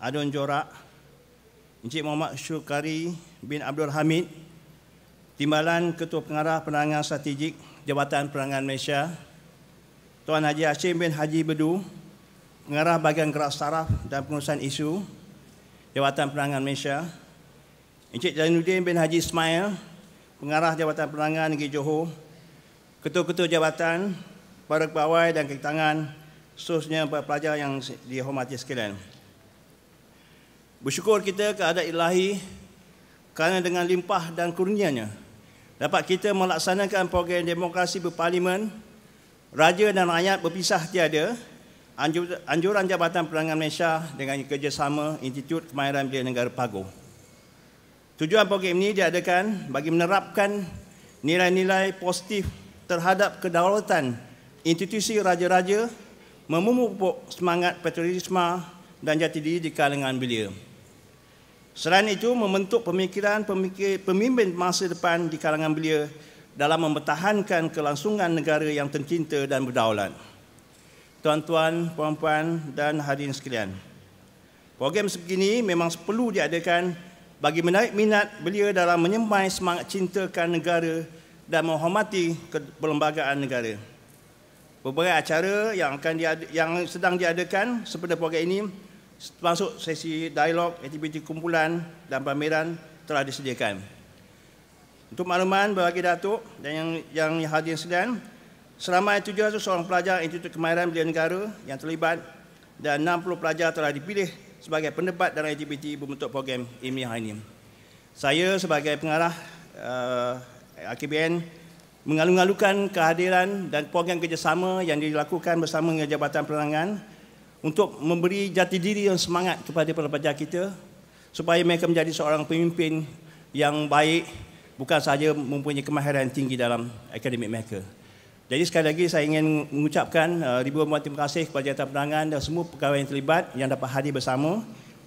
Adun Jorak, Encik Muhammad Syukari bin Abdul Hamid, Timbalan Ketua Pengarah Penerangan Strategik Jabatan Penerangan Malaysia, Tuan Haji Hashim bin Haji Bedu, Pengarah Bahagian Gerak Saraf dan Pengurusan Isu, Jabatan Penerangan Malaysia, Encik Zainuddin bin Haji Ismail, Pengarah Jabatan Penerangan Negeri Johor, Ketua-ketua jabatan, para pegawai dan kaki tangan, khususnya para pelajar yang dihormati sekalian. Bersyukur kita kepada ilahi kerana dengan limpah dan kurnianya dapat kita melaksanakan program demokrasi berparlimen, raja dan rakyat berpisah tiada, anjuran Jabatan Penerangan Malaysia dengan kerjasama Institut Kemahiran Belia Negara Pago. Tujuan program ini diadakan bagi menerapkan nilai-nilai positif terhadap kedaulatan institusi raja-raja memupuk semangat patriotisme dan jati diri di kalangan belia. Selain itu, membentuk pemikiran pemikir, pemimpin masa depan di kalangan belia dalam mempertahankan kelangsungan negara yang tercinta dan berdaulat. Tuan-tuan, puan-puan dan hadirin sekalian. Program sebegini memang perlu diadakan bagi menarik minat belia dalam menyemai semangat cintakan negara dan menghormati perlembagaan negara. Beberapa acara yang akan diad- yang sedang diadakan seperti program ini termasuk sesi dialog, aktiviti kumpulan dan pameran telah disediakan. Untuk makluman bagi Datuk dan yang yang hadir sekalian, seramai 700 seorang pelajar Institut Kemahiran Belia Negara yang terlibat dan 60 pelajar telah dipilih sebagai pendebat dalam aktiviti berbentuk program ilmiah ini. Saya sebagai pengarah uh, AKBN mengalu-alukan kehadiran dan program kerjasama yang dilakukan bersama dengan Jabatan Penerangan untuk memberi jati diri yang semangat kepada para pelajar kita supaya mereka menjadi seorang pemimpin yang baik bukan sahaja mempunyai kemahiran tinggi dalam akademik mereka. Jadi sekali lagi saya ingin mengucapkan uh, ribuan terima kasih kepada Jabatan Penerangan dan semua pegawai yang terlibat yang dapat hadir bersama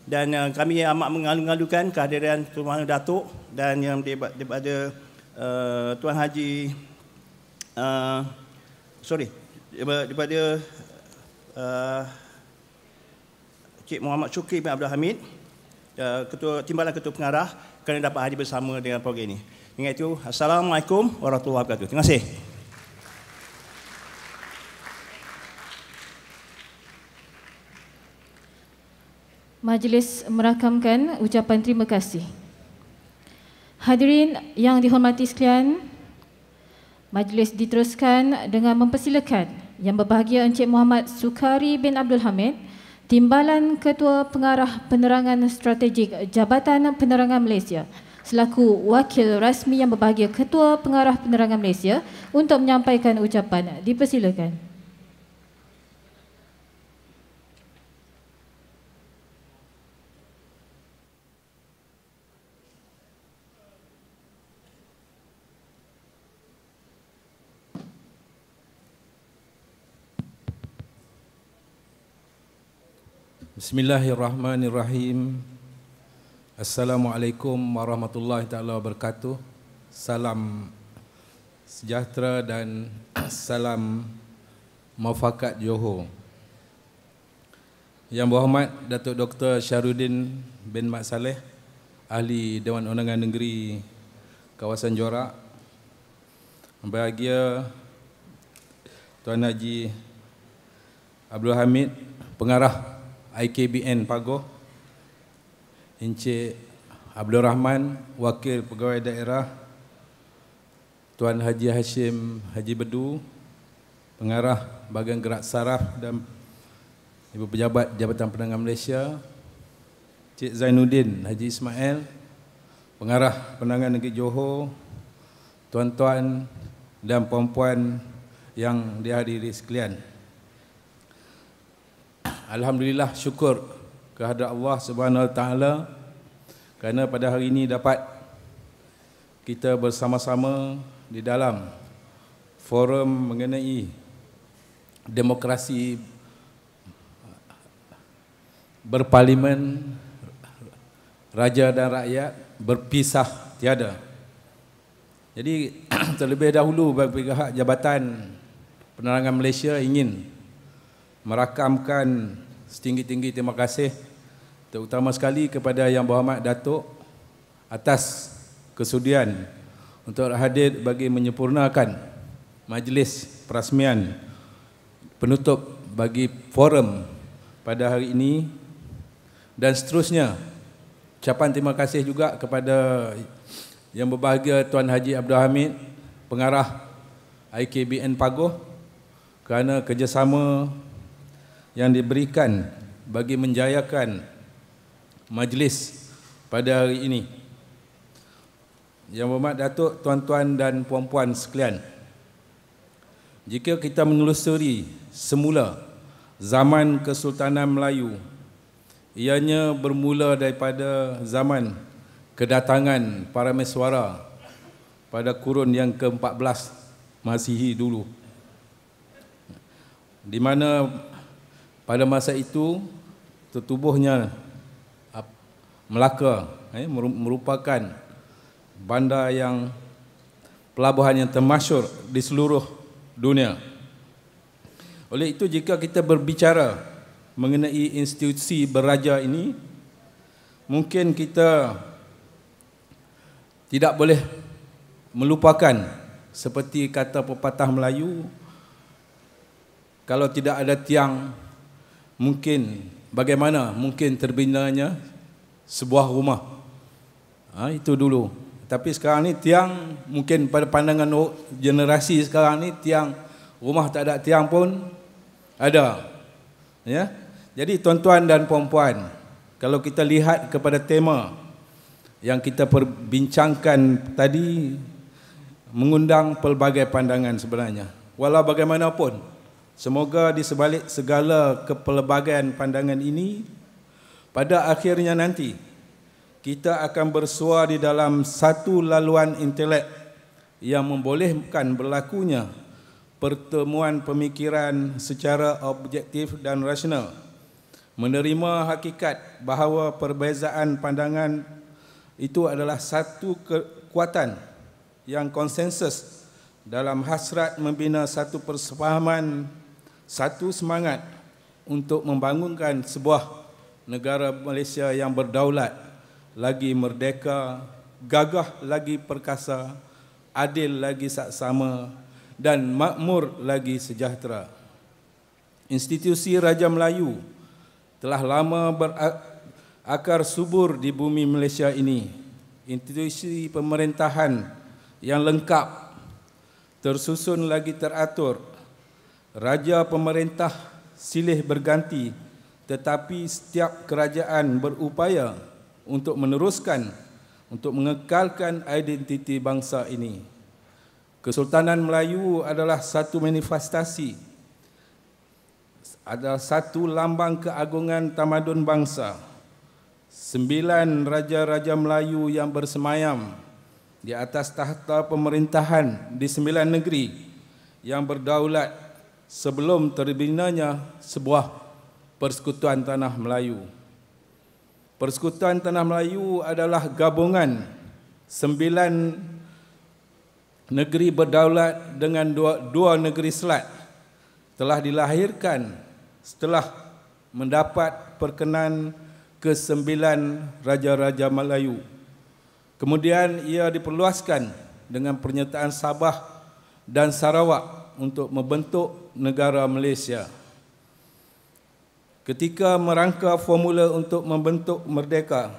dan uh, kami amat mengalu-alukan kehadiran Tuan Datuk dan yang daripada uh, Tuan Haji uh, sorry daripada uh, Cik Muhammad Syukri bin Abdul Hamid uh, Ketua Timbalan Ketua Pengarah kerana dapat hadir bersama dengan program ini. Dengan itu, Assalamualaikum warahmatullahi wabarakatuh. Terima kasih. Majlis merakamkan ucapan terima kasih. Hadirin yang dihormati sekalian, majlis diteruskan dengan mempersilakan Yang Berbahagia Encik Muhammad Sukari bin Abdul Hamid, Timbalan Ketua Pengarah Penerangan Strategik Jabatan Penerangan Malaysia selaku wakil rasmi Yang Berbahagia Ketua Pengarah Penerangan Malaysia untuk menyampaikan ucapan. Dipersilakan. Bismillahirrahmanirrahim. Assalamualaikum warahmatullahi taala wabarakatuh. Salam sejahtera dan salam mufakat Johor. Yang berhormat Datuk Dr. Syarudin bin Mat Saleh, Ahli Dewan Undangan Negeri Kawasan Jorak. Bahagia Tuan Haji Abdul Hamid, Pengarah IKBN Pagoh Encik Abdul Rahman Wakil Pegawai Daerah Tuan Haji Hashim Haji Bedu Pengarah Bahagian Gerak Saraf dan Ibu Pejabat Jabatan Penerangan Malaysia Cik Zainuddin Haji Ismail Pengarah Penerangan Negeri Johor Tuan-tuan dan puan-puan yang dihadiri sekalian. Alhamdulillah syukur kehadrat Allah Subhanahu Wa Taala kerana pada hari ini dapat kita bersama-sama di dalam forum mengenai demokrasi berparlimen raja dan rakyat berpisah tiada. Jadi terlebih dahulu bagi pihak Jabatan Penerangan Malaysia ingin merakamkan setinggi-tinggi terima kasih terutama sekali kepada Yang Berhormat Datuk atas kesudian untuk hadir bagi menyempurnakan majlis perasmian penutup bagi forum pada hari ini. Dan seterusnya ucapan terima kasih juga kepada yang berbahagia Tuan Haji Abdul Hamid pengarah IKBN Pagoh kerana kerjasama yang diberikan bagi menjayakan majlis pada hari ini. Yang berhormat Datuk, tuan-tuan dan puan-puan sekalian. Jika kita menelusuri semula zaman Kesultanan Melayu, ianya bermula daripada zaman kedatangan para meswara pada kurun yang ke-14 Masihi dulu. Di mana pada masa itu tertubuhnya Melaka eh, merupakan bandar yang pelabuhan yang termasyur di seluruh dunia. Oleh itu jika kita berbicara mengenai institusi beraja ini mungkin kita tidak boleh melupakan seperti kata pepatah Melayu kalau tidak ada tiang mungkin bagaimana mungkin terbinanya sebuah rumah. Ha, itu dulu. Tapi sekarang ni tiang mungkin pada pandangan generasi sekarang ni tiang rumah tak ada tiang pun ada. Ya. Jadi tuan-tuan dan puan-puan, kalau kita lihat kepada tema yang kita perbincangkan tadi mengundang pelbagai pandangan sebenarnya. Walau bagaimanapun, semoga di sebalik segala kepelbagaian pandangan ini pada akhirnya nanti kita akan bersua di dalam satu laluan intelek yang membolehkan berlakunya pertemuan pemikiran secara objektif dan rasional menerima hakikat bahawa perbezaan pandangan itu adalah satu kekuatan yang konsensus dalam hasrat membina satu persefahaman satu semangat untuk membangunkan sebuah negara Malaysia yang berdaulat lagi merdeka, gagah lagi perkasa, adil lagi saksama dan makmur lagi sejahtera. Institusi Raja Melayu telah lama berakar subur di bumi Malaysia ini. Institusi pemerintahan yang lengkap tersusun lagi teratur. Raja pemerintah silih berganti tetapi setiap kerajaan berupaya untuk meneruskan untuk mengekalkan identiti bangsa ini. Kesultanan Melayu adalah satu manifestasi adalah satu lambang keagungan tamadun bangsa. Sembilan raja-raja Melayu yang bersemayam di atas tahta pemerintahan di sembilan negeri yang berdaulat sebelum terbinanya sebuah Persekutuan Tanah Melayu. Persekutuan Tanah Melayu adalah gabungan sembilan negeri berdaulat dengan dua, dua negeri selat telah dilahirkan setelah mendapat perkenan ke sembilan raja-raja Melayu. Kemudian ia diperluaskan dengan pernyataan Sabah dan Sarawak untuk membentuk negara Malaysia. Ketika merangka formula untuk membentuk merdeka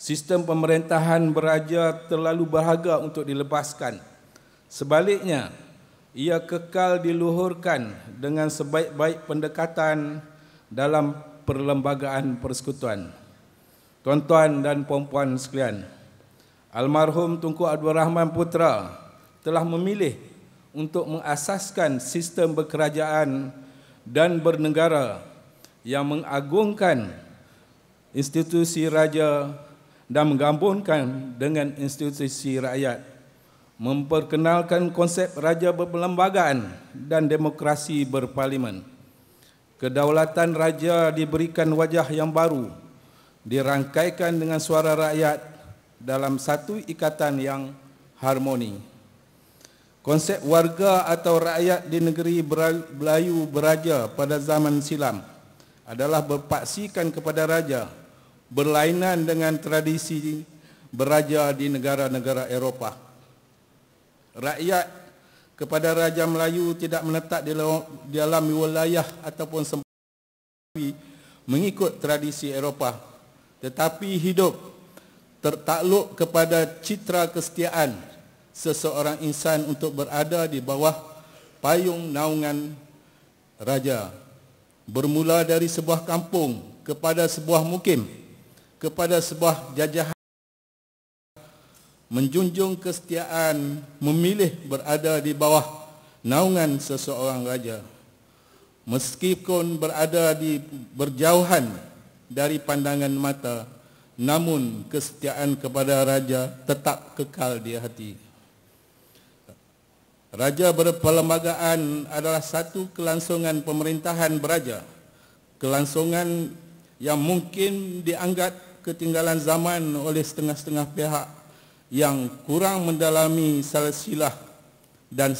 sistem pemerintahan beraja terlalu berharga untuk dilepaskan. Sebaliknya ia kekal diluhurkan dengan sebaik-baik pendekatan dalam perlembagaan persekutuan. Tuan-tuan dan puan-puan sekalian almarhum Tunku Abdul Rahman Putra telah memilih untuk mengasaskan sistem berkerajaan dan bernegara yang mengagungkan institusi raja dan menggabungkan dengan institusi rakyat memperkenalkan konsep raja berperlembagaan dan demokrasi berparlimen. Kedaulatan raja diberikan wajah yang baru dirangkaikan dengan suara rakyat dalam satu ikatan yang harmoni Konsep warga atau rakyat di negeri Melayu beraja pada zaman silam adalah berpaksikan kepada raja berlainan dengan tradisi beraja di negara-negara Eropah. Rakyat kepada Raja Melayu tidak menetap di dalam wilayah ataupun sempat mengikut tradisi Eropah tetapi hidup tertakluk kepada citra kesetiaan seseorang insan untuk berada di bawah payung naungan raja. Bermula dari sebuah kampung kepada sebuah mukim kepada sebuah jajahan menjunjung kesetiaan memilih berada di bawah naungan seseorang raja. Meskipun berada di berjauhan dari pandangan mata namun kesetiaan kepada raja tetap kekal di hati Raja berperlembagaan adalah satu kelangsungan pemerintahan beraja. Kelangsungan yang mungkin dianggap ketinggalan zaman oleh setengah-setengah pihak yang kurang mendalami silsilah dan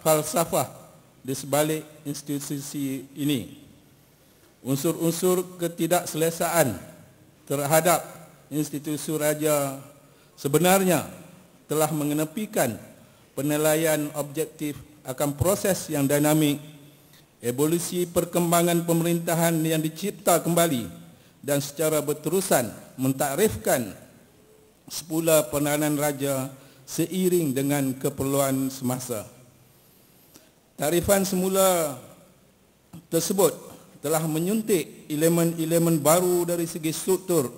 falsafah di sebalik institusi ini. Unsur-unsur ketidakselesaan terhadap institusi raja sebenarnya telah mengenepikan penilaian objektif akan proses yang dinamik, evolusi perkembangan pemerintahan yang dicipta kembali dan secara berterusan mentakrifkan sepula peranan raja seiring dengan keperluan semasa. Tarifan semula tersebut telah menyuntik elemen-elemen baru dari segi struktur,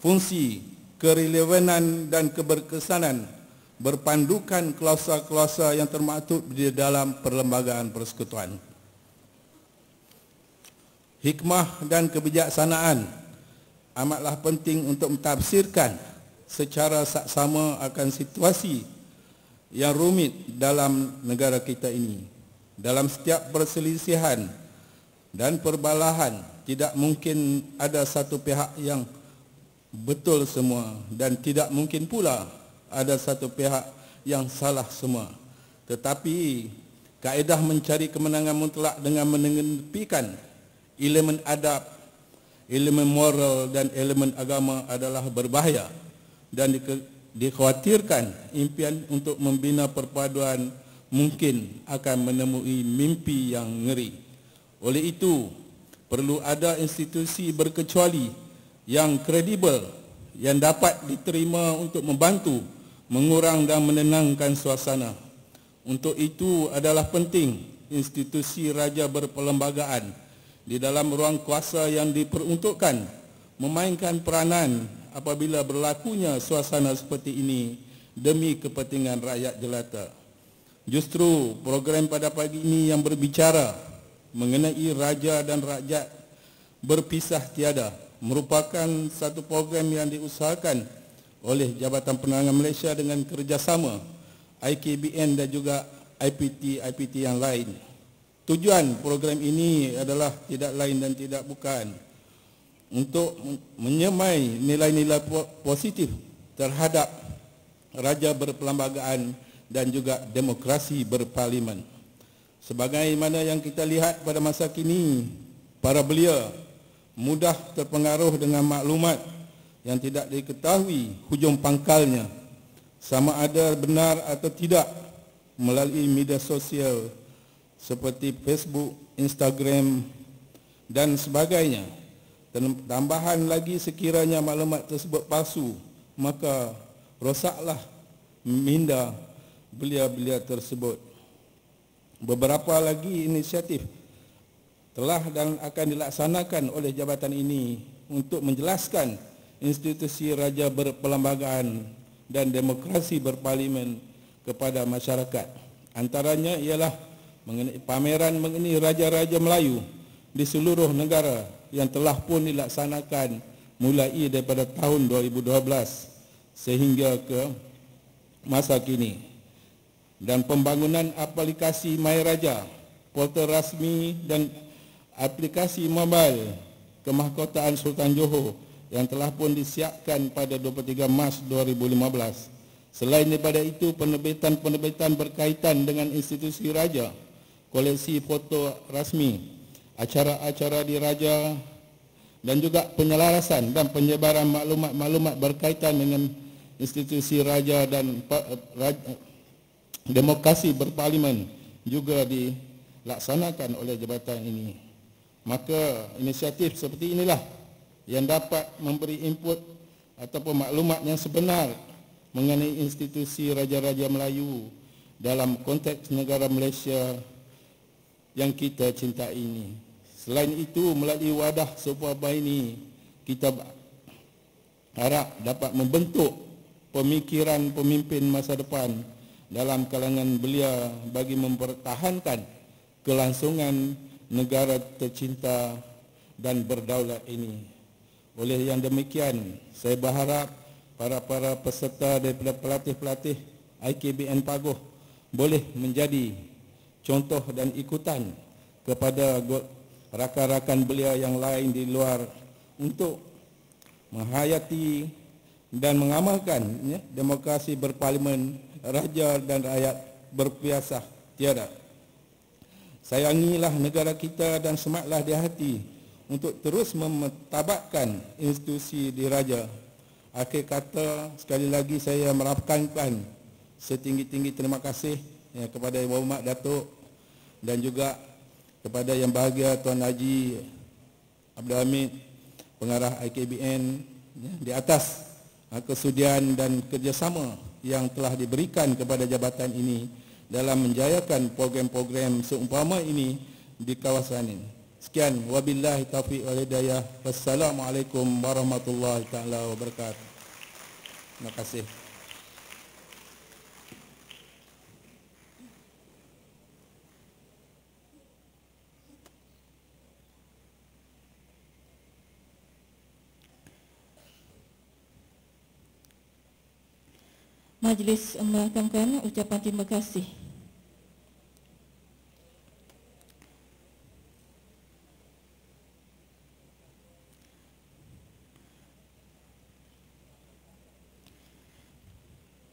fungsi, kerelevanan dan keberkesanan berpandukan klausa-klausa yang termaktub di dalam perlembagaan persekutuan. Hikmah dan kebijaksanaan amatlah penting untuk mentafsirkan secara saksama akan situasi yang rumit dalam negara kita ini. Dalam setiap perselisihan dan perbalahan tidak mungkin ada satu pihak yang betul semua dan tidak mungkin pula ada satu pihak yang salah semua. Tetapi kaedah mencari kemenangan mutlak dengan mengenepikan elemen adab, elemen moral dan elemen agama adalah berbahaya dan dikhawatirkan impian untuk membina perpaduan mungkin akan menemui mimpi yang ngeri. Oleh itu, perlu ada institusi berkecuali yang kredibel yang dapat diterima untuk membantu mengurang dan menenangkan suasana. Untuk itu adalah penting institusi raja berperlembagaan di dalam ruang kuasa yang diperuntukkan memainkan peranan apabila berlakunya suasana seperti ini demi kepentingan rakyat jelata. Justru program pada pagi ini yang berbicara mengenai raja dan rakyat berpisah tiada merupakan satu program yang diusahakan oleh Jabatan Penerangan Malaysia dengan kerjasama IKBN dan juga IPT-IPT yang lain. Tujuan program ini adalah tidak lain dan tidak bukan untuk menyemai nilai-nilai positif terhadap raja berperlembagaan dan juga demokrasi berparlimen. Sebagaimana yang kita lihat pada masa kini, para belia mudah terpengaruh dengan maklumat yang tidak diketahui hujung pangkalnya sama ada benar atau tidak melalui media sosial seperti Facebook, Instagram dan sebagainya. Tambahan lagi sekiranya maklumat tersebut palsu, maka rosaklah minda belia-belia tersebut. Beberapa lagi inisiatif telah dan akan dilaksanakan oleh jabatan ini untuk menjelaskan institusi raja berperlembagaan dan demokrasi berparlimen kepada masyarakat. Antaranya ialah mengenai pameran mengenai raja-raja Melayu di seluruh negara yang telah pun dilaksanakan mulai daripada tahun 2012 sehingga ke masa kini. Dan pembangunan aplikasi My Raja, portal rasmi dan aplikasi mobile kemahkotaan Sultan Johor yang telah pun disiapkan pada 23 Mac 2015. Selain daripada itu, penerbitan-penerbitan berkaitan dengan institusi raja, koleksi foto rasmi, acara-acara di raja dan juga penyelarasan dan penyebaran maklumat-maklumat berkaitan dengan institusi raja dan demokrasi berparlimen juga dilaksanakan oleh jabatan ini. Maka inisiatif seperti inilah yang dapat memberi input ataupun maklumat yang sebenar mengenai institusi Raja-Raja Melayu dalam konteks negara Malaysia yang kita cintai ini. Selain itu, melalui wadah sebuah ini, kita harap dapat membentuk pemikiran pemimpin masa depan dalam kalangan belia bagi mempertahankan kelangsungan negara tercinta dan berdaulat ini. Oleh yang demikian, saya berharap para-para peserta daripada pelatih-pelatih IKBN Pagoh boleh menjadi contoh dan ikutan kepada rakan-rakan belia yang lain di luar untuk menghayati dan mengamalkan ya, demokrasi berparlimen raja dan rakyat berpiasah tiada. Sayangilah negara kita dan semaklah di hati untuk terus memetabatkan institusi diraja. Akhir kata, sekali lagi saya merakamkan setinggi-tinggi terima kasih ya, kepada Ibu Mak Datuk dan juga kepada yang bahagia Tuan Haji Abdul Hamid, pengarah IKBN ya, di atas ha, kesudian dan kerjasama yang telah diberikan kepada jabatan ini dalam menjayakan program-program seumpama ini di kawasan ini. Sekian wabillahi taufiq wal hidayah. Wassalamualaikum warahmatullahi taala wabarakatuh. Terima kasih. Majlis merakamkan ucapan terima kasih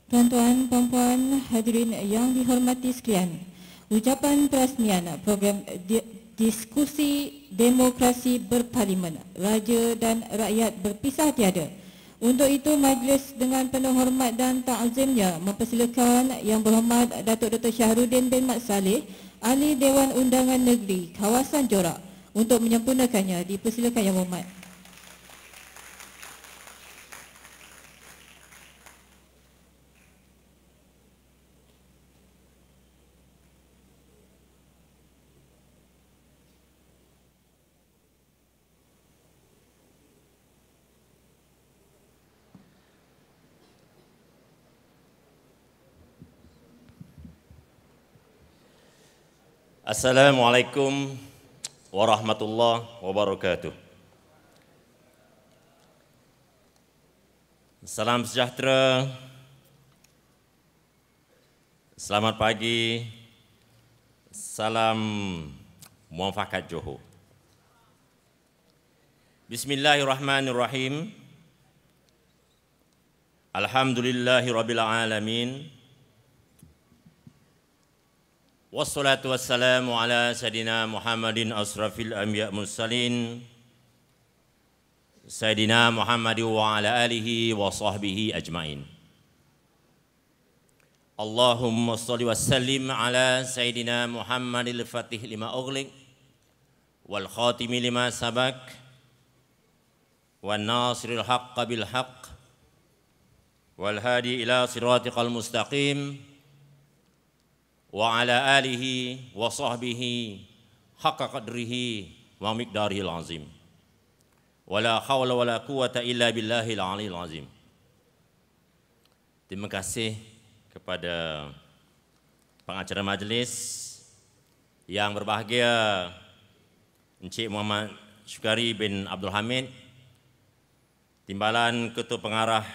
Tuan-tuan, puan-puan, hadirin yang dihormati sekalian, ucapan perasmian program di diskusi demokrasi berparlimen, raja dan rakyat berpisah tiada. Untuk itu majlis dengan penuh hormat dan ta'zimnya mempersilakan yang berhormat Datuk Dr. Syahrudin bin Mat Saleh, Ahli Dewan Undangan Negeri Kawasan Jorak untuk menyempurnakannya. Dipersilakan yang berhormat. Assalamualaikum warahmatullahi wabarakatuh. Salam sejahtera. Selamat pagi. Salam muafakat Johor. Bismillahirrahmanirrahim. Alhamdulillahirabbil Wassalatu wassalamu ala Sayyidina Muhammadin asrafil anbiya mursalin Sayyidina Muhammad wa ala alihi wa sahbihi ajmain Allahumma salli wa sallim ala Sayyidina Muhammadil fatih lima ughliq wal khatimi lima sabak wal nasiril haqqa bil haqq wal hadi ila siratikal mustaqim wa ala alihi wa sahbihi haqqa qadrihi wa miqdarihi azim. Wala hawla wala quwata illa billahi al-aliyyil azim. Terima kasih kepada pengacara majlis yang berbahagia Encik Muhammad Syukari bin Abdul Hamid Timbalan Ketua Pengarah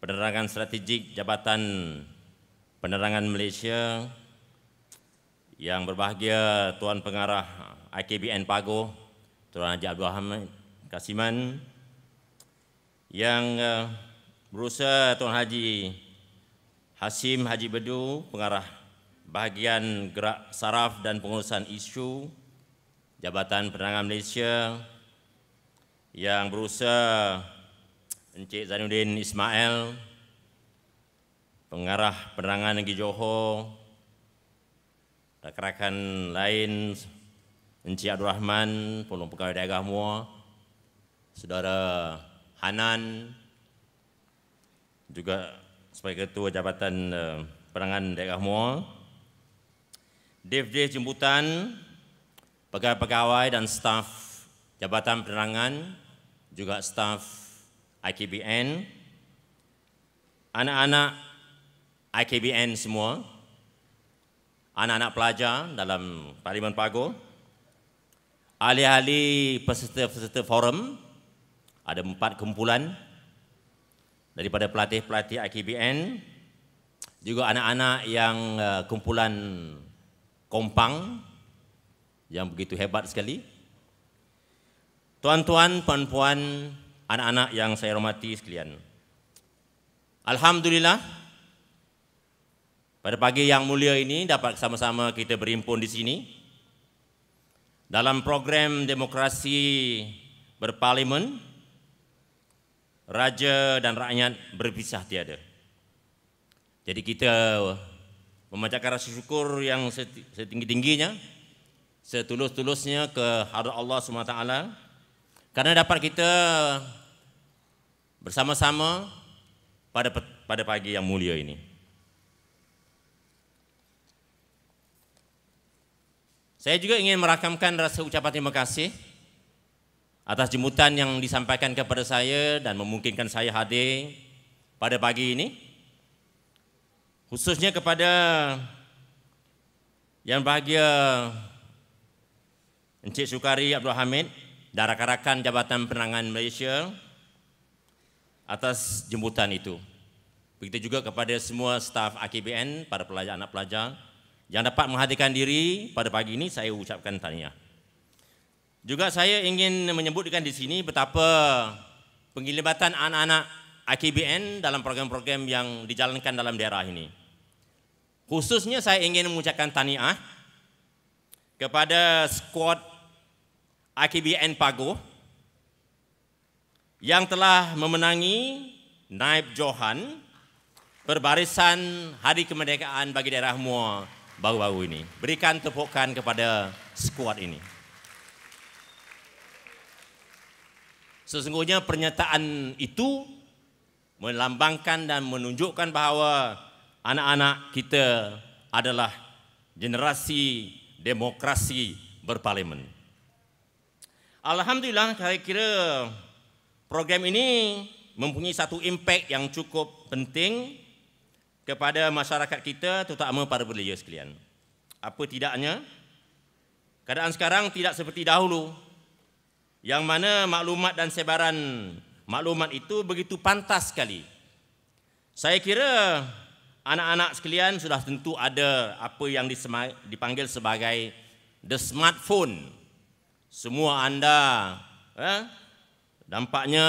Penerangan Strategik Jabatan penerangan Malaysia yang berbahagia Tuan Pengarah IKBN Pago Tuan Haji Abdul Hamid Kasiman yang uh, berusaha Tuan Haji Hasim Haji Bedu Pengarah bahagian gerak saraf dan pengurusan isu Jabatan Penerangan Malaysia yang berusaha Encik Zainuddin Ismail pengarah penerangan Negeri Johor, rakan-rakan lain, Encik Abdul Rahman, Penolong Pegawai Daerah Muar, Saudara Hanan, juga sebagai Ketua Jabatan uh, Penerangan Daerah Muar, Dev-Dev Jemputan, pegawai-pegawai dan staf Jabatan Penerangan, juga staf IKBN, anak-anak IKBN semua, anak-anak pelajar dalam Parlimen Pago, ahli-ahli peserta-peserta forum, ada empat kumpulan daripada pelatih-pelatih IKBN, juga anak-anak yang uh, kumpulan kompang yang begitu hebat sekali. Tuan-tuan, puan-puan, anak-anak yang saya hormati sekalian. Alhamdulillah, pada pagi yang mulia ini dapat sama-sama kita berhimpun di sini dalam program demokrasi berparlimen, raja dan rakyat berpisah tiada. Jadi kita memanjatkan rasa syukur yang setinggi-tingginya, setulus-tulusnya ke hadrat Allah SWT kerana dapat kita bersama-sama pada pada pagi yang mulia ini. Saya juga ingin merakamkan rasa ucapan terima kasih atas jemputan yang disampaikan kepada saya dan memungkinkan saya hadir pada pagi ini khususnya kepada yang bahagia Encik Sukari Abdul Hamid dan rakan-rakan Jabatan Penerangan Malaysia atas jemputan itu. Begitu juga kepada semua staf AKBN, para pelajar anak pelajar yang dapat menghadirkan diri pada pagi ini saya ucapkan tahniah. Juga saya ingin menyebutkan di sini betapa penglibatan anak-anak AKBN dalam program-program yang dijalankan dalam daerah ini. Khususnya saya ingin mengucapkan taniah kepada skuad AKBN Pago yang telah memenangi Naib Johan perbarisan Hari Kemerdekaan bagi daerah Muar baru-baru ini. Berikan tepukan kepada skuad ini. Sesungguhnya pernyataan itu melambangkan dan menunjukkan bahawa anak-anak kita adalah generasi demokrasi berparlimen. Alhamdulillah saya kira program ini mempunyai satu impak yang cukup penting kepada masyarakat kita terutama para belia sekalian. Apa tidaknya keadaan sekarang tidak seperti dahulu yang mana maklumat dan sebaran maklumat itu begitu pantas sekali. Saya kira anak-anak sekalian sudah tentu ada apa yang dipanggil sebagai the smartphone. Semua anda eh, dampaknya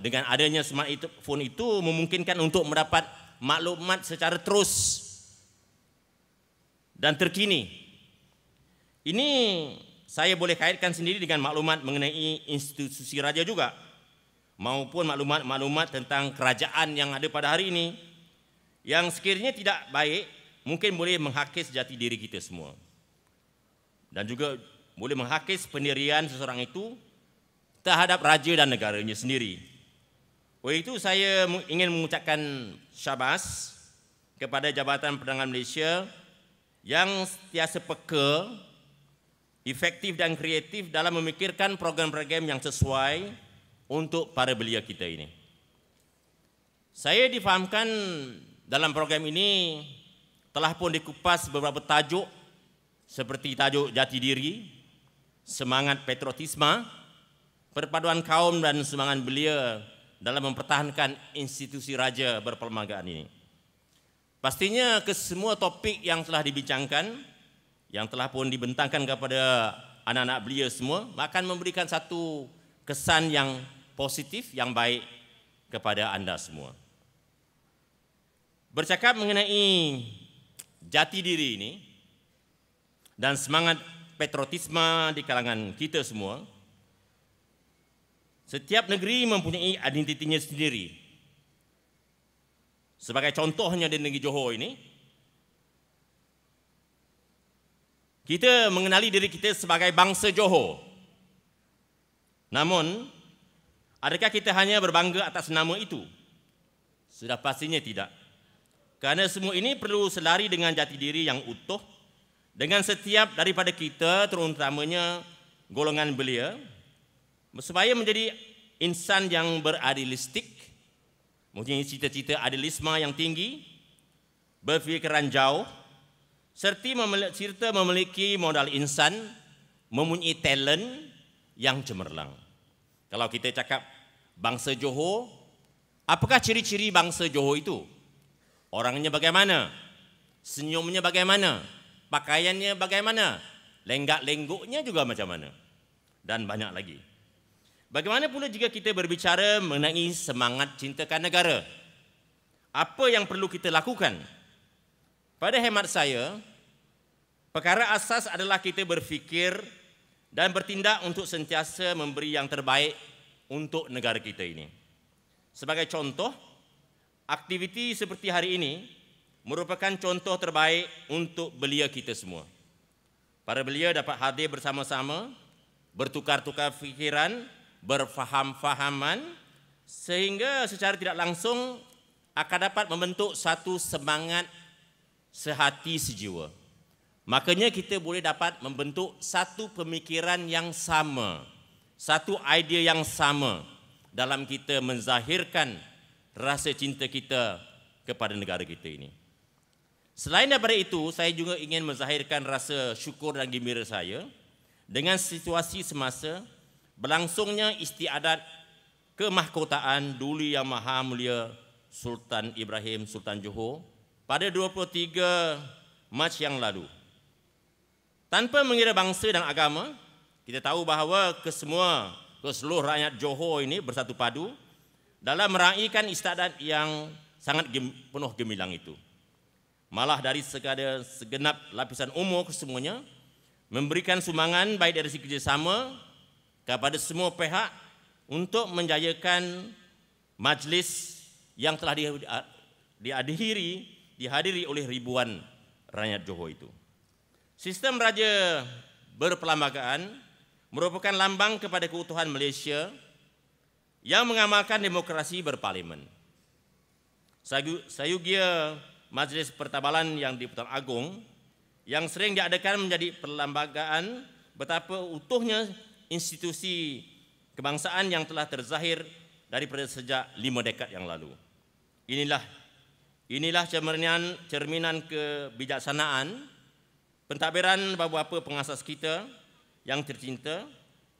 dengan adanya smartphone itu memungkinkan untuk mendapat maklumat secara terus dan terkini. Ini saya boleh kaitkan sendiri dengan maklumat mengenai institusi raja juga maupun maklumat-maklumat tentang kerajaan yang ada pada hari ini yang sekiranya tidak baik mungkin boleh menghakis jati diri kita semua dan juga boleh menghakis pendirian seseorang itu terhadap raja dan negaranya sendiri. Oleh itu saya ingin mengucapkan syabas kepada Jabatan Perdagangan Malaysia yang sentiasa peka, efektif dan kreatif dalam memikirkan program-program yang sesuai untuk para belia kita ini. Saya difahamkan dalam program ini telah pun dikupas beberapa tajuk seperti tajuk jati diri, semangat patriotisme, perpaduan kaum dan semangat belia dalam mempertahankan institusi raja berperlembagaan ini. Pastinya ke semua topik yang telah dibincangkan, yang telah pun dibentangkan kepada anak-anak belia semua, akan memberikan satu kesan yang positif, yang baik kepada anda semua. Bercakap mengenai jati diri ini dan semangat patriotisme di kalangan kita semua, setiap negeri mempunyai identitinya sendiri. Sebagai contohnya di negeri Johor ini, kita mengenali diri kita sebagai bangsa Johor. Namun, adakah kita hanya berbangga atas nama itu? Sudah pastinya tidak. Kerana semua ini perlu selari dengan jati diri yang utuh dengan setiap daripada kita terutamanya golongan belia supaya menjadi insan yang beradilistik mempunyai cita-cita adilisme yang tinggi berfikiran jauh serta memiliki, memiliki modal insan mempunyai talent yang cemerlang kalau kita cakap bangsa Johor apakah ciri-ciri bangsa Johor itu Orangnya bagaimana? Senyumnya bagaimana? Pakaiannya bagaimana? Lenggak-lengguknya juga macam mana? Dan banyak lagi. Bagaimana pula jika kita berbicara mengenai semangat cintakan negara? Apa yang perlu kita lakukan? Pada hemat saya, perkara asas adalah kita berfikir dan bertindak untuk sentiasa memberi yang terbaik untuk negara kita ini. Sebagai contoh, aktiviti seperti hari ini merupakan contoh terbaik untuk belia kita semua. Para belia dapat hadir bersama-sama, bertukar-tukar fikiran, berfaham-fahaman sehingga secara tidak langsung akan dapat membentuk satu semangat sehati sejiwa. Makanya kita boleh dapat membentuk satu pemikiran yang sama, satu idea yang sama dalam kita menzahirkan rasa cinta kita kepada negara kita ini. Selain daripada itu, saya juga ingin menzahirkan rasa syukur dan gembira saya dengan situasi semasa berlangsungnya istiadat kemahkotaan Duli Yang Maha Mulia Sultan Ibrahim Sultan Johor pada 23 Mac yang lalu. Tanpa mengira bangsa dan agama, kita tahu bahawa kesemua keseluruh rakyat Johor ini bersatu padu dalam meraihkan istiadat yang sangat gem, penuh gemilang itu. Malah dari segala segenap lapisan umur kesemuanya memberikan sumbangan baik dari segi kerjasama kepada semua pihak untuk menjayakan majlis yang telah dihadiri dihadiri oleh ribuan rakyat Johor itu. Sistem raja berperlembagaan merupakan lambang kepada keutuhan Malaysia yang mengamalkan demokrasi berparlimen. Sayugia Majlis Pertabalan yang di Putan Agong yang sering diadakan menjadi perlembagaan betapa utuhnya institusi kebangsaan yang telah terzahir daripada sejak lima dekad yang lalu. Inilah inilah cerminan cerminan kebijaksanaan pentadbiran beberapa pengasas kita yang tercinta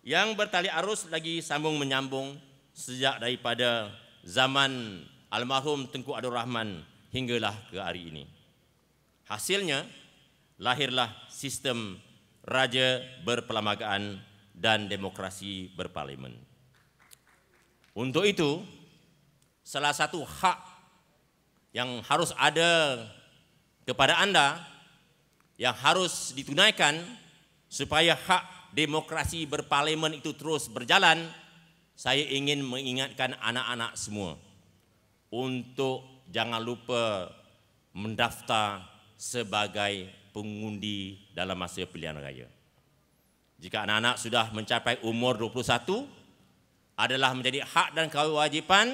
yang bertali arus lagi sambung menyambung sejak daripada zaman almarhum Tengku Abdul Rahman hinggalah ke hari ini. Hasilnya, lahirlah sistem raja berperlembagaan dan demokrasi berparlimen. Untuk itu, salah satu hak yang harus ada kepada anda yang harus ditunaikan supaya hak demokrasi berparlimen itu terus berjalan saya ingin mengingatkan anak-anak semua untuk jangan lupa mendaftar sebagai pengundi dalam masa pilihan raya. Jika anak-anak sudah mencapai umur 21 adalah menjadi hak dan kewajipan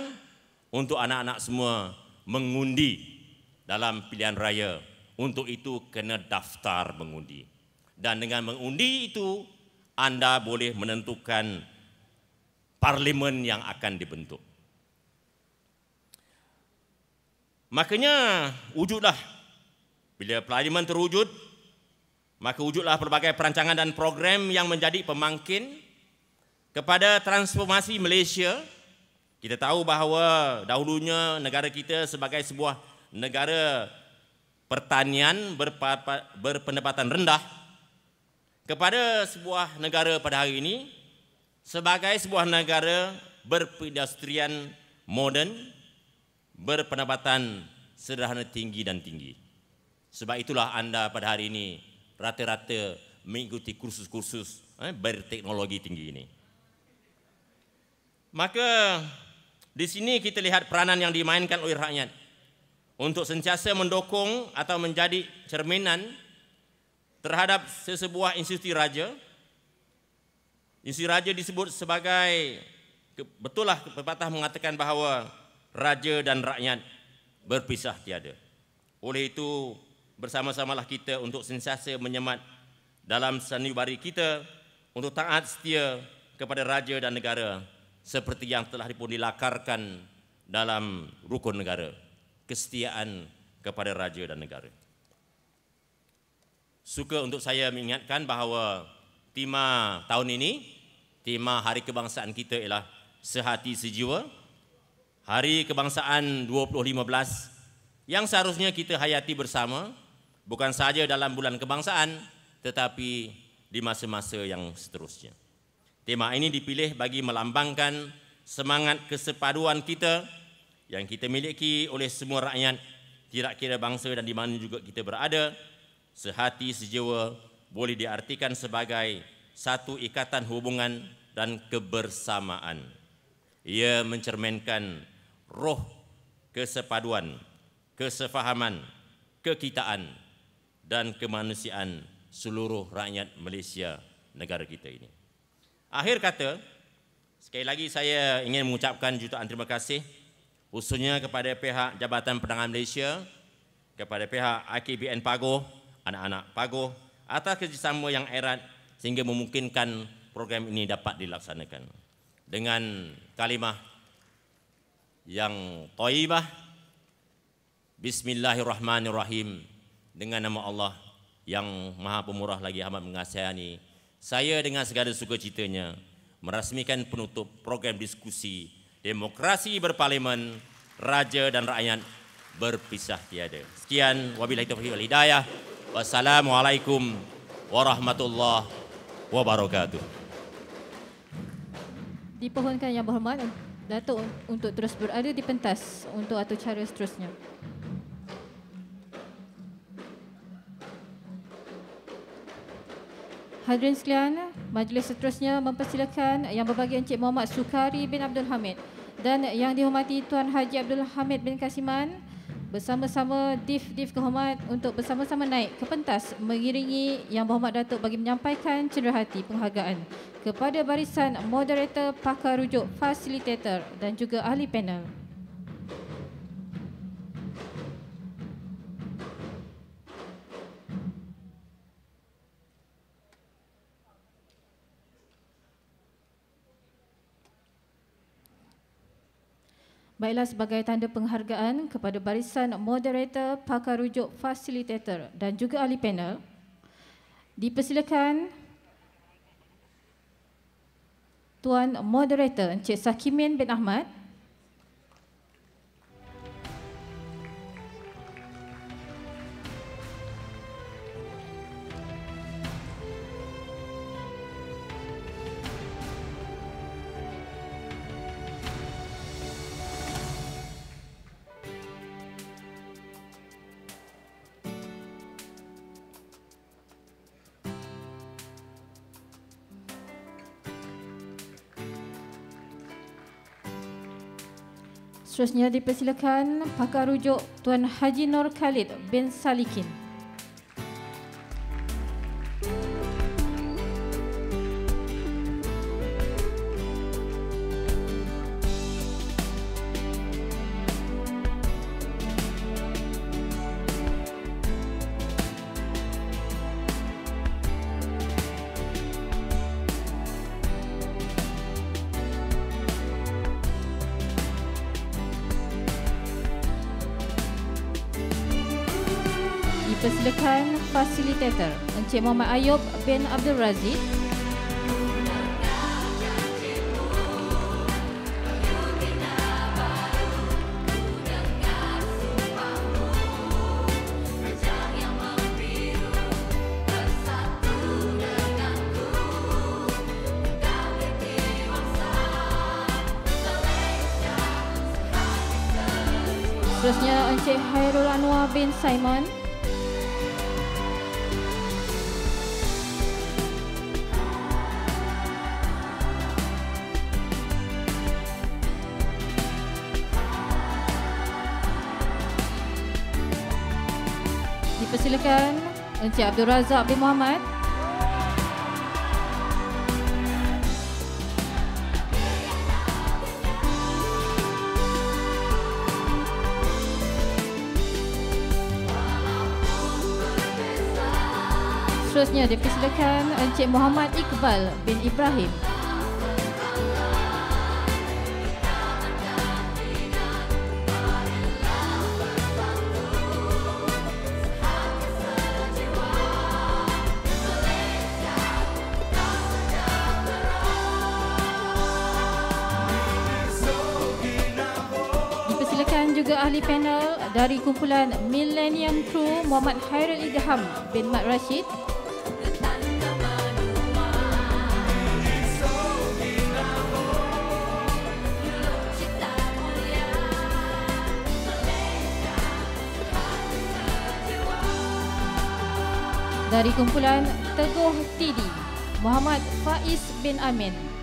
untuk anak-anak semua mengundi dalam pilihan raya. Untuk itu kena daftar mengundi. Dan dengan mengundi itu anda boleh menentukan parlimen yang akan dibentuk. Makanya wujudlah bila parlimen terwujud maka wujudlah pelbagai perancangan dan program yang menjadi pemangkin kepada transformasi Malaysia. Kita tahu bahawa dahulunya negara kita sebagai sebuah negara pertanian berpendapatan rendah kepada sebuah negara pada hari ini sebagai sebuah negara berpindustrian moden berpendapatan sederhana tinggi dan tinggi. Sebab itulah anda pada hari ini rata-rata mengikuti kursus-kursus eh, berteknologi tinggi ini. Maka di sini kita lihat peranan yang dimainkan oleh rakyat. untuk sentiasa mendukung atau menjadi cerminan terhadap sesebuah institusi raja. Institusi raja disebut sebagai betullah pepatah mengatakan bahawa raja dan rakyat berpisah tiada. Oleh itu bersama-samalah kita untuk sentiasa menyemat dalam sanubari kita untuk taat setia kepada raja dan negara seperti yang telah pun dilakarkan dalam rukun negara kesetiaan kepada raja dan negara. Suka untuk saya mengingatkan bahawa tema tahun ini, tema Hari Kebangsaan kita ialah Sehati Sejiwa. Hari Kebangsaan 2015 yang seharusnya kita hayati bersama bukan sahaja dalam bulan kebangsaan tetapi di masa-masa yang seterusnya. Tema ini dipilih bagi melambangkan semangat kesepaduan kita yang kita miliki oleh semua rakyat tidak kira bangsa dan di mana juga kita berada sehati sejiwa boleh diartikan sebagai satu ikatan hubungan dan kebersamaan ia mencerminkan roh kesepaduan kesefahaman kekitaan dan kemanusiaan seluruh rakyat Malaysia negara kita ini akhir kata sekali lagi saya ingin mengucapkan jutaan terima kasih khususnya kepada pihak Jabatan Perdagangan Malaysia, kepada pihak IKBN Pagoh, anak-anak Pagoh, atas kerjasama yang erat sehingga memungkinkan program ini dapat dilaksanakan. Dengan kalimah yang taibah, Bismillahirrahmanirrahim, dengan nama Allah yang maha pemurah lagi amat mengasihani, saya dengan segala sukacitanya merasmikan penutup program diskusi demokrasi berparlimen, raja dan rakyat berpisah tiada. Sekian, wabillahi taufiq wal hidayah. Wassalamualaikum warahmatullahi wabarakatuh. Dipohonkan yang berhormat Datuk untuk terus berada di pentas untuk acara seterusnya. Hadirin sekalian, majlis seterusnya mempersilakan yang berbagi Encik Muhammad Sukari bin Abdul Hamid dan yang dihormati Tuan Haji Abdul Hamid bin Kasiman bersama-sama div-div kehormat untuk bersama-sama naik ke pentas mengiringi Yang Berhormat Datuk bagi menyampaikan cenderahati penghargaan kepada barisan moderator, pakar rujuk, fasilitator dan juga ahli panel. Baiklah sebagai tanda penghargaan kepada barisan moderator, pakar rujuk, fasilitator dan juga ahli panel, dipersilakan Tuan Moderator Encik Sakimin bin Ahmad Seterusnya dipersilakan pakar rujuk Tuan Haji Nur Khalid bin Salikin. Encik Muhammad Ayub bin Abdul Razid. Seterusnya Encik Hairul Anwar bin Simon Encik Abdul Razak bin Muhammad. Seterusnya dipersilakan Encik Muhammad Iqbal bin Ibrahim. Dari kumpulan Millennium Crew Muhammad Hairul Idham bin Mat Rashid. Dari kumpulan Teguh Tidi Muhammad Faiz bin Amin.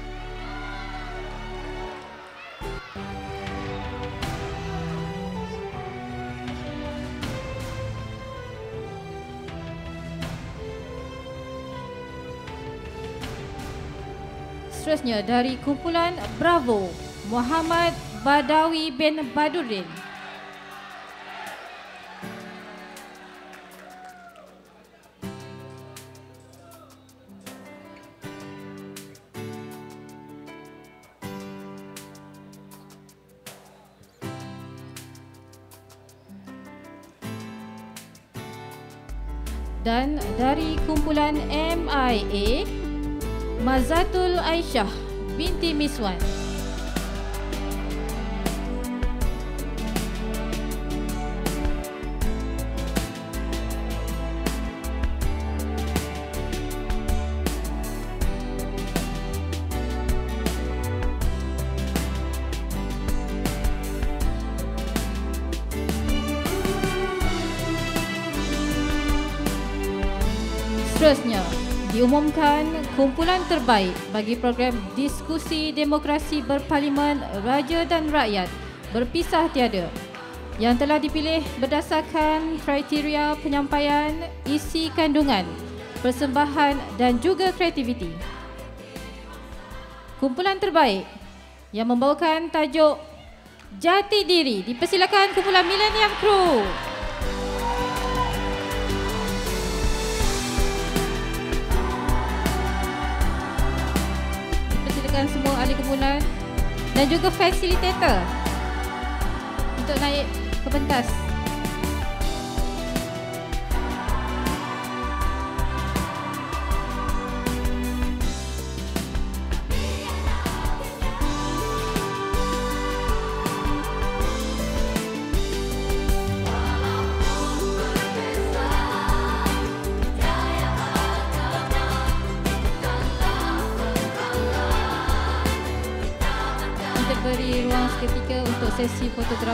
Seterusnya dari kumpulan Bravo Muhammad Badawi bin Badurin. Dan dari kumpulan MIA Mazatul Aisyah binti Miswan. Diumumkan kumpulan terbaik bagi program diskusi demokrasi berparlimen Raja dan Rakyat berpisah tiada yang telah dipilih berdasarkan kriteria penyampaian, isi kandungan, persembahan dan juga kreativiti. Kumpulan terbaik yang membawakan tajuk Jati Diri dipersilakan kumpulan Millennium Crew. Persilakan semua ahli kumpulan dan juga fasilitator untuk naik ke pentas.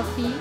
Sesi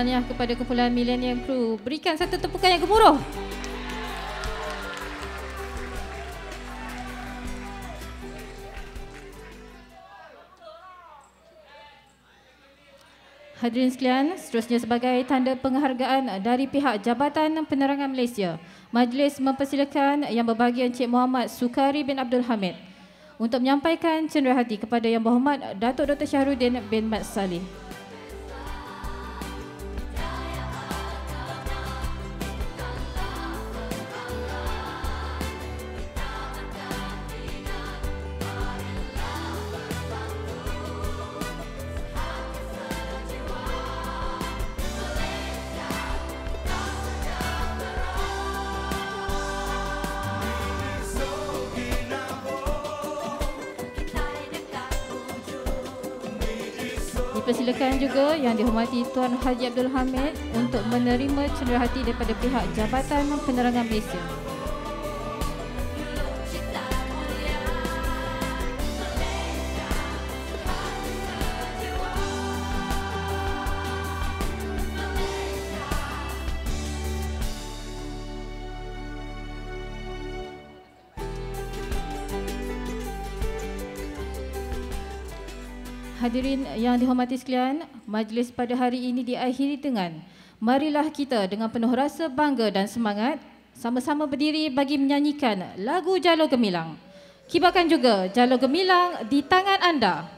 Tahniah kepada kumpulan Millennium Crew. Berikan satu tepukan yang gemuruh. Hadirin sekalian, seterusnya sebagai tanda penghargaan dari pihak Jabatan Penerangan Malaysia, majlis mempersilakan Yang Berbahagia Encik Muhammad Sukari bin Abdul Hamid untuk menyampaikan cenderahati kepada Yang Berhormat Datuk Dr. Syahrudin bin Mat Salih. Yang dihormati Tuan Haji Abdul Hamid untuk menerima cenderahati daripada pihak Jabatan Penerangan Malaysia. Hadirin yang dihormati sekalian, majlis pada hari ini diakhiri dengan marilah kita dengan penuh rasa bangga dan semangat sama-sama berdiri bagi menyanyikan lagu Jalur Gemilang. Kibarkan juga Jalur Gemilang di tangan anda.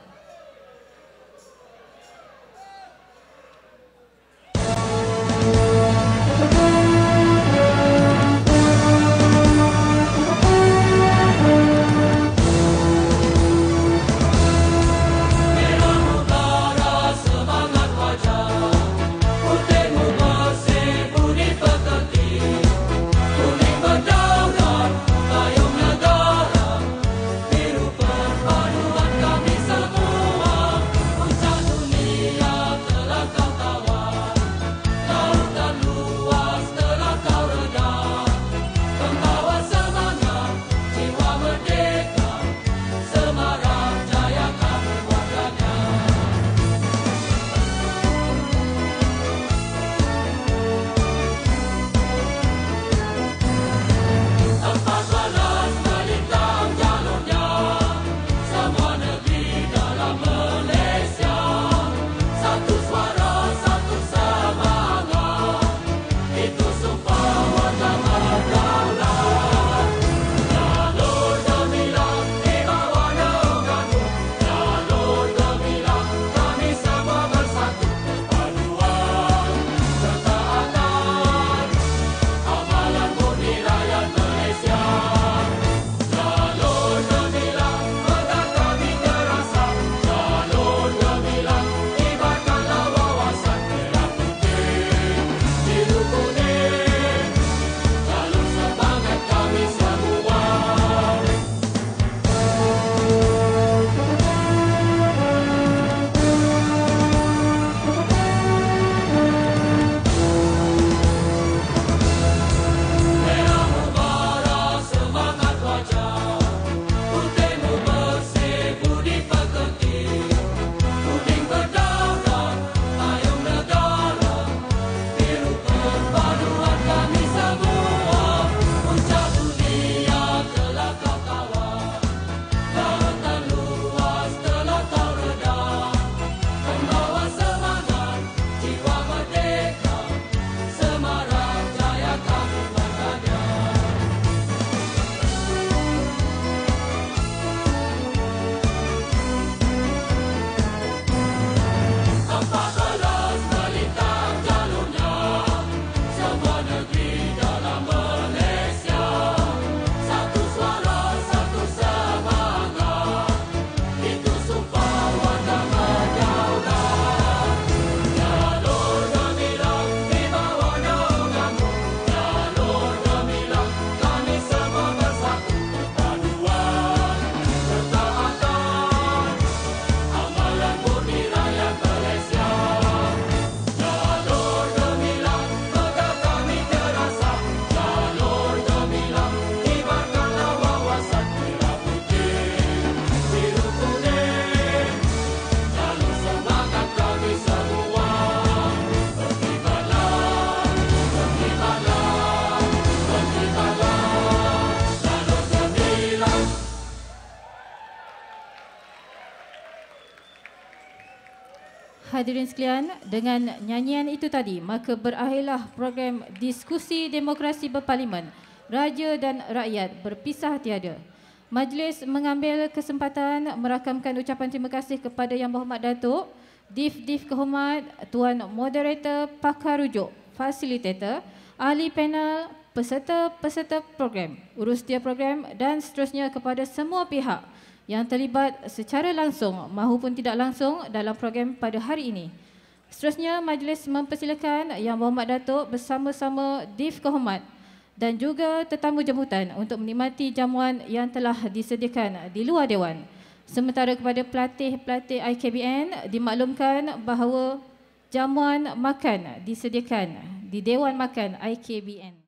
Hadirin sekalian, dengan nyanyian itu tadi, maka berakhirlah program diskusi demokrasi berparlimen, Raja dan Rakyat berpisah tiada. Majlis mengambil kesempatan merakamkan ucapan terima kasih kepada Yang Berhormat Datuk, Div-Div Kehormat, Tuan Moderator, Pakar Rujuk, Fasilitator, Ahli Panel, peserta-peserta program, urus dia program dan seterusnya kepada semua pihak yang terlibat secara langsung maupun tidak langsung dalam program pada hari ini. Seterusnya, majlis mempersilakan Yang Berhormat Datuk bersama-sama Div Kehormat dan juga tetamu jemputan untuk menikmati jamuan yang telah disediakan di luar Dewan. Sementara kepada pelatih-pelatih IKBN dimaklumkan bahawa jamuan makan disediakan di Dewan Makan IKBN.